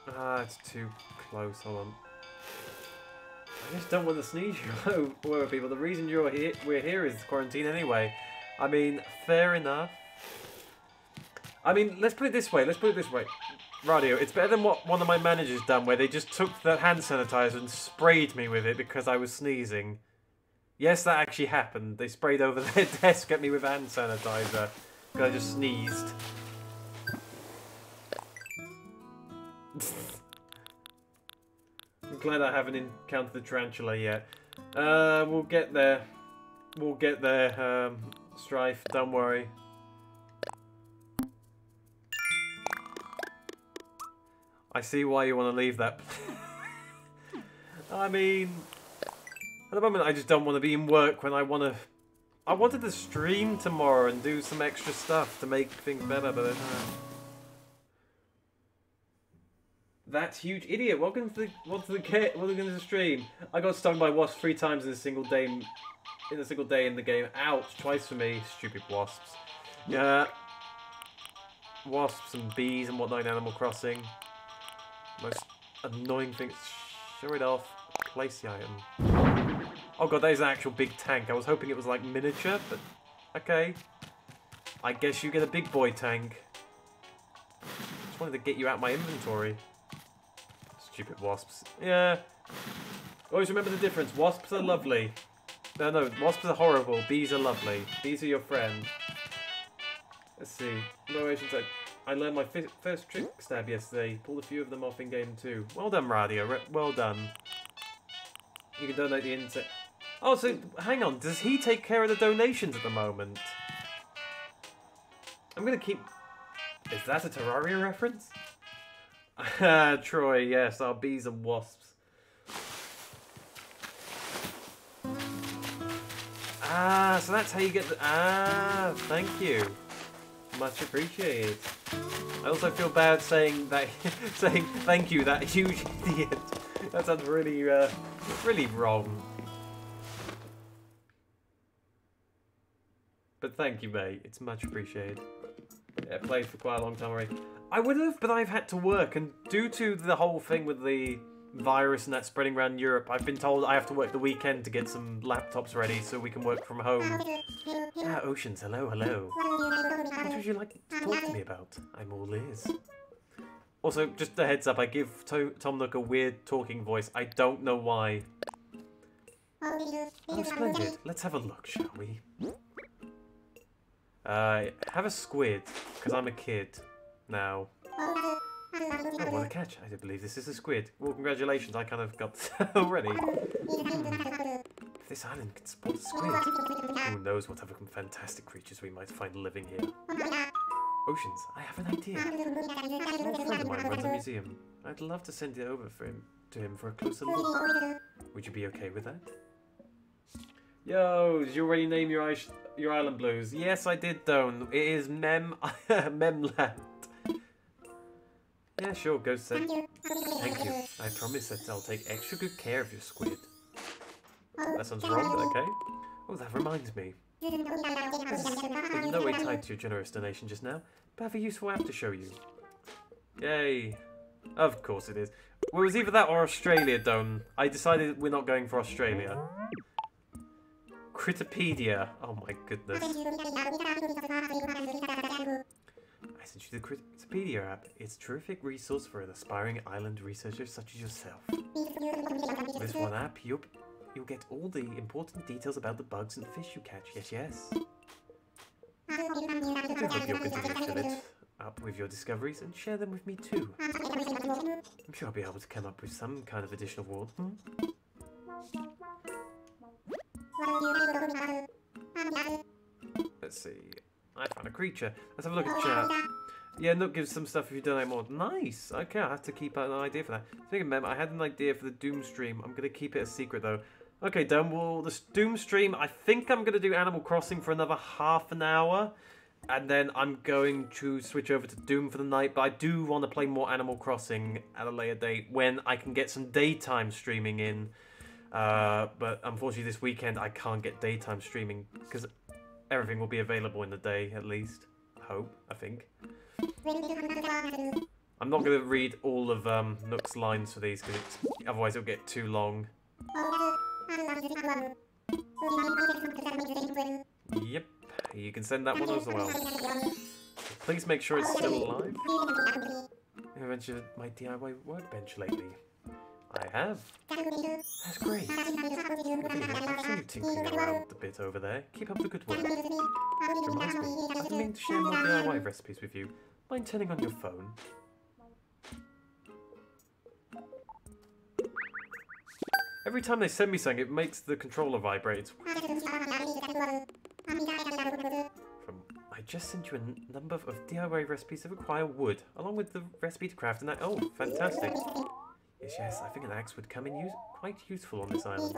Ah, it's too close. Hold on. I just don't want to sneeze you. Whoa, people. The reason you're here, we're here is quarantine anyway. I mean, fair enough. I mean, let's put it this way. Let's put it this way. Radio, it's better than what one of my managers done, where they just took that hand sanitizer and sprayed me with it because I was sneezing. Yes, that actually happened. They sprayed over their desk at me with hand sanitizer because I just sneezed. I'm glad I haven't encountered the tarantula yet. Uh, we'll get there. We'll get there, um, Strife. Don't worry. I see why you want to leave that. I mean, the moment, I just don't want to be in work when I want to. I wanted to stream tomorrow and do some extra stuff to make things better, but. Uh, that huge idiot! Welcome to the to the welcome to the stream. I got stung by wasps three times in a single day. In a single day in the game. Ouch! Twice for me. Stupid wasps. Yeah. Wasps and bees and whatnot in Animal Crossing. Most annoying thing. Show it off. Place the item. Oh god, that is an actual big tank. I was hoping it was like miniature, but okay. I guess you get a big boy tank. Just wanted to get you out my inventory. Stupid wasps. Yeah. Always remember the difference. Wasps are lovely. No, no, wasps are horrible. Bees are lovely. Bees are your friend. Let's see. Motivation type. I learned my first trick stab yesterday. Pulled a few of them off in game too. Well done, Radio. well done. You can donate the insect. Oh, so hang on. Does he take care of the donations at the moment? I'm gonna keep. Is that a Terraria reference? Ah, Troy, yes, our bees and wasps. Ah, so that's how you get the... Ah, thank you. Much appreciated. I also feel bad saying that, saying thank you, that huge idiot. That sounds really, uh, really wrong. Thank you, mate. It's much appreciated. Yeah, played for quite a long time already. I would have, but I've had to work, and due to the whole thing with the virus and that spreading around Europe, I've been told I have to work the weekend to get some laptops ready so we can work from home. Ah, Oceans, hello, hello. What would you like to talk to me about? I'm all ears. Also, just a heads up, I give to Tom Nook a weird talking voice. I don't know why. Oh, splendid. Let's have a look, shall we? Uh, have a squid, because I'm a kid now. Oh, what a catch. I do believe this is a squid. Well, congratulations, I kind of got already. This island can support a squid, who knows what other fantastic creatures we might find living here. Oceans, I have an idea. A friend of mine runs a museum. I'd love to send it over for him to him for a closer look. Would you be okay with that? Yo, did you already name your, your island blues? Yes, I did, Don. It is Mem Memland. Yeah, sure, go set. Thank you. I promise that I'll take extra good care of your squid. That sounds wrong, but okay. Oh, that reminds me. This is no way tied to your generous donation just now, but I have a useful app to show you. Yay. Of course it is. Well, it was either that or Australia, Don. I decided we're not going for Australia. Critterpedia. Oh my goodness. I sent you the Critterpedia app. It's a terrific resource for an aspiring island researcher such as yourself. With one app, you'll, you'll get all the important details about the bugs and fish you catch. Yes, yes. I hope you'll continue to fill it up with your discoveries and share them with me too. I'm sure I'll be able to come up with some kind of additional reward. Hmm? Let's see. I found a creature. Let's have a look at chat. Yeah, Nook gives some stuff if you donate more. Nice. Okay, I'll have to keep an idea for that. Speaking of mem, I had an idea for the Doom stream. I'm going to keep it a secret, though. Okay, done. Well, the Doom stream, I think I'm going to do Animal Crossing for another half an hour. And then I'm going to switch over to Doom for the night. But I do want to play more Animal Crossing at a later date when I can get some daytime streaming in. Uh, but unfortunately, this weekend I can't get daytime streaming because everything will be available in the day at least. Hope, I think. I'm not going to read all of um, Nook's lines for these because otherwise it'll get too long. Yep, you can send that one as well. Please make sure it's still alive. I mentioned my DIY workbench lately. I have. That's great. Tinkering around a bit over there. Keep up the good work. Reminds me, I've been meaning to share more DIY recipes with you. Mind turning on your phone? Every time they send me something, it makes the controller vibrate. From, I just sent you a number of DIY recipes that require wood, along with the recipe to craft and that. Oh, fantastic. Yes, yes, I think an axe would come in use quite useful on this island.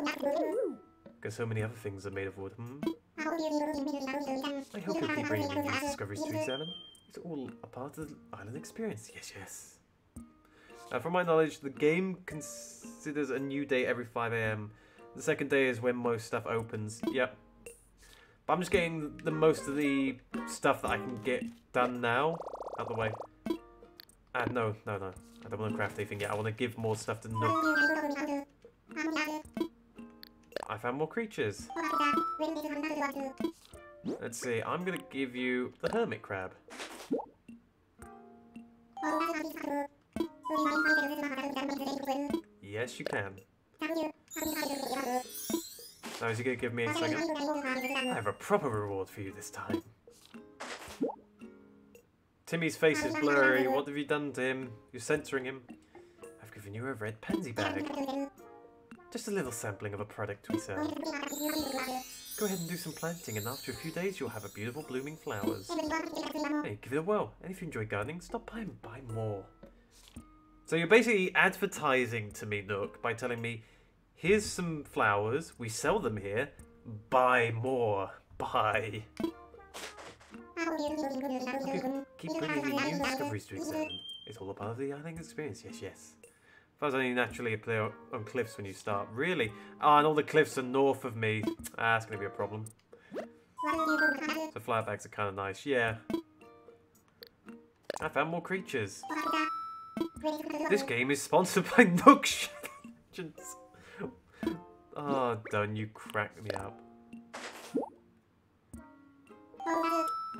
Because so many other things are made of wood, hmm? I hope you'll keep bringing these discoveries to examine. It's all a part of the island experience. Yes, yes. Uh, from my knowledge, the game considers a new day every 5am. The second day is when most stuff opens. Yep. But I'm just getting the most of the stuff that I can get done now out of the way. Uh, no, no, no. I don't want to craft anything yet. I want to give more stuff to Nook. I found more creatures. Let's see. I'm going to give you the hermit crab. Yes, you can. Now, is he going to give me a second? I have a proper reward for you this time. Timmy's face is blurry. What have you done to him? You're censoring him. I've given you a red pansy bag. Just a little sampling of a product we sell. Go ahead and do some planting, and after a few days, you'll have a beautiful blooming flowers. Hey, give it a whirl. And if you enjoy gardening, stop by and buy more. So you're basically advertising to me, Nook, by telling me, here's some flowers, we sell them here, buy more, buy. Okay, keep bringing me new discoveries to examine. It's all a part of the island experience, yes, yes. Flowers only naturally a appear on cliffs when you start. Really? Ah, oh, and all the cliffs are north of me. Ah, that's going to be a problem. The flower bags are kind of nice, yeah. I found more creatures. This game is sponsored by Nook Legends. Oh, don't you crack me up.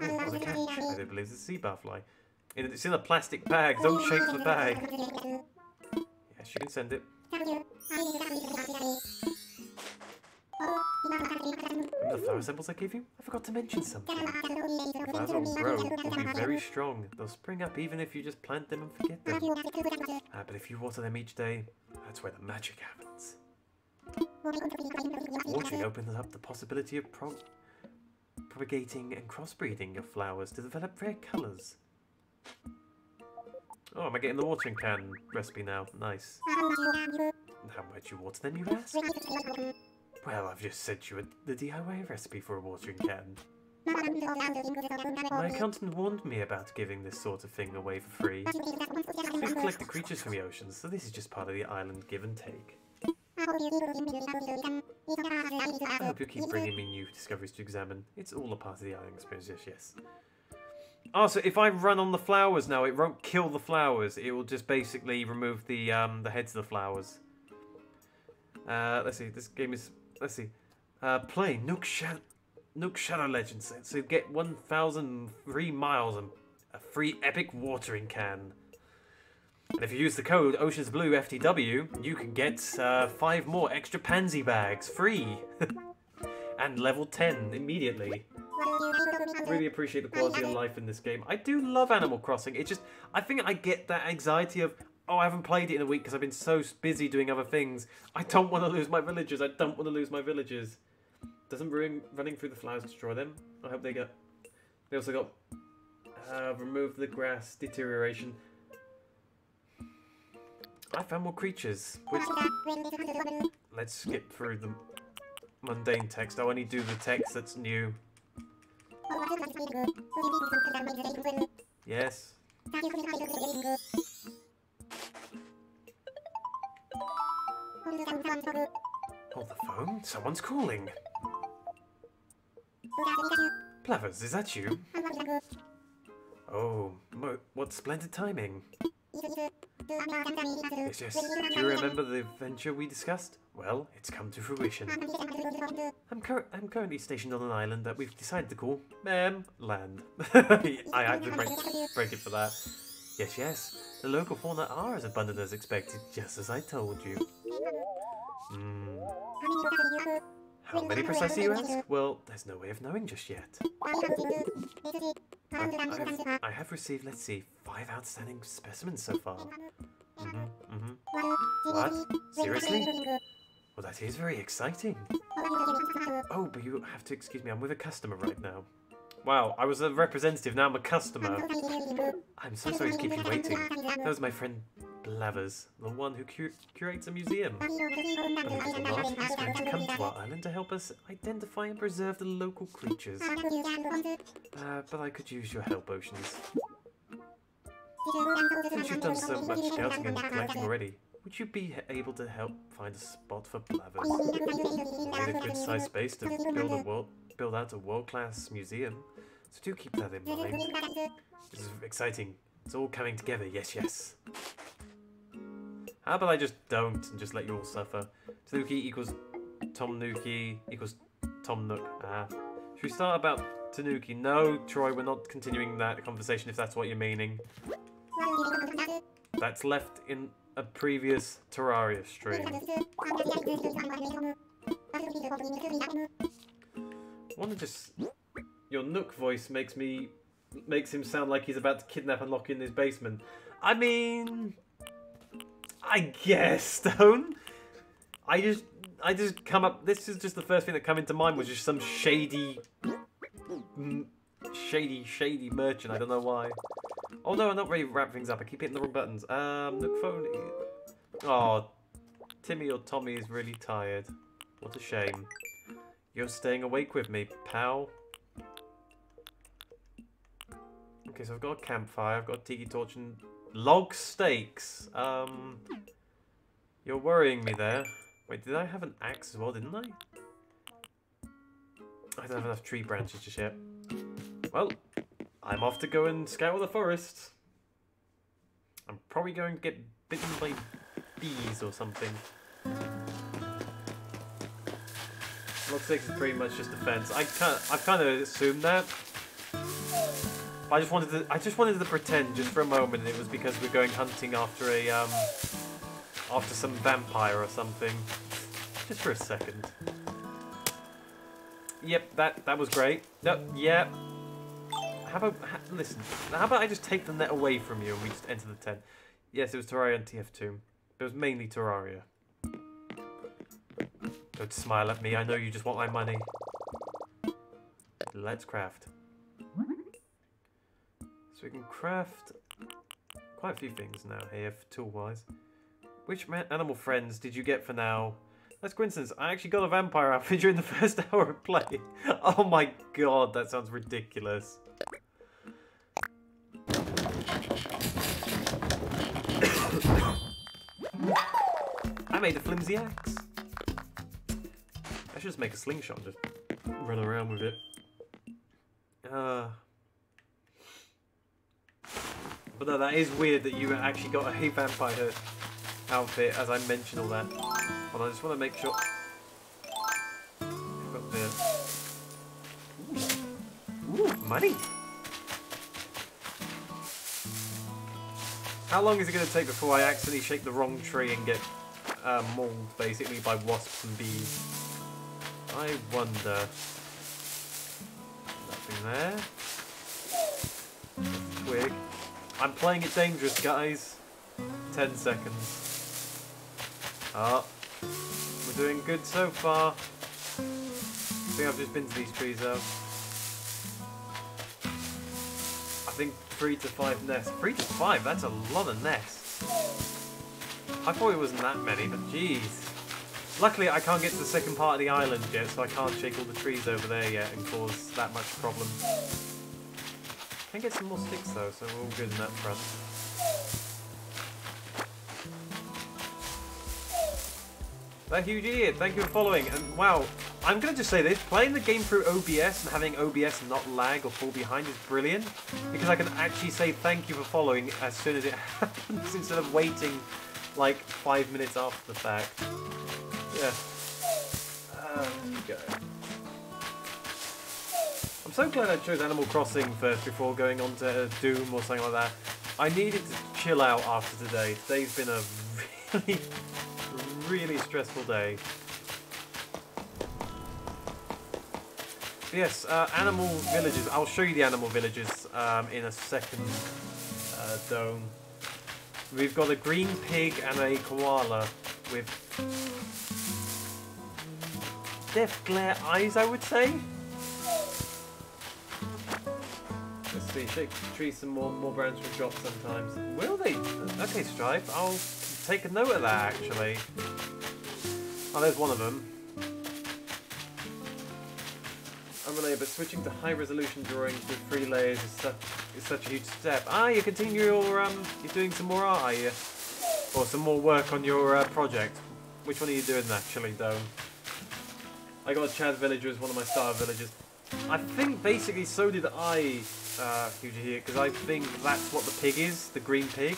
Oh, the catch. I do believe it's a sea butterfly. It's in a plastic bag. Don't shake the bag. Yes, you can send it. Remember the flower samples I gave you? I forgot to mention something. The flowers will grow, will be very strong. They'll spring up even if you just plant them and forget them. Ah, but if you water them each day, that's where the magic happens. Watering opens up the possibility of pro propagating and crossbreeding of flowers to develop rare colours. Oh, am I getting the watering can recipe now? Nice. How much you water them, you ask? Well, I've just sent you a, the DIY recipe for a watering can. My accountant warned me about giving this sort of thing away for free. We collect the creatures from the oceans, so this is just part of the island give and take. I hope you keep bringing me new discoveries to examine. It's all a part of the island experience, yes, yes. Oh, so if I run on the flowers now, it won't kill the flowers. It will just basically remove the um, the heads of the flowers. Uh, let's see. This game is... Let's see. Uh, play Nook, Shadow, Nook Shadow Legends. So get 1,003 miles and a free epic watering can. And if you use the code Oceansbloo FTW, you can get uh, five more extra pansy bags free. and level 10 immediately. Really appreciate the quality of life in this game. I do love Animal Crossing. It just, I think I get that anxiety of, oh, I haven't played it in a week because I've been so busy doing other things. I don't want to lose my villagers. I don't want to lose my villagers. Doesn't ruin, running through the flowers destroy them? I hope they get... They also got... Uh, remove the grass deterioration. I found more creatures. Which... Let's skip through the mundane text. I only do the text that's new. Yes. Hold oh, the phone. Someone's calling. Plavers, is that you? Oh, what splendid timing. Yes, yes. Do you remember the adventure we discussed? Well, it's come to fruition. I'm, cur I'm currently stationed on an island that we've decided to call Mem Land. I had to break, break it for that. Yes, yes. The local fauna are as abundant as expected, just as I told you. Hmm. How many precisely, you ask? Well, there's no way of knowing just yet. I, have, I have received, let's see, five outstanding specimens so far. Mm-hmm, mm-hmm. What? Seriously? Well, that is very exciting. Oh, but you have to excuse me, I'm with a customer right now. Wow, I was a representative, now I'm a customer. I'm so sorry to keep you waiting. That was my friend Blathers, the one who cur curates a museum. But Uncle Martin is going to come to our island to help us identify and preserve the local creatures. Uh, but I could use your help, Oceans. Since you've done so much scouting and collecting already, would you be able to help find a spot for Blathers? Need a good sized space to build a world build out a world-class museum. So do keep that in mind. This is exciting. It's all coming together. Yes, yes. How about I just don't and just let you all suffer? Tanuki equals Tom Nuki equals Tom Nook. Ah. Should we start about Tanuki? No, Troy, we're not continuing that conversation if that's what you're meaning. That's left in a previous Terraria stream. I want to just... Your Nook voice makes me... Makes him sound like he's about to kidnap and lock in his basement. I mean... I guess, Stone. I just... I just come up... This is just the first thing that come into mind was just some shady... Shady, shady merchant. I don't know why. Oh no, I'm not ready to wrap things up. I keep hitting the wrong buttons. Um, Nook phone... Oh, Timmy or Tommy is really tired. What a shame. You're staying awake with me, pal. Okay, so I've got a campfire, I've got a tiki torch and log stakes. Um, you're worrying me there. Wait, did I have an axe as well, didn't I? I don't have enough tree branches just yet. Well, I'm off to go and scout the forest. I'm probably going to get bitten by bees or something. Log six is pretty much just a fence. I kind I kind of assumed that. I just wanted to I just wanted to pretend just for a moment it was because we're going hunting after a um after some vampire or something. Just for a second. Yep, that that was great. No, yeah. How about ha, listen? How about I just take the net away from you and we just enter the tent? Yes, it was Terraria and TF2. It was mainly Terraria. Don't smile at me, I know you just want my money. Let's craft. We can craft quite a few things now here, tool-wise. Which animal friends did you get for now? That's coincidence. I actually got a vampire outfit during the first hour of play. Oh my god, that sounds ridiculous. I made a flimsy axe I should just make a slingshot and just run around with it. Uh, but no, that is weird that you actually got a vampire outfit, as I mentioned all that. But I just want to make sure... Got this. Ooh. Ooh, money! How long is it going to take before I accidentally shake the wrong tree and get uh, mauled, basically, by wasps and bees? I wonder. Nothing there. I'm playing it dangerous, guys. Ten seconds. Ah. Oh, we're doing good so far. I think I've just been to these trees though. I think three to five nests. Three to five? That's a lot of nests. I thought it wasn't that many, but jeez. Luckily, I can't get to the second part of the island yet, so I can't shake all the trees over there yet and cause that much problem. Can get some more sticks though, so we're all good in that front. That huge idiot, thank you for following. And wow, I'm going to just say this, playing the game through OBS and having OBS not lag or fall behind is brilliant. Because I can actually say thank you for following as soon as it happens instead of waiting like five minutes after the fact. Yeah. Um, go. So glad I chose Animal Crossing first before going on to Doom or something like that. I needed to chill out after today. Today's been a really, really stressful day. Yes, uh, animal villages. I'll show you the animal villages um, in a second, uh, Dome. We've got a green pig and a koala with death glare eyes, I would say. See. Shake tree some more, more branches will drop sometimes. Will they? Okay, Stripe. I'll take a note of that, actually. Oh, there's one of them. I'm relieved, but switching to high resolution drawings with three layers is such, is such a huge step. Ah, you continue your, um, you're doing some more art, are you? Or some more work on your uh, project. Which one are you doing actually, though? I got a Chad villager as one of my starter villagers. I think basically so did I, uh, here, because I think that's what the pig is, the green pig.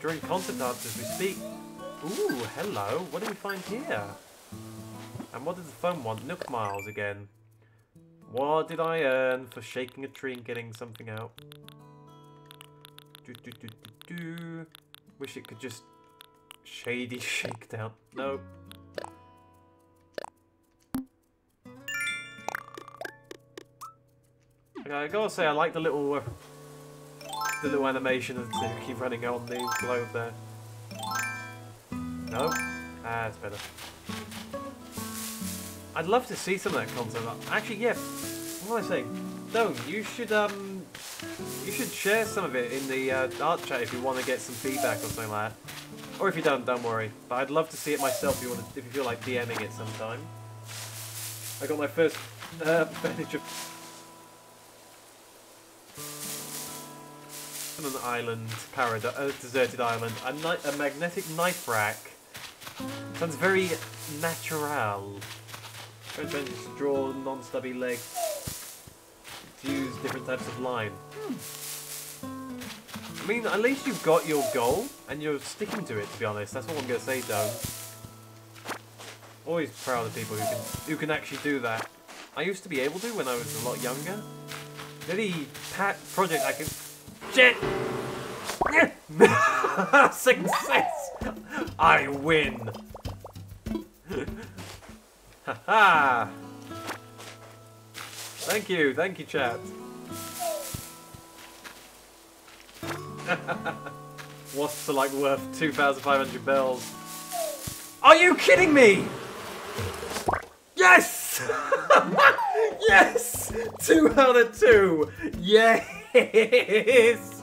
During concert art as we speak. Ooh, hello. What do we find here? And what did the phone want? Nook miles again. What did I earn for shaking a tree and getting something out? Do, do, do, do, do. Wish it could just shady shakedown. No. I gotta say I like the little uh, the little animation of the keep running on the globe there. No? Ah, it's better. I'd love to see some of that content. Actually, yeah. What am I saying? No, you should um, you should share some of it in the uh, art chat if you want to get some feedback or something like that. Or if you don't, don't worry. But I'd love to see it myself if you want to, if you feel like DMing it sometime. I got my first uh, of an island, paradise, a uh, deserted island, a, a magnetic knife rack. Sounds very natural. Trying to draw non-stubby legs to use different types of line. I mean, at least you've got your goal and you're sticking to it. To be honest, that's all I'm gonna say, though. Always proud of people who can who can actually do that. I used to be able to when I was a lot younger. The only pat project I can shit. Success! I win! Haha! thank you, thank you, chat. Wasps are like worth 2,500 bells. Are you kidding me? Yes! yes! Two out of two! Yes!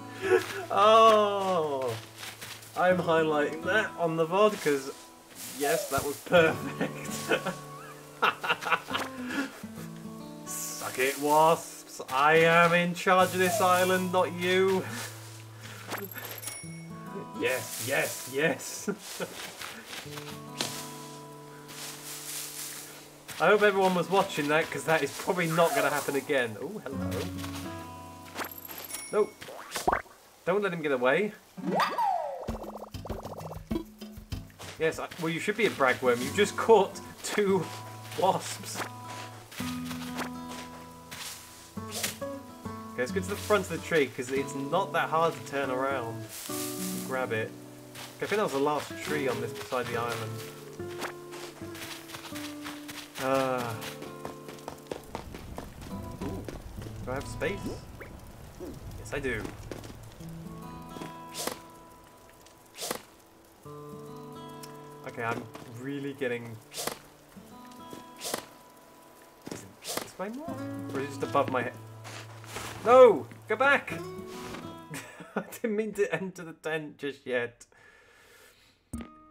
Oh! I'm highlighting that on the VOD because, yes, that was perfect. Suck it, wasps. I am in charge of this island, not you. yes, yes, yes. I hope everyone was watching that because that is probably not going to happen again. Oh, hello. Nope. Don't let him get away. Yes, I, well you should be a bragworm. You just caught two wasps. Okay, let's go to the front of the tree because it's not that hard to turn around. Grab it. Okay, I think that was the last tree on this side of the island. Ah. Ooh. Do I have space? Yes, I do. Okay, I'm really getting... Is it this way more? Or is it just above my head? No! Go back! I didn't mean to enter the tent just yet.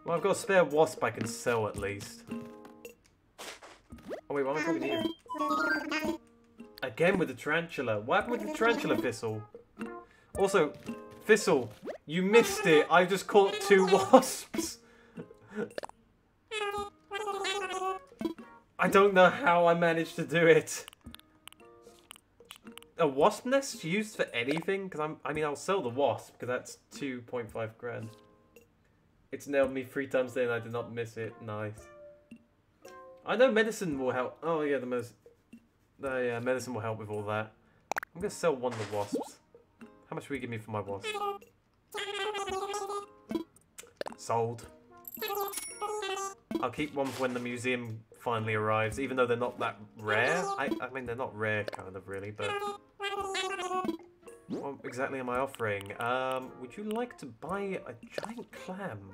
Well, I've got a spare wasp I can sell at least. Oh wait, why am I talking to you? Again with the tarantula. What happened with the tarantula, Thistle? Also, Thistle, you missed it. I just caught two wasps. I don't know how I managed to do it. A wasp nest used for anything? Because I'm, I mean, I'll sell the wasp because that's 2.5 grand. It's nailed me three times today and I did not miss it. Nice. I know medicine will help. Oh yeah, the most. Uh, yeah, medicine will help with all that. I'm gonna sell one of the wasps. How much will you give me for my wasp? Sold. I'll keep one for when the museum finally arrives, even though they're not that rare. I, I mean, they're not rare, kind of, really, but... What exactly am I offering? Um, would you like to buy a giant clam?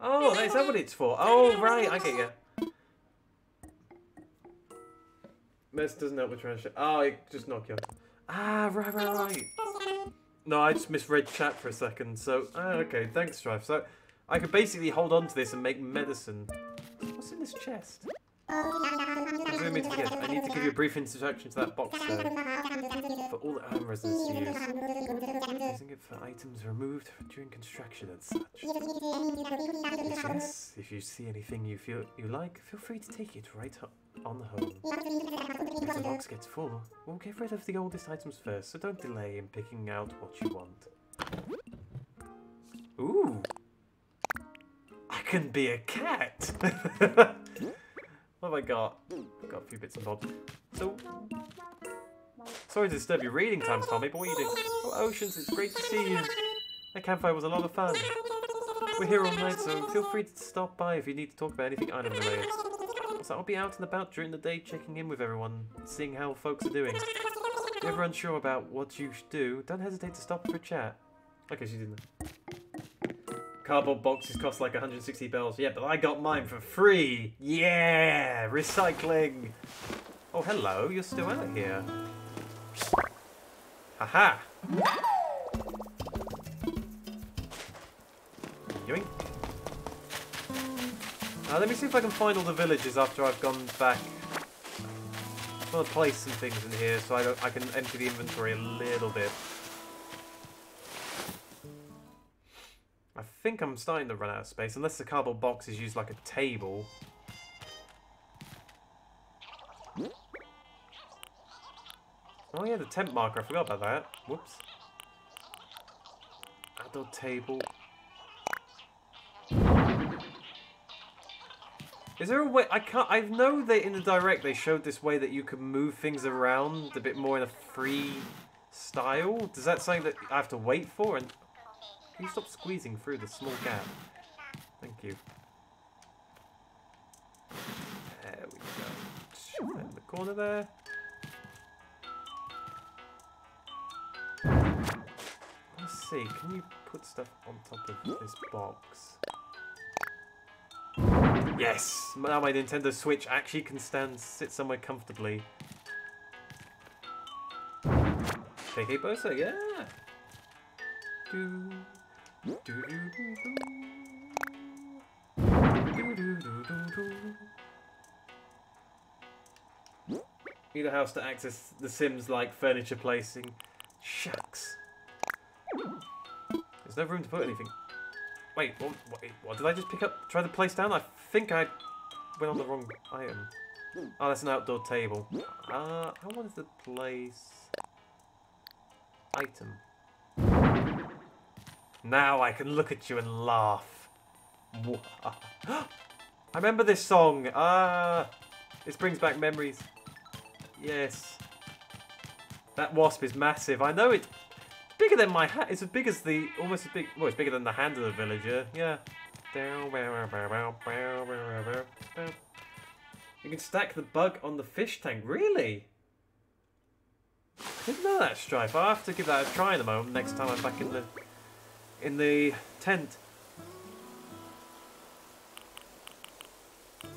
Oh, is that what it's for? Oh, right, I get you. Mess doesn't help with translation. Oh, I just knock you. Ah, right, right, right. No, I just misread chat for a second. So, ah, okay, thanks, Strife. So, I could basically hold on to this and make medicine. What's in this chest? I need to give you a brief introduction to that box there. For all the arm to use. Using it for items removed during construction and such. Yes, if you see anything you feel you like, feel free to take it right ho- on the home. If the box gets full, we'll get rid of the oldest items first, so don't delay in picking out what you want. Ooh! I can be a cat! what have I got? I've got a few bits and bobs. So, sorry to disturb your reading time, Tommy, but what are you doing? Oh, Oceans, it's great to see you. That campfire was a lot of fun. We're here all night, so feel free to stop by if you need to talk about anything item related. I'll be out and about during the day checking in with everyone, seeing how folks are doing. If you're ever unsure about what you should do, don't hesitate to stop for a chat. Okay, she didn't. Cardboard boxes cost like 160 bells. Yeah, but I got mine for free. Yeah, recycling. Oh, hello. You're still out here. Haha. Uh, let me see if I can find all the villages after I've gone back. I want to place some things in here so I, I can empty the inventory a little bit. I think I'm starting to run out of space, unless the cardboard box is used like a table. Oh yeah, the temp marker, I forgot about that. Whoops. Adult table. Is there a way I can't I know that in the direct they showed this way that you could move things around a bit more in a free style? Does that something that I have to wait for and can you stop squeezing through the small gap? Thank you. There we go. In the corner there. Let's see, can you put stuff on top of this box? Yes! Now my Nintendo Switch actually can stand, sit somewhere comfortably. KK Bossa, yeah! Do, do, do, do. Need a house to access The Sims like furniture placing. Shucks. There's no room to put anything. Wait, what, what, did I just pick up? Try to place down? I think I went on the wrong item. Oh, that's an outdoor table. Uh, I wanted to place... Item. Now I can look at you and laugh. I remember this song. Ah, this brings back memories. Yes. That wasp is massive. I know it's bigger than my hat. It's as big as the, almost as big, well, it's bigger than the hand of the villager. Yeah. You can stack the bug on the fish tank. Really? I didn't know that, Strife. I'll have to give that a try in a moment next time I'm back in the in the tent. I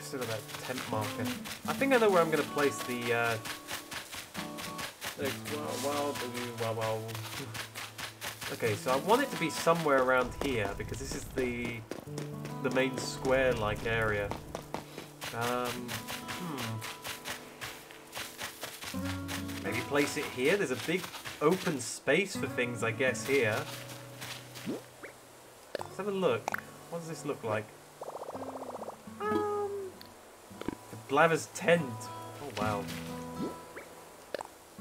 still got that tent marker. I think I know where I'm going to place the, uh, Okay, so I want it to be somewhere around here because this is the the main square-like area. Um, hmm. Maybe place it here. There's a big open space for things, I guess, here. Let's have a look. What does this look like? Um, the Blaver's tent. Oh, wow.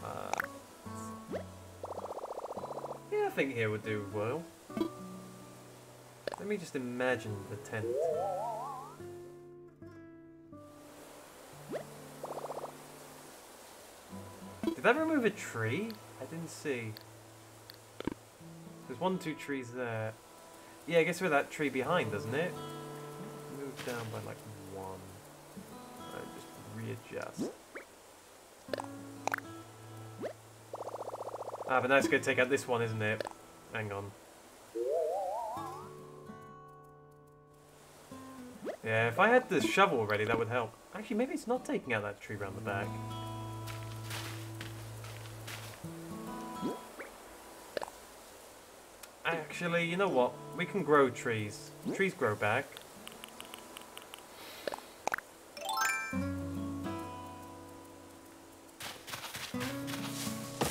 Uh, I think here would do well. Let me just imagine the tent. Did that remove a tree? I didn't see. There's one, two trees there. Yeah, I guess with that tree behind, doesn't it? Move down by like one. And just readjust. Ah, but now it's going to take out this one, isn't it? Hang on. Yeah, if I had the shovel already, that would help. Actually, maybe it's not taking out that tree round the back. Actually, you know what? We can grow trees. Trees grow back.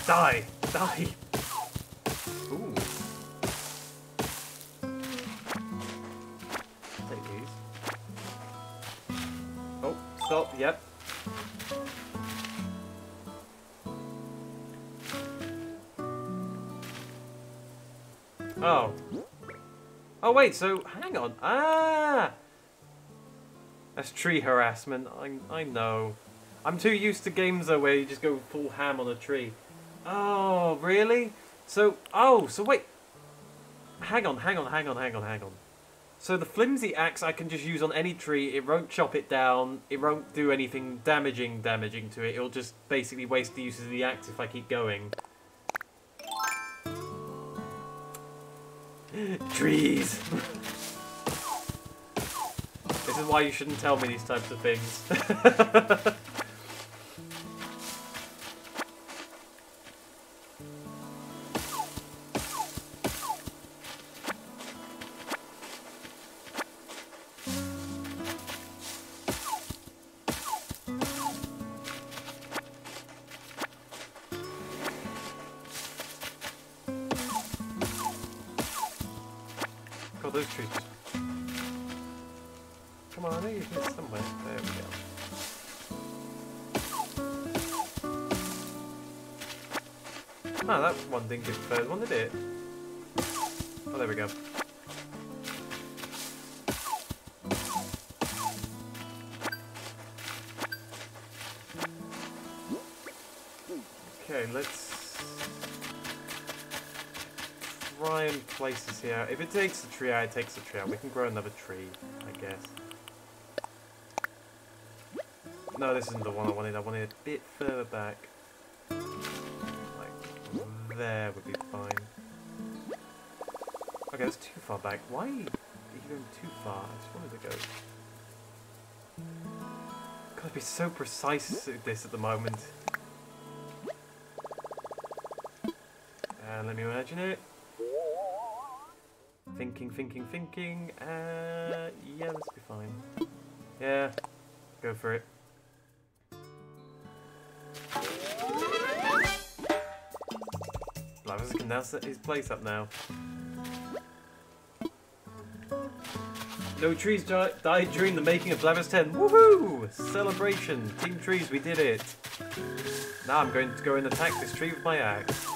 Die! Die! Ooh. Take these. Oh, stop, yep. Oh. Oh wait, so hang on. Ah! That's tree harassment. I I know. I'm too used to games though where you just go full ham on a tree. Oh, really? So, oh, so wait. Hang on, hang on, hang on, hang on, hang on. So the flimsy axe I can just use on any tree. It won't chop it down. It won't do anything damaging, damaging to it. It'll just basically waste the use of the axe if I keep going. Trees. this is why you shouldn't tell me these types of things. If it takes the tree out, it takes the tree out. We can grow another tree, I guess. No, this isn't the one I wanted. I wanted a bit further back. Like, there would be fine. Okay, that's too far back. Why are you going too far? I just wanted to go... Gotta be so precise with this at the moment. And let me imagine it. Thinking, thinking, thinking. Uh, yeah, this will be fine. Yeah, go for it. Blavers can now set his place up now. No trees di died during the making of Blavers 10. Woohoo! Celebration! Team Trees, we did it! Now I'm going to go and attack this tree with my axe.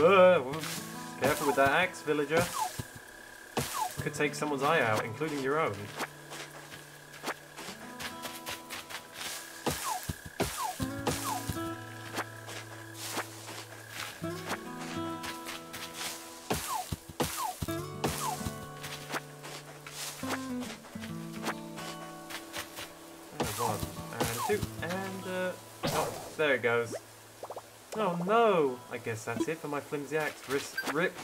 Careful with that axe, villager. Could take someone's eye out, including your own. No! I guess that's it for my flimsy axe. Ris rip.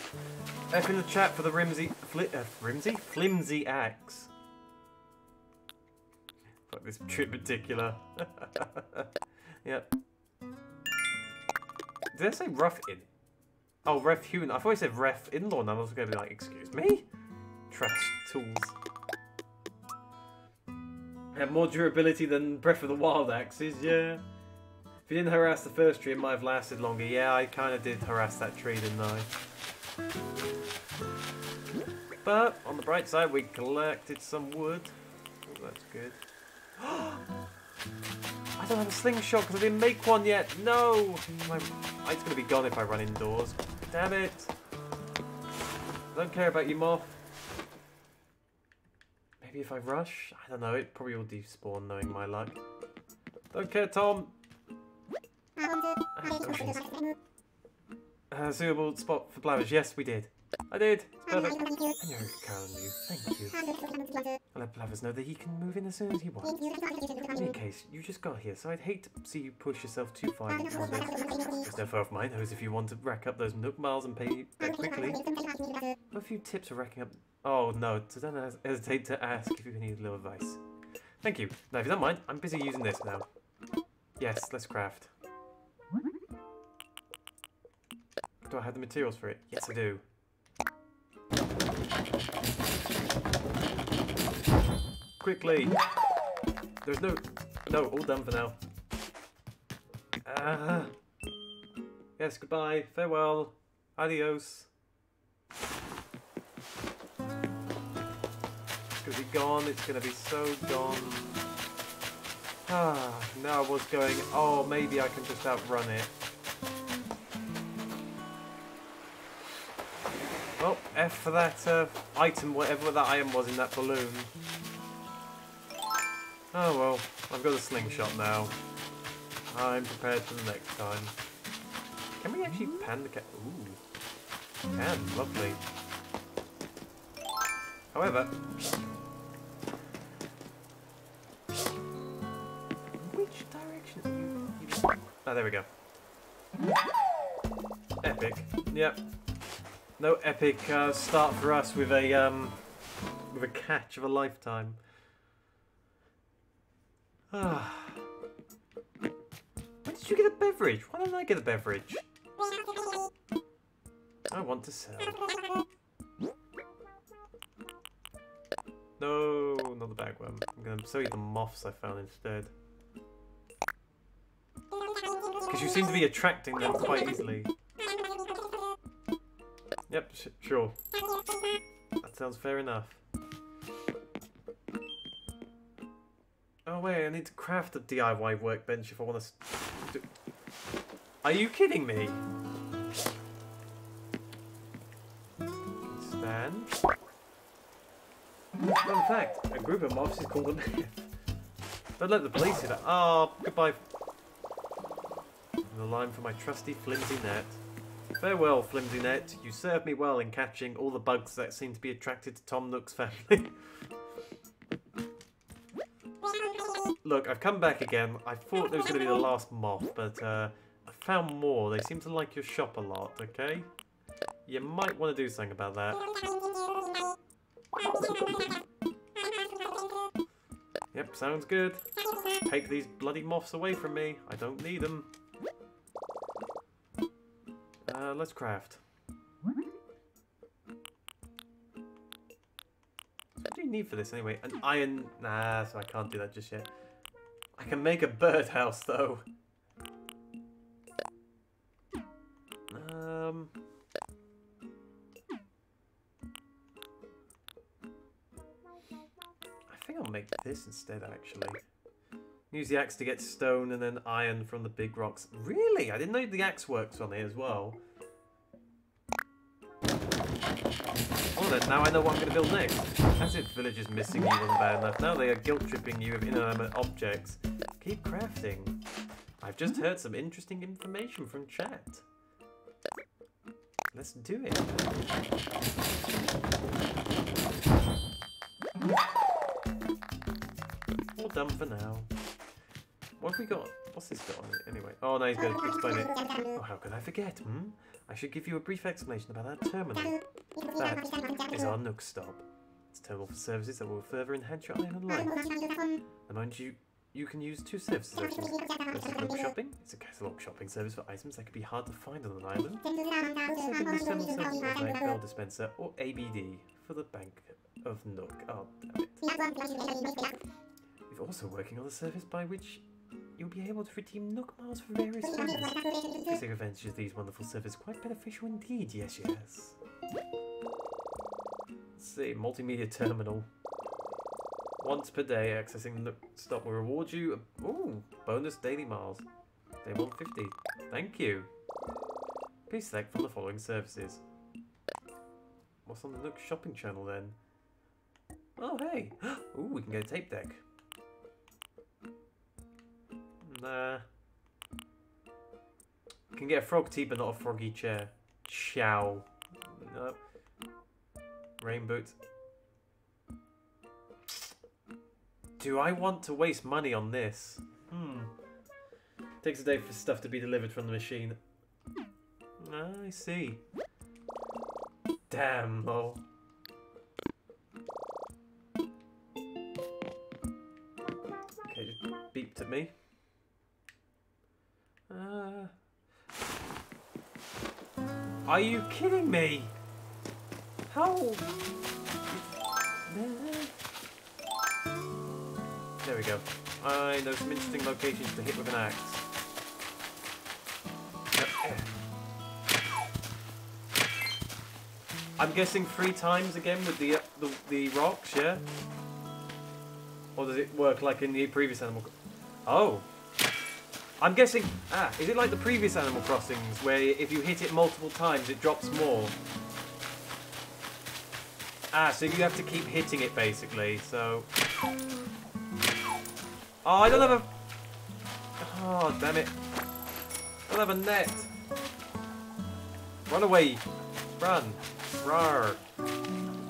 F in the chat for the rimsy, fli uh, rimsy, flimsy axe. Fuck this trip particular. yep. Did I say rough in? Oh, ref human. I thought I said ref in-law, and I was going to be like, excuse me? Trash tools. Have more durability than Breath of the Wild axes, yeah. If you didn't harass the first tree, it might have lasted longer. Yeah, I kind of did harass that tree, didn't I? But, on the bright side, we collected some wood. Oh, that's good. I don't have a slingshot because I didn't make one yet. No! It's going to be gone if I run indoors. Damn it! I don't care about you, moth. Maybe if I rush? I don't know. It probably will despawn knowing my luck. Don't care, Tom. Uh, suitable spot for Blavers. Yes, we did. I did. It's perfect. I know I can you. Thank you. I'll let Blathers know that he can move in as soon as he wants. In any case, you just got here, so I'd hate to see you push yourself too far. It's no fault of mine, knows if you want to rack up those nook miles and pay back quickly. A few tips for racking up. Oh no, so don't hesitate to ask if you need a little advice. Thank you. Now, if you don't mind, I'm busy using this now. Yes, let's craft. Do I have the materials for it? Yes, I do. Quickly! There's no... No, all done for now. Ah. yes, goodbye. Farewell. Adios. It's gonna be gone. It's gonna be so gone. Ah, now I was going, oh, maybe I can just outrun it. Well, F for that uh, item, whatever that item was in that balloon. Oh well, I've got a slingshot now. I'm prepared for the next time. Can we actually pan the cat? Ooh. Can, lovely. However... Which direction are you... Oh, there we go. Epic. Yep. No epic uh, start for us with a um, with a catch of a lifetime. Ah. When did you get a beverage? Why didn't I get a beverage? I want to sell. No, not the bagworm. I'm gonna sell you the moths I found instead. Because you seem to be attracting them quite easily. Yep, sure. That sounds fair enough. Oh wait, I need to craft a DIY workbench if I want to. Are you kidding me? Stand. In fact, a group of mobs is called a. Don't let the police that. Oh, goodbye. And the line for my trusty flimsy net. Farewell, Flimsy Net. You served me well in catching all the bugs that seem to be attracted to Tom Nook's family. Look, I've come back again. I thought there was going to be the last moth, but uh, I found more. They seem to like your shop a lot, okay? You might want to do something about that. Yep, sounds good. Take these bloody moths away from me. I don't need them. Uh, let's craft. What do you need for this anyway? An iron... Nah, so I can't do that just yet. I can make a birdhouse though. Um... I think I'll make this instead actually. Use the axe to get stone and then iron from the big rocks. Really? I didn't know the axe works on it as well. Then now I know what I'm going to build next. As if villagers missing you wasn't bad enough. Now they are guilt-tripping you with inanimate objects. Keep crafting. I've just heard some interesting information from chat. Let's do it. All done for now. What have we got? What's this got on it anyway? Oh, no, he's going to explain it. Oh, how could I forget, hmm? I should give you a brief explanation about that terminal. That is our Nook stop. It's a terminal for services that will further enhance your island life. And mind you, you can use two services is Nook Shopping. It's a catalogue shopping service for items that could be hard to find on an island. Second is Terminal Services for Bell Dispenser, or ABD, for the Bank of Nook. Oh, damn it. We're also working on a service by which you'll be able to redeem Nook Miles for various things. Physical advantages of these wonderful services quite beneficial indeed, yes, yes. Let's see, multimedia terminal. Once per day, accessing Nook Stop will reward you. Ooh, bonus daily miles. Day 150. Thank you. Please select from the following services. What's on the Nook shopping channel then? Oh, hey. Ooh, we can get a tape deck. Nah. Can get a frog tea, but not a froggy chair. Chow. No. Rain boots. Do I want to waste money on this? Hmm. Takes a day for stuff to be delivered from the machine. I see. Damn, lol. Okay, just beeped at me. Uh, are you kidding me? How? There we go. I know some interesting locations to hit with an axe. I'm guessing three times again with the, uh, the the rocks, yeah? Or does it work like in the previous Animal Oh. I'm guessing... Ah, is it like the previous Animal Crossings, where if you hit it multiple times, it drops more? Ah, so you have to keep hitting it, basically, so... Oh, I don't have a... Oh, damn it. I don't have a net. Run away. Run. Rar.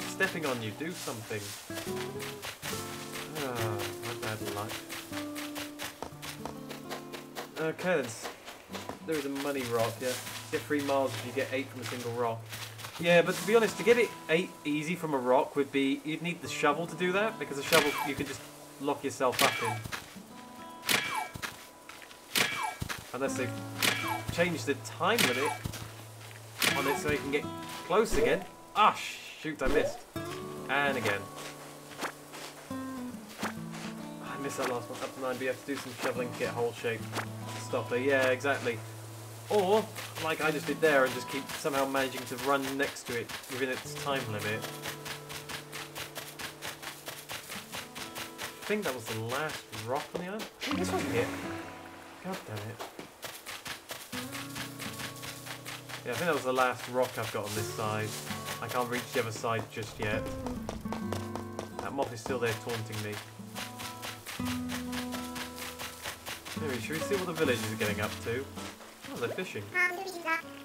Stepping on you. Do something. Oh, my bad luck. Okay. There is a money rock, yeah. Get three miles if you get eight from a single rock. Yeah, but to be honest, to get it eight easy from a rock would be... You'd need the shovel to do that, because a shovel you can just lock yourself up in. Unless they've changed the time limit on it so you can get close again. Ah, shoot, I missed. And again. Missed that last one. Up to 9, but you have to do some shoveling to get hole shape. Stopper, yeah, exactly. Or, like I just did there, and just keep somehow managing to run next to it within its time limit. I think that was the last rock on the island. Oh, this wasn't it. God damn it. Yeah, I think that was the last rock I've got on this side. I can't reach the other side just yet. That moth is still there taunting me. Anyway, should we see what the villagers are getting up to? Oh, they're fishing.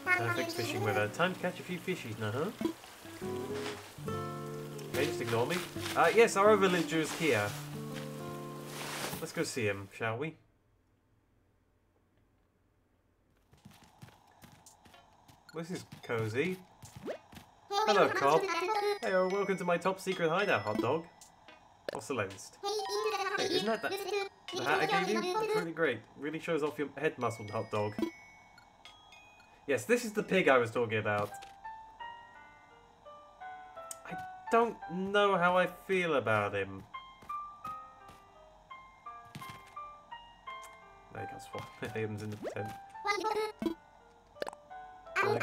Perfect fishing weather. Time to catch a few fishies, uh-huh. Okay, just ignore me. Uh, yes, our villager is here. Let's go see him, shall we? This is cozy. Hello, Cobb. Hey, oh, welcome to my top secret hideout, hot dog. What's the? Hey, isn't that, that the hat I gave you? Really great. Really shows off your head muscle, hot dog. Yes, this is the pig I was talking about. I don't know how I feel about him. There you go, swap. Liam's in the tent. Well,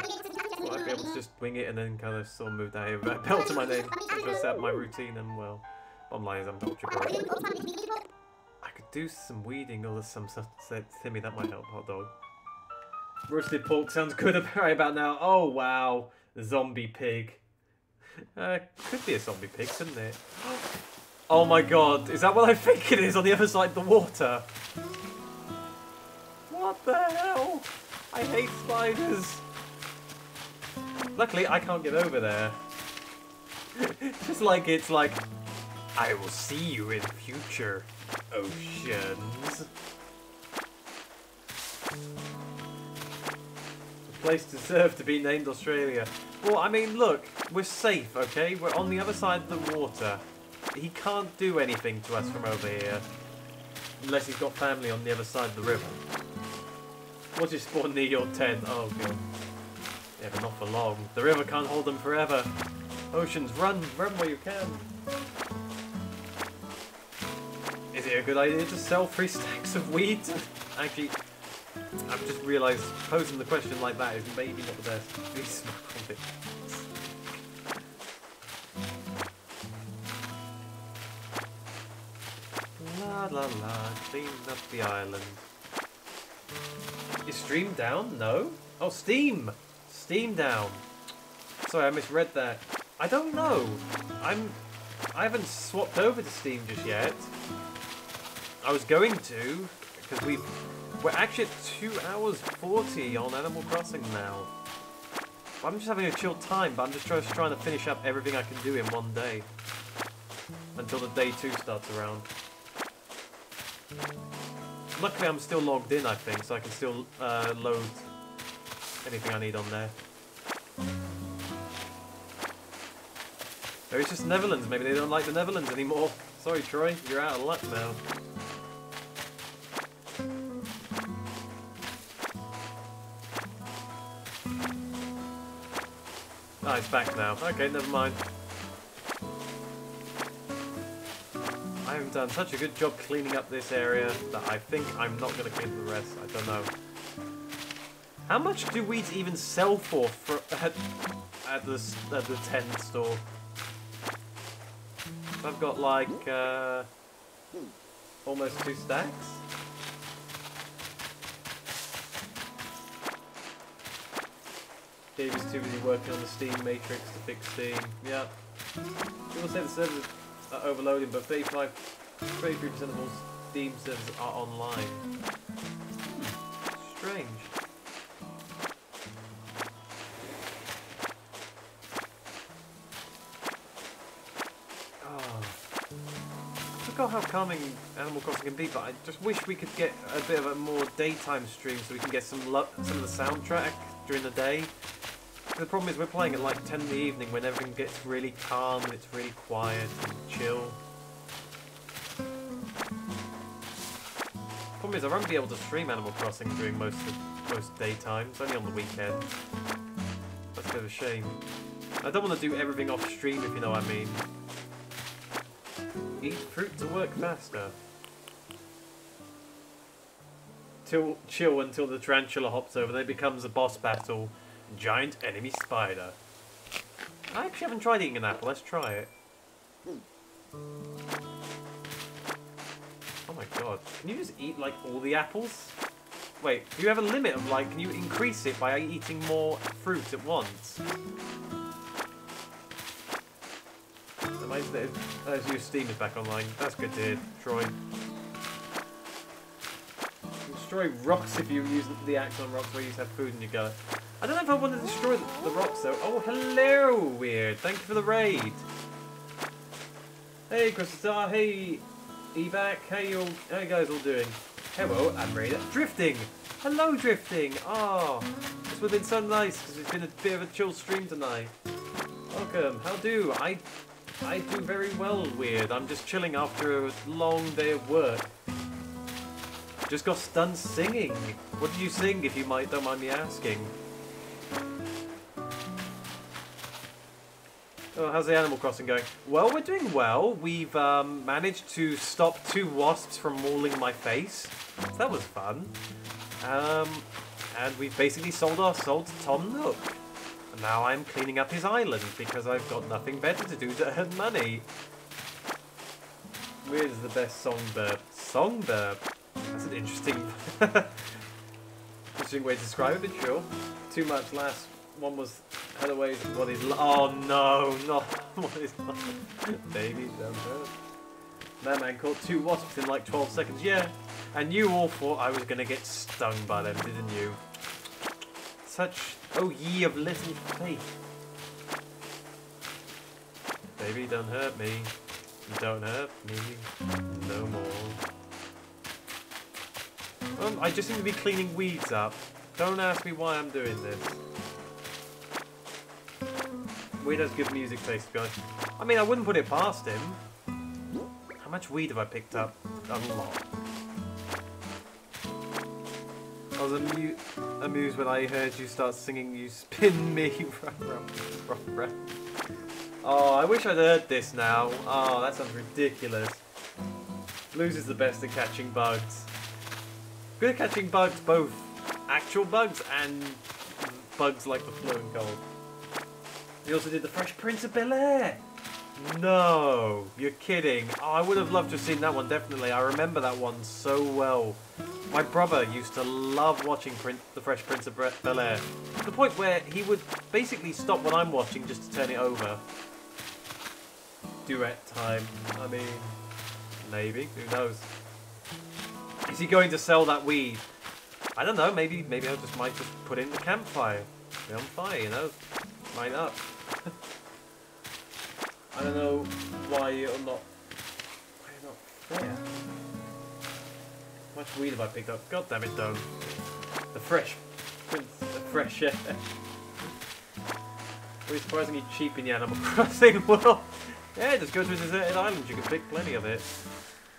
I'd be able to just wing it and then kind of sort of move that over. Bell to my name. Just set my routine and well, bottom line is I'm Dolce I could do some weeding or some stuff. Timmy, that might help, hot dog. Roasted pork sounds good right about now. Oh wow, zombie pig. Uh, could be a zombie pig, couldn't it? Oh my god, is that what I think it is on the other side of the water? What the hell? I hate spiders. Luckily, I can't get over there. Just like it's like, I will see you in future oceans. A place deserved to be named Australia. Well, I mean, look, we're safe, okay? We're on the other side of the water. He can't do anything to us from over here. Unless he's got family on the other side of the river. What is spawn near your tent? Oh, God. Yeah, but not for long. The river can't hold them forever. Oceans, run! Run where you can! Is it a good idea to sell three stacks of weed? Actually, I've just realised posing the question like that is maybe not the best. Please smoke on it. La la la, clean up the island. Is Stream down? No? Oh, Steam! Steam down. Sorry, I misread that. I don't know. I'm... I haven't swapped over to Steam just yet. I was going to, because we We're actually at 2 hours 40 on Animal Crossing now. I'm just having a chill time, but I'm just trying, to finish up everything I can do in one day. Until the day two starts around. Luckily I'm still logged in, I think, so I can still uh, load anything I need on there. Maybe it's just Netherlands, maybe they don't like the Netherlands anymore. Sorry Troy, you're out of luck now. Ah, it's back now. Okay, never mind. I haven't done such a good job cleaning up this area that I think I'm not going to clean the rest. I don't know. How much do weeds even sell for, for at, at, the, at the 10 store? I've got like uh, almost two stacks. David's too busy working on the Steam Matrix to fix Steam. Yeah. People say the servers are overloading, but 35, 33% of all Steam servers are online. Hmm. Strange. Oh. I forgot how calming Animal Crossing can be, but I just wish we could get a bit of a more daytime stream so we can get some some of the soundtrack during the day. The problem is we're playing at like 10 in the evening when everything gets really calm and it's really quiet and chill. Problem is I won't be able to stream Animal Crossing during most of, most daytimes, only on the weekend. That's a bit of a shame. I don't want to do everything off stream if you know what I mean. Eat fruit to work faster. Till, chill until the tarantula hops over, then it becomes a boss battle Giant enemy spider. I actually haven't tried eating an apple. Let's try it. Oh my god. Can you just eat, like, all the apples? Wait, do you have a limit of, like, can you increase it by eating more fruit at once? Am I, as your Steam is back online. That's good to hear, Troy. Destroy rocks if you use the axe on rocks where you have food in your gut. I don't know if I want to destroy the, rocks though. Oh, hello, Weird. Thank you for the raid. Hey, Crystal Hey, Evac. How you all, how you guys all doing? Hello, I'm Raider. Drifting. Hello, Drifting. Ah, oh, this would have been so nice because it's been a bit of a chill stream tonight. Welcome. How do? I, I do very well, Weird. I'm just chilling after a long day of work. Just got done singing. What did you sing, if you might don't mind me asking? Oh, how's the Animal Crossing going? Well, we're doing well. We've um, managed to stop two wasps from mauling my face. That was fun. Um, and we've basically sold our soul to Tom Nook. And now I'm cleaning up his island because I've got nothing better to do to earn money. Where's the best songbird? Songbird? That's an interesting, interesting way to describe it, but sure. Too much last one was Haddaway's what is Oh no, not what is Baby, don't hurt. That man caught two wasps in like 12 seconds. Yeah, and you all thought I was gonna get stung by them, didn't you? Such, oh ye of little faith. Baby, don't hurt me. Don't hurt me no more. Um, I just seem to be cleaning weeds up. Don't ask me why I'm doing this. Weird has good music taste, guys. I mean, I wouldn't put it past him. How much weed have I picked up? A lot. I was amu amused when I heard you start singing You Spin Me. oh, I wish I'd heard this now. Oh, that sounds ridiculous. Blues is the best at catching bugs. Good at catching bugs, both actual bugs and bugs like the flu and cold. He also did the Fresh Prince of Bel Air. No, you're kidding. Oh, I would have loved to have seen that one, definitely. I remember that one so well. My brother used to love watching Prince, The Fresh Prince of Bel Air. To the point where he would basically stop what I'm watching just to turn it over. Duet time. I mean, maybe. Who knows? Is he going to sell that weed? I don't know. Maybe maybe I just might just put in the campfire. Be on fire, you know? Line up. I don't know why you're not... Why you're not there. How much weed have I picked up? God damn it, don't. The fresh... The fresh air. Really surprisingly cheap in the Animal Crossing world. Yeah, just go to a deserted island. You can pick plenty of it.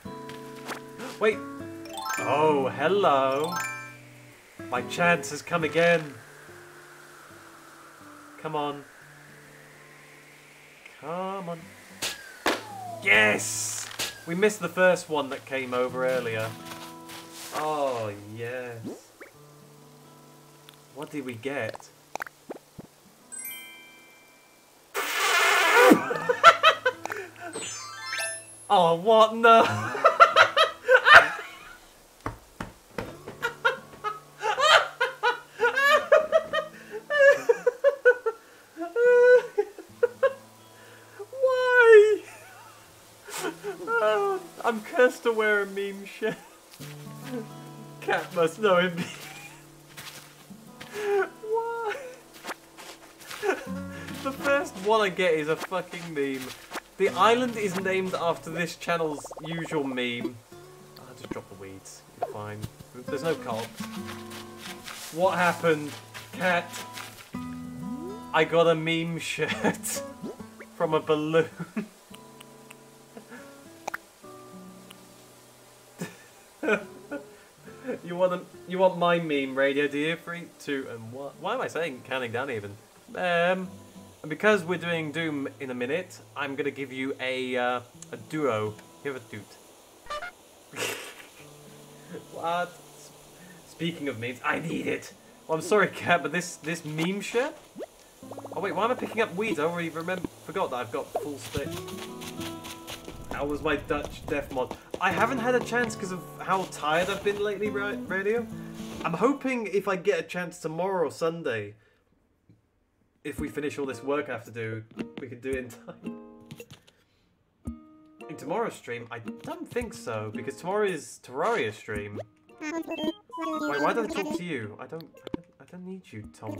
Wait. Oh, hello. My chance has come again. Come on. Come on. Yes! We missed the first one that came over earlier. Oh, yes. What did we get? oh, what no? Why? Oh, To wear a meme shirt. Cat must know him. Why? the first one I get is a fucking meme. The island is named after this channel's usual meme. I'll just drop the weeds. You're fine. There's no cop. What happened? Cat. I got a meme shirt from a balloon. Want a, you want my meme radio, do you? Three, two, and one. Why am I saying counting down even? Um, and because we're doing Doom in a minute, I'm gonna give you a uh, a duo. Here have a dude. what? Speaking of memes, I need it. Well, I'm sorry, Cat, but this this meme shirt. Oh wait, why am I picking up weeds? I already remember forgot that I've got full stick. How was my Dutch death mod? I haven't had a chance because of how tired I've been lately, ra- radio. I'm hoping if I get a chance tomorrow or Sunday, if we finish all this work I have to do, we can do it in time. In tomorrow's stream? I don't think so, because tomorrow is Terraria stream. Wait, why did I talk to you? I don't, I don't, I don't need you, Tom.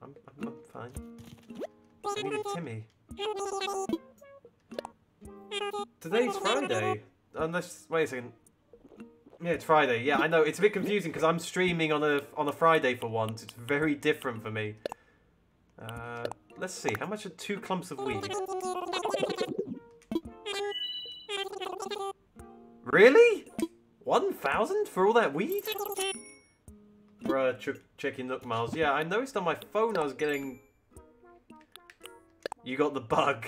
I'm, I'm, I'm fine. I needed Timmy. Today's Friday. Unless, wait a second. Yeah, it's Friday. Yeah, I know. It's a bit confusing because I'm streaming on a on a Friday for once. It's very different for me. Uh, let's see. How much are two clumps of weed? Really? 1,000 for all that weed? Bruh, ch checking Nook Miles. Yeah, I noticed on my phone I was getting... You got the bug.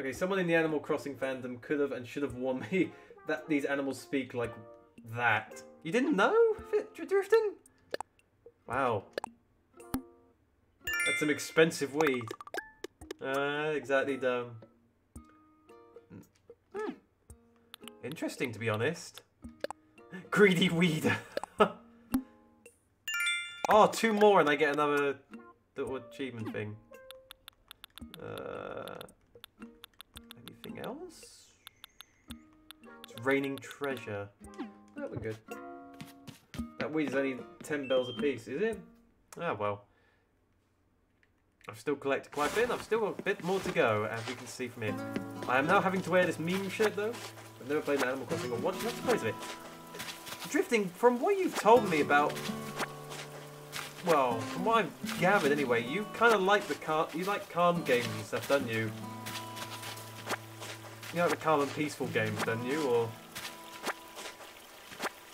Okay, someone in the Animal Crossing fandom could have and should have warned me that these animals speak like that. You didn't know? Drifting? Wow. That's some expensive weed. Uh, exactly dumb. Hmm. Interesting, to be honest. Greedy weed. oh, two more and I get another little achievement thing. Uh, else? It's raining treasure. That look good. That weed is only 10 bells a piece, is it? Ah, well. I've still collected quite a bit, I've still got a bit more to go, as you can see from it. I am now having to wear this meme shirt, though. I've never played Animal Crossing or watched not surprised of it. Drifting, from what you've told me about... Well, from what I've gathered anyway, you kind of like the car... You like calm games and stuff, don't you? You know, like the calm and peaceful games, don't you? Or...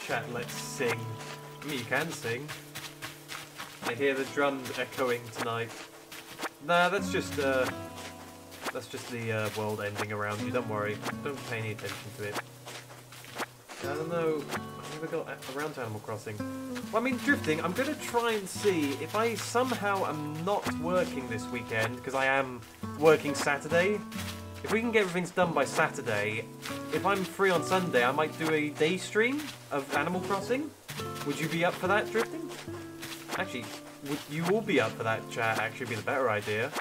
Chat, let's sing. I mean, you can sing. I hear the drums echoing tonight. Nah, that's just, uh... That's just the uh, world ending around you, don't worry. Don't pay any attention to it. I don't know... I never got around to Animal Crossing. Well, I mean, drifting, I'm to try and see if I somehow am not working this weekend, because I am working Saturday. If we can get everything done by Saturday, if I'm free on Sunday, I might do a day stream of Animal Crossing. Would you be up for that, Drifting? Actually, would you all be up for that chat actually be the better idea?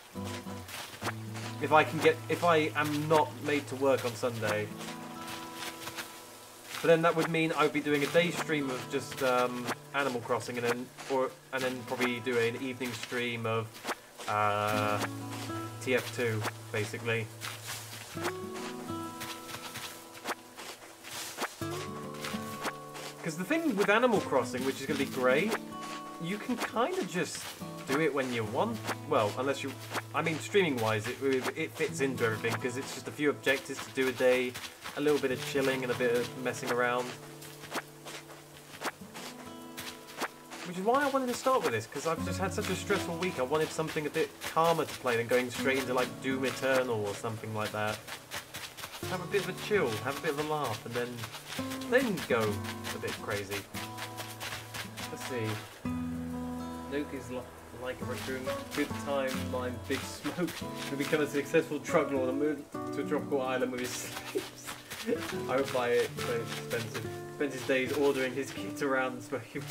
If I can get, if I am not made to work on Sunday. But then that would mean I would be doing a day stream of just um, Animal Crossing, and then or and then probably do an evening stream of uh, TF2, basically. Because the thing with Animal Crossing, which is going to be great, you can kind of just do it when you want. Well, unless you, I mean, streaming-wise, it it fits into everything because it's just a few objectives to do a day, a little bit of chilling and a bit of messing around. Which is why I wanted to start with this, because I've just had such a stressful week. I wanted something a bit calmer to play than going straight into like Doom Eternal or something like that. Have a bit of a chill, have a bit of a laugh, and then then go a bit crazy. Let's see. Nook is li like a raccoon. Good time, mine, big smoke. To become a successful truck lord and move to a tropical island with his slaves. I would buy it, but uh, it's expensive. Spends his days ordering his kit around and smoking.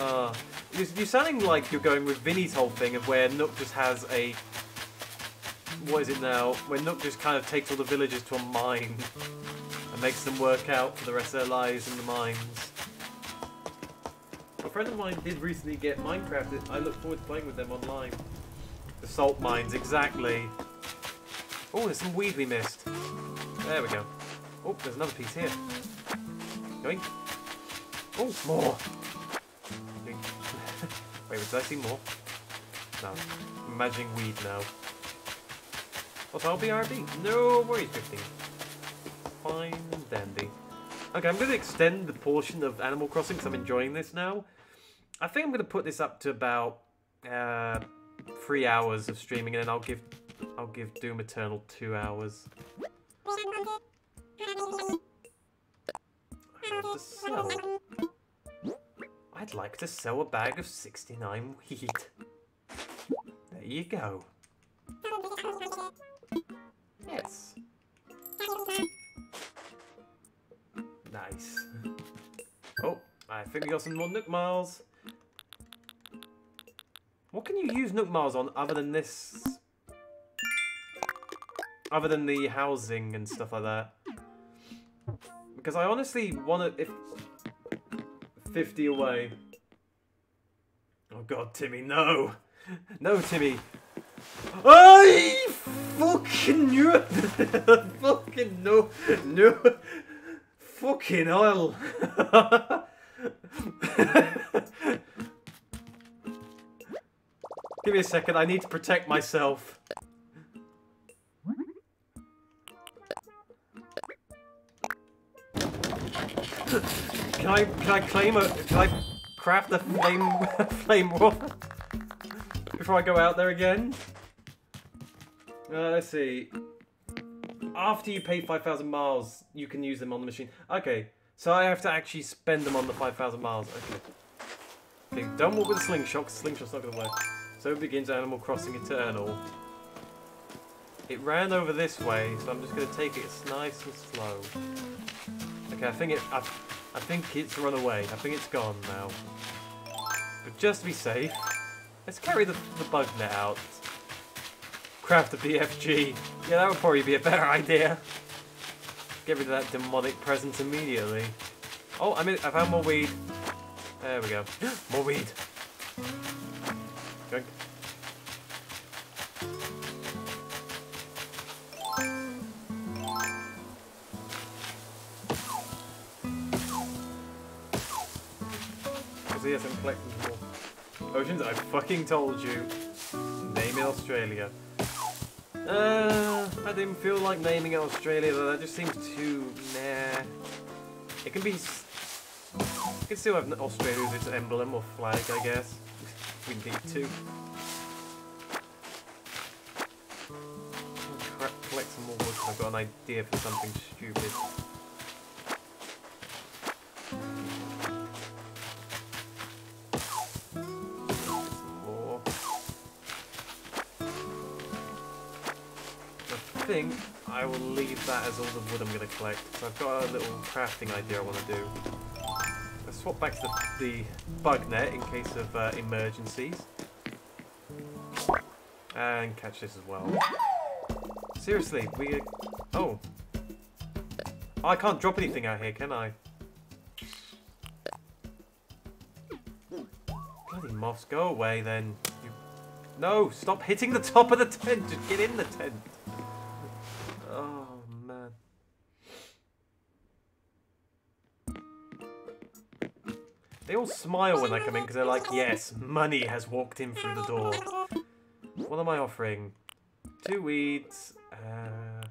Uh, you're, you're sounding like you're going with Vinny's whole thing of where Nook just has a what is it now? Where Nook just kind of takes all the villagers to a mine and makes them work out for the rest of their lives in the mines. A friend of mine did recently get Minecraft. I look forward to playing with them online. The salt mines, exactly. Oh, there's some weed we missed. There we go. Oh, there's another piece here. Going. Oh, more. Wait, did I see more? No. I'm imagining weed now. Also, I'll be RB. No worries, 15. Fine and dandy. Okay, I'm going to extend the portion of Animal Crossing because I'm enjoying this now. I think I'm going to put this up to about uh, three hours of streaming, and then I'll give I'll give Doom Eternal two hours. I'd like to sell a bag of 69 wheat. There you go. Yes. Nice. Oh, I think we got some more Nook Miles. What can you use Nook Miles on other than this? Other than the housing and stuff like that. Because I honestly want to... If 50 away. Oh god, Timmy, no! No, Timmy! I fucking knew it! fucking no, no, fucking hell! Give me a second, I need to protect myself. Can I can I claim a can I craft a flame flame wolf before I go out there again? Uh, let's see. After you pay 5,000 miles, you can use them on the machine. Okay, so I have to actually spend them on the 5,000 miles. Okay. Okay, don't walk with a slingshot, slingshot's not going to work. So it begins Animal Crossing Eternal. It ran over this way, so I'm just going to take it nice and slow. Okay, I think it. I, I think it's run away. I think it's gone now. But just to be safe, let's carry the, the bug net out craft a BFG. Yeah, that would probably be a better idea. Get rid of that demonic presence immediately. Oh, I mean, I found more weed. There we go. more weed. Drink. Hasn't collected more. Oceans, I fucking told you. Name in Australia. Uh, I didn't feel like naming it Australia though, that just seems too nah. It can be... It can still have Australia as its emblem or flag, I guess. we need to. Collect some more wood I've got an idea for something stupid. Think I will leave that as all the wood I'm going to collect. So I've got a little crafting idea I want to do. Let's swap back to the, the bug net in case of uh, emergencies. And catch this as well. Seriously, we... Oh. I can't drop anything out here, can I? Bloody moths, go away then. You... No, stop hitting the top of the tent. Just get in the tent. They all smile when I come in because they're like, yes, money has walked in through the door. What am I offering? Two weeds. Uh,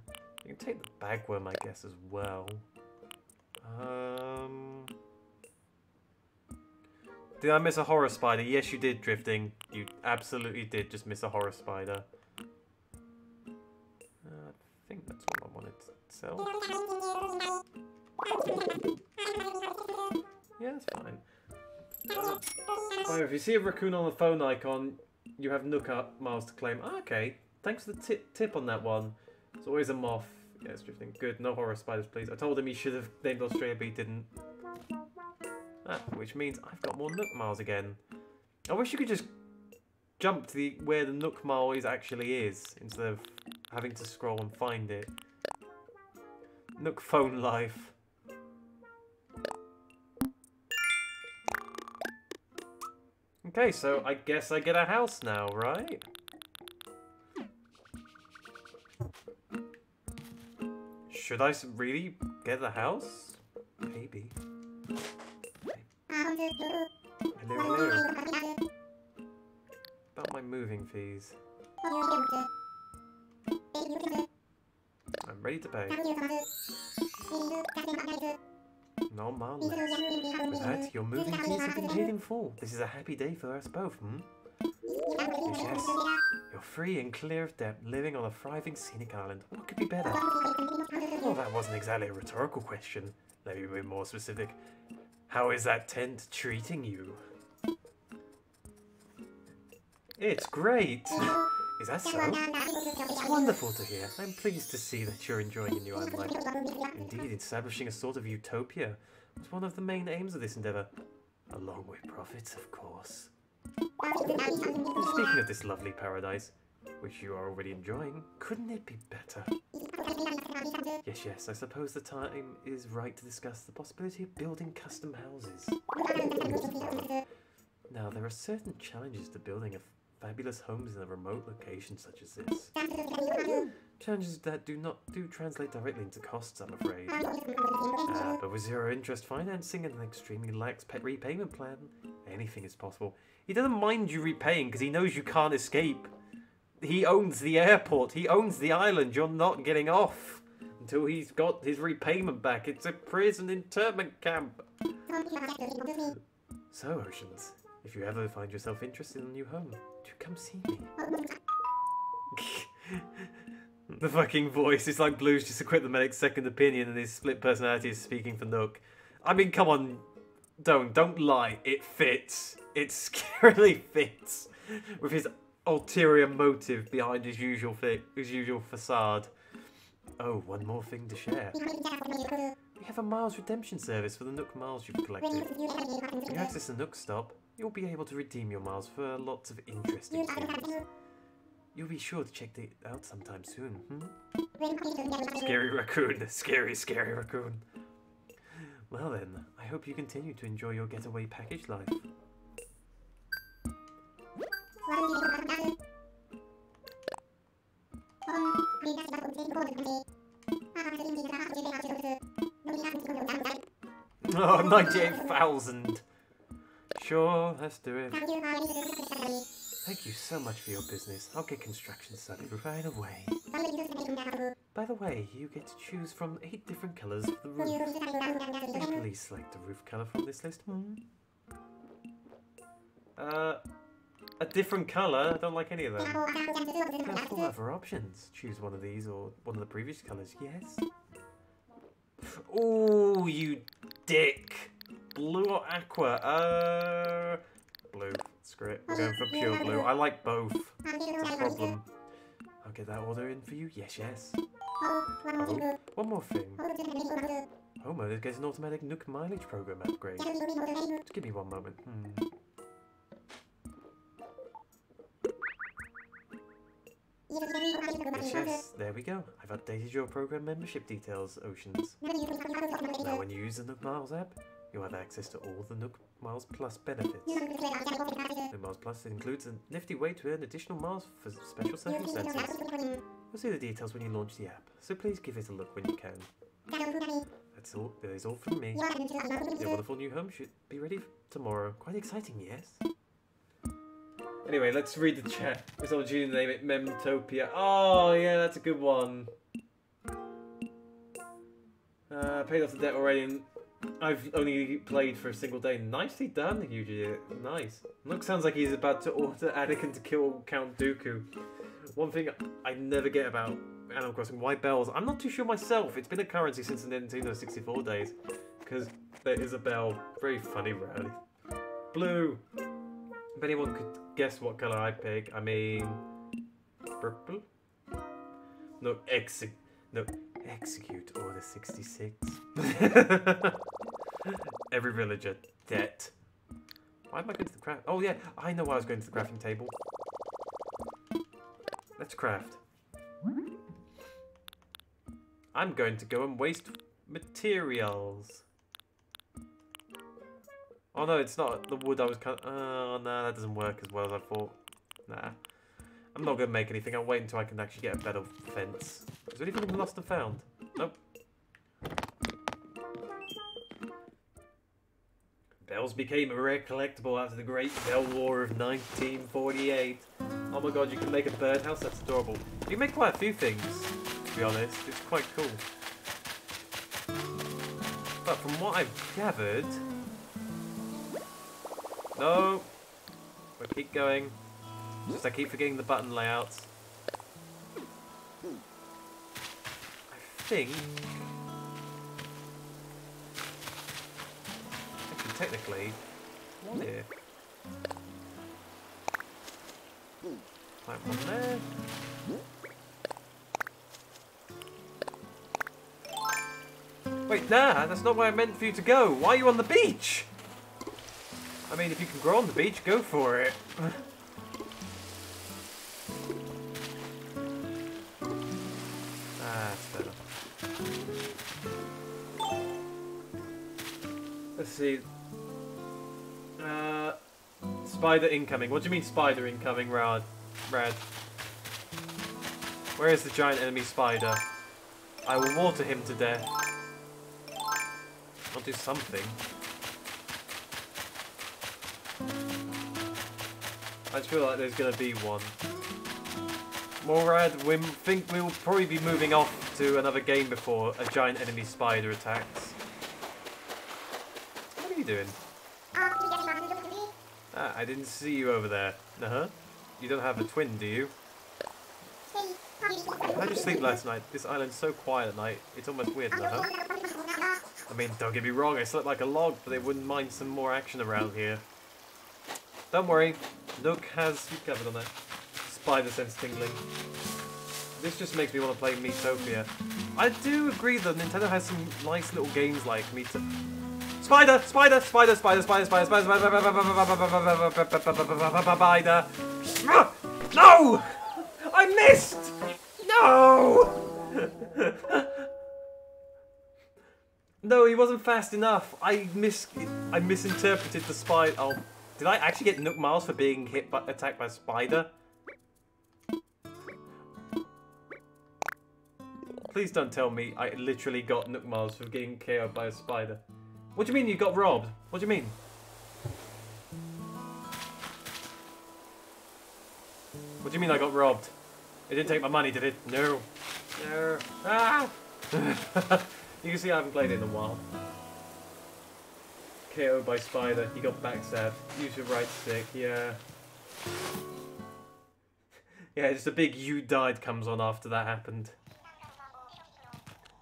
you can take the bagworm, I guess, as well. Um, did I miss a horror spider? Yes, you did, Drifting. You absolutely did just miss a horror spider. Uh, I think that's what I wanted to sell. Yeah, that's fine. Oh, if you see a raccoon on the phone icon, you have Nook up miles to claim. Ah, okay, thanks for the tip, tip on that one. It's always a moth. Yeah, it's drifting. Good, no horror spiders, please. I told him he should have named Australia, but he didn't. Ah, which means I've got more Nook miles again. I wish you could just jump to the where the Nook mile is actually is, instead of having to scroll and find it. Nook phone life. Okay, so I guess I get a house now, right? Should I really get a house? Maybe. Hello, hello. About my moving fees. I'm ready to pay. No, Mom. With that, your moving fees have been paid in full. This is a happy day for us both, hmm? Yes, yes. You're free and clear of debt, living on a thriving scenic island. What could be better? Well, that wasn't exactly a rhetorical question. Let me be more specific. How is that tent treating you? It's great! Is that so? It's wonderful to hear. I'm pleased to see that you're enjoying your new island life. Indeed, establishing a sort of utopia was one of the main aims of this endeavour. Along with profits, of course. Speaking of this lovely paradise, which you are already enjoying, couldn't it be better? Yes, yes, I suppose the time is right to discuss the possibility of building custom houses. Now, there are certain challenges to building a fabulous homes in a remote location such as this. Challenges that do not do translate directly into costs, I'm afraid. Uh, but with zero interest financing and an extremely lax pet repayment plan, anything is possible. He doesn't mind you repaying because he knows you can't escape. He owns the airport. He owns the island. You're not getting off until he's got his repayment back. It's a prison internment camp. So, Oceans, if you ever find yourself interested in a new home, do come see me. the fucking voice is like Blues just equipped the medic's second opinion and his split personality is speaking for Nook. I mean, come on, don't, don't lie. It fits. It scarily fits with his ulterior motive behind his usual his usual facade. Oh, one more thing to share. We have a Miles redemption service for the Nook Miles you've collected. If you access the Nook stop, you'll be able to redeem your Miles for lots of interesting things. You'll be sure to check it out sometime soon, hmm? Scary raccoon, scary, scary raccoon. Well then, I hope you continue to enjoy your getaway package life. Oh, 98,000. Sure, let's do it. Thank you so much for your business. I'll get construction started right away. By the way, you get to choose from eight different colours for the roof. Will you please select a roof colour from this list? Hmm? Uh, a different colour? I don't like any of them. There are four other options. Choose one of these or one of the previous colours, yes? Oh, you dick! Blue or aqua? Uh, blue. Screw it. We're going for pure blue. I like both. It's a problem. I'll get that order in for you. Yes, yes. Oh, one more thing. Homo gets an automatic Nook mileage program upgrade. Just give me one moment. Hmm. Yes, yes, there we go. I've updated your program membership details, Oceans. Now when you use the Nook Miles app, you'll have access to all the Nook Miles Plus benefits. Nook Miles Plus includes a nifty way to earn additional miles for special circumstances. You'll see the details when you launch the app, so please give it a look when you can. That's all. That is all from me. Your wonderful new home should be ready tomorrow. Quite exciting, yes? Anyway, let's read the chat. It's all due to name it Memtopia. Oh, yeah, that's a good one. Uh, paid off the debt already, I've only played for a single day. Nicely done, Yuji. Nice. Look, sounds like he's about to order Anakin to kill Count Dooku. One thing I never get about Animal Crossing, why bells? I'm not too sure myself. It's been a currency since the Nintendo 64 days. Because there is a bell. Very funny, really. Blue. If anyone could guess what colour I pick, I mean... Purple? No, exec... No, execute Order 66. Every villager, debt. Why am I going to the craft? Oh yeah, I know why I was going to the crafting table. Let's craft. I'm going to go and waste materials. Oh no, it's not the wood I was cut. Oh no, that doesn't work as well as I thought. Nah. I'm not going to make anything. I'll wait until I can actually get a better fence. Is there anything lost and found? Bells became a rare collectible after the Great Bell War of 1948. Oh my god, you can make a birdhouse? That's adorable. You can make quite a few things, to be honest. It's quite cool. But from what I've gathered... No! We'll keep going. Just I keep forgetting the button layouts. I think... technically, one here. Plant one there. Wait, nah, that's not where I meant for you to go. Why are you on the beach? I mean, if you can grow on the beach, go for it. ah. Let's see. Spider incoming. What do you mean spider incoming, Rad? Rad. Where is the giant enemy spider? I will water him to death. I'll do something. I just feel like there's gonna be one. Morad, we think we'll probably be moving off to another game before a giant enemy spider attacks. What are you doing? I didn't see you over there. Uh-huh. You don't have a twin, do you? How'd you sleep last night? This island's so quiet at night. It's almost weird, uh-huh. I mean, don't get me wrong, I slept like a log, but they wouldn't mind some more action around here. Don't worry, Nook has you covered on that. Spider sense tingling. This just makes me want to play Miitopia. I do agree that Nintendo has some nice little games like Miitopia. Spider! Spider! Spider! Spider! Spider! Spider! Spider! Spider! Spider! Spider, spider, beh, spider! No! I missed! No! No, he wasn't fast enough. I mis I misinterpreted the spider. Oh, did I actually get Nook Miles for being hit by attacked by a spider? Please don't tell me I literally got Nook Miles for getting KO'd by a spider. What do you mean you got robbed? What do you mean? What do you mean I got robbed? It didn't take my money, did it? No. No. Ah! you can see I haven't played it in a while. KO by Spider. He got backstabbed. Use your right stick. Yeah. Yeah, just a big you died comes on after that happened.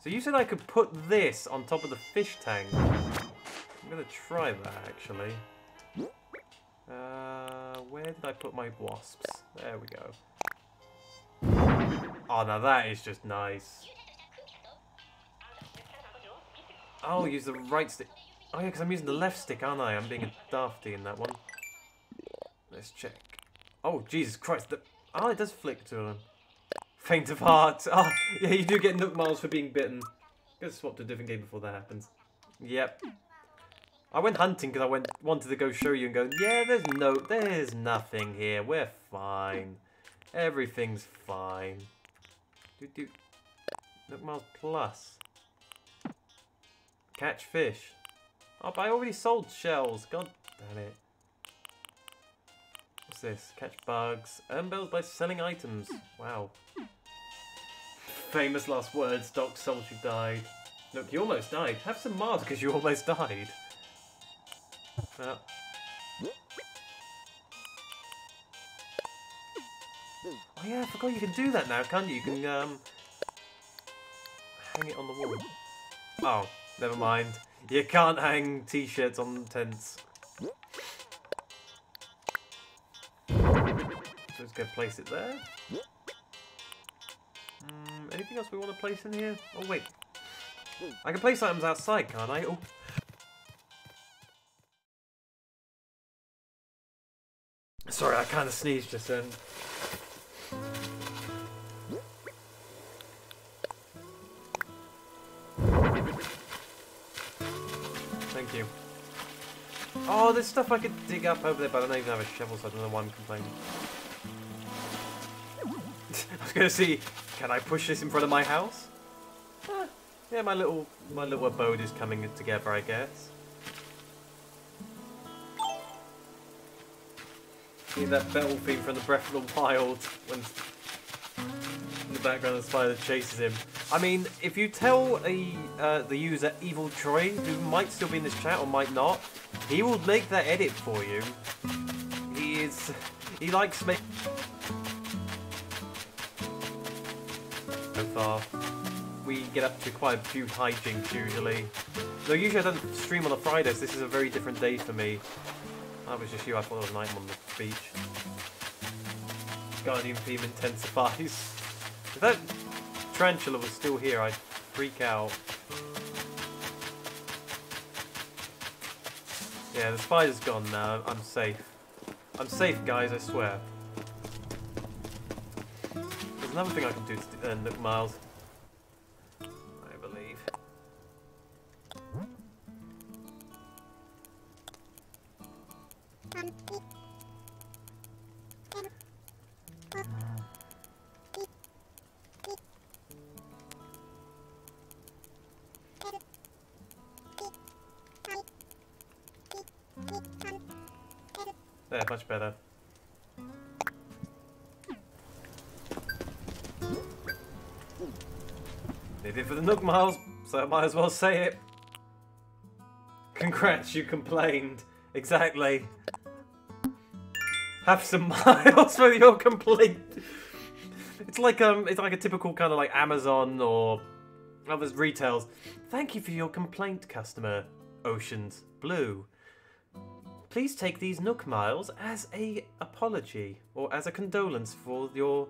So you said I could put this on top of the fish tank. I'm gonna try that actually. Uh, where did I put my wasps? There we go. Oh, now that is just nice. Oh, use the right stick. Oh yeah, because I'm using the left stick, aren't I? I'm being a dafty in that one. Let's check. Oh, Jesus Christ. The... Oh, it does flick to them. Faint of heart. Oh, yeah, you do get Nook Miles for being bitten. Gotta swap to a different game before that happens. Yep. I went hunting because I went wanted to go show you and go, yeah, there's no, there's nothing here. We're fine. Everything's fine. Do do. Nook Miles Plus. Catch fish. Oh, but I already sold shells. God damn it. What's this? Catch bugs. Earn bells by selling items. Wow. Famous last words. Dark Souls, you died. Look, you almost died. Have some Mars because you almost died. Oh yeah, I forgot you can do that now, can't you? You can um hang it on the wall. Oh, never mind. You can't hang t-shirts on tents. So let's go place it there. Mm, anything else we want to place in here? Oh wait. I can place items outside, can't I? Oh. Kind of sneezed just then. Thank you. Oh, there's stuff I could dig up over there, but I don't even have a shovel, so I don't know why I'm complaining. I was gonna see, can I push this in front of my house? Eh, yeah, my little my little abode is coming together, I guess. See that battle theme from the Breath of the Wild when in the background the spider chases him. I mean, if you tell a uh, the user Evil Troy, who might still be in this chat or might not, he will make that edit for you. He is he likes make so far. We get up to quite a few hijinks usually. Though usually I don't stream on a Friday, so this is a very different day for me. That was just you, I thought it was night on the beach. Guardian theme intensifies. If that tarantula was still here, I'd freak out. Yeah, the spider's gone now. I'm safe. I'm safe, guys, I swear. There's another thing I can do to earn Nook Miles. Miles, so I might as well say it. Congrats, you complained. Exactly. Have some miles for your complaint. It's like um, it's like a typical kind of like Amazon or other retails. Thank you for your complaint, customer. Oceans Blue. Please take these Nook Miles as a apology or as a condolence for your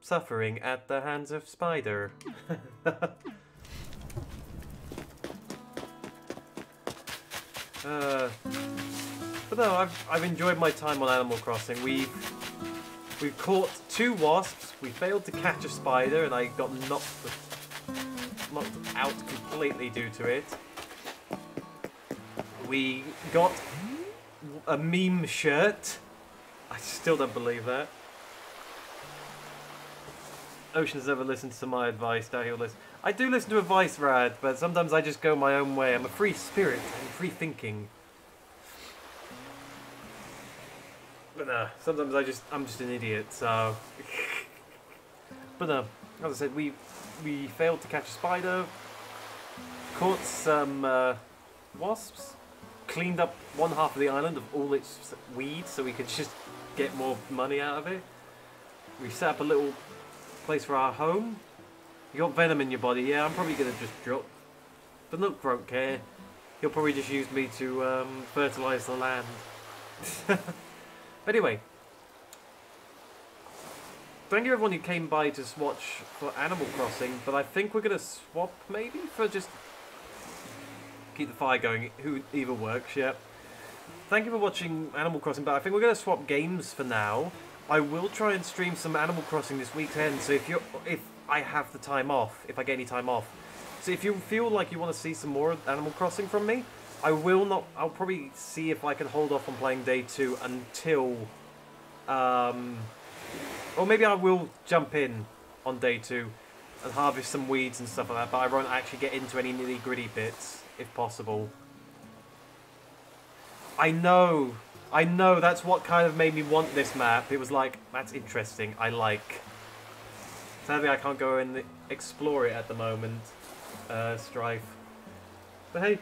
suffering at the hands of Spider. uh, but no, I've, I've enjoyed my time on Animal Crossing. We've we've caught two wasps. We failed to catch a spider, and I got knocked knocked out completely due to it. We got a meme shirt. I still don't believe that. Ocean's never listened to my advice, now he'll listen. I do listen to advice, Rad, but sometimes I just go my own way. I'm a free spirit and free thinking. But no, sometimes I just I'm just an idiot, so But no, as I said, we we failed to catch a spider, caught some uh, wasps, cleaned up one half of the island of all its weeds so we could just get more money out of it. We set up a little place for our home. You got venom in your body, yeah, I'm probably gonna just drop. But look, won't care. He'll probably just use me to um, fertilise the land. anyway. Thank you everyone who came by to watch for Animal Crossing, but I think we're gonna swap maybe for just keep the fire going. Who either works, yep. Thank you for watching Animal Crossing, but I think we're gonna swap games for now. I will try and stream some Animal Crossing this weekend. So if you're if I have the time off, if I get any time off, so if you feel like you want to see some more Animal Crossing from me, I will not. I'll probably see if I can hold off on playing day two until, um, or maybe I will jump in on day two and harvest some weeds and stuff like that. But I won't actually get into any nitty gritty bits if possible. I know, I know. That's what kind of made me want this map. It was like that's interesting. I like. Sadly, I can't go and explore it at the moment. Uh, Strife. But hey,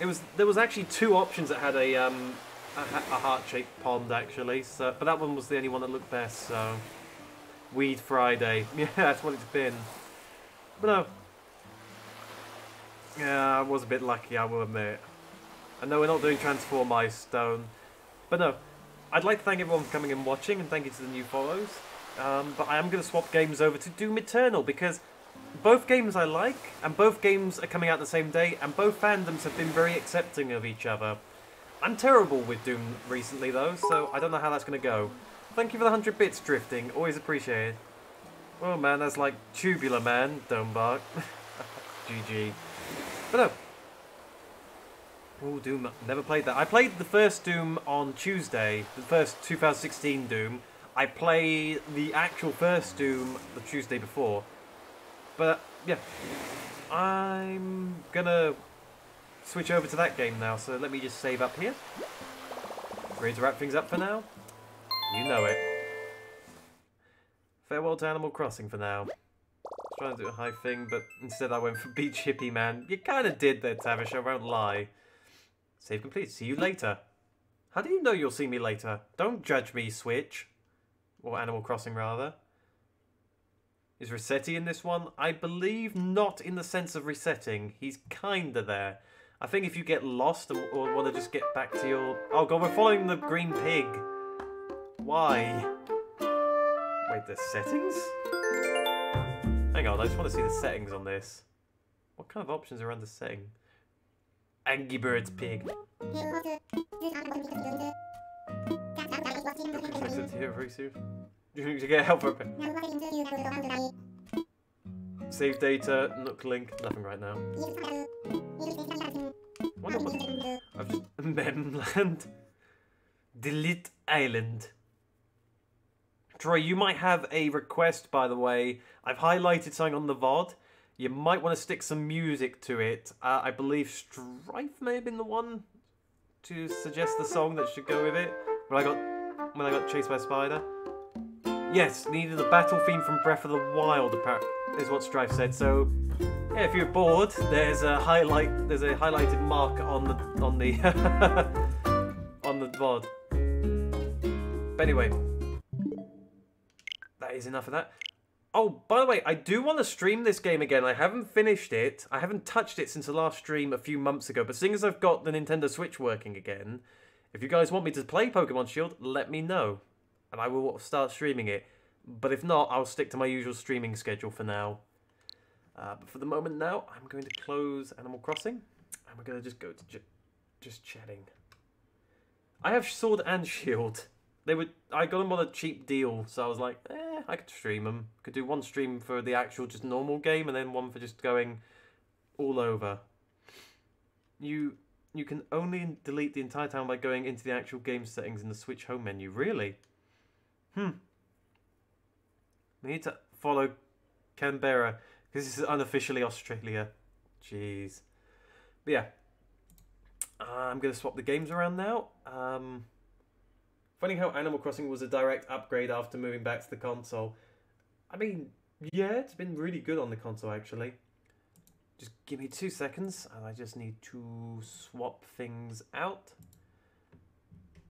it was there was actually two options that had a um a, a heart-shaped pond actually. So, but that one was the only one that looked best. So, Weed Friday. Yeah, that's what it's been. But no. Yeah, I was a bit lucky, I will admit. I know we're not doing Transform Ice Stone, but no. I'd like to thank everyone for coming and watching, and thank you to the new follows. Um, but I am going to swap games over to Doom Eternal because both games I like, and both games are coming out the same day, and both fandoms have been very accepting of each other. I'm terrible with Doom recently though, so I don't know how that's going to go. Thank you for the 100 bits drifting, always appreciated. Oh man, that's like tubular man, don't bark. GG. But no. Oh, Doom, never played that. I played the first Doom on Tuesday, the first 2016 Doom. I played the actual first Doom the Tuesday before. But, yeah. I'm gonna switch over to that game now, so let me just save up here. Ready to wrap things up for now? You know it. Farewell to Animal Crossing for now. Trying to do a high thing, but instead I went for Beach Hippie Man. You kind of did there, Tavish, I won't lie. Save complete. See you later. How do you know you'll see me later? Don't judge me, Switch. Or Animal Crossing, rather. Is Resetti in this one? I believe not in the sense of resetting. He's kinda there. I think if you get lost or, or want to just get back to your... Oh god, we're following the green pig. Why? Wait, the settings? Hang on, I just want to see the settings on this. What kind of options are under setting? Angry Birds pig. To get help for Save data, NookLink, nothing right now. I've just Memland. Delete Island. Troy, you might have a request, by the way. I've highlighted something on the VOD. You might want to stick some music to it. Uh, I believe Strife may have been the one to suggest the song that should go with it. When I got when I got chased by a spider. Yes, needed a battle theme from Breath of the Wild, is what Strife said. So, yeah, if you're bored, there's a highlight. There's a highlighted mark on the on the on the VOD. But anyway, that is enough of that. Oh, by the way, I do want to stream this game again. I haven't finished it. I haven't touched it since the last stream a few months ago. But seeing as I've got the Nintendo Switch working again, if you guys want me to play Pokemon Shield, let me know. And I will start streaming it. But if not, I'll stick to my usual streaming schedule for now. Uh, but for the moment now, I'm going to close Animal Crossing. And we're going to just go to ju just chatting. I have Sword and Shield. They would. I got them on a cheap deal, so I was like, eh, I could stream them. Could do one stream for the actual just normal game, and then one for just going all over. You you can only delete the entire town by going into the actual game settings in the Switch home menu. Really? Hmm. We need to follow Canberra because this is unofficially Australia. Jeez. But yeah. I'm going to swap the games around now. Um, Funny how Animal Crossing was a direct upgrade after moving back to the console. I mean, yeah, it's been really good on the console actually. Just give me two seconds and I just need to swap things out.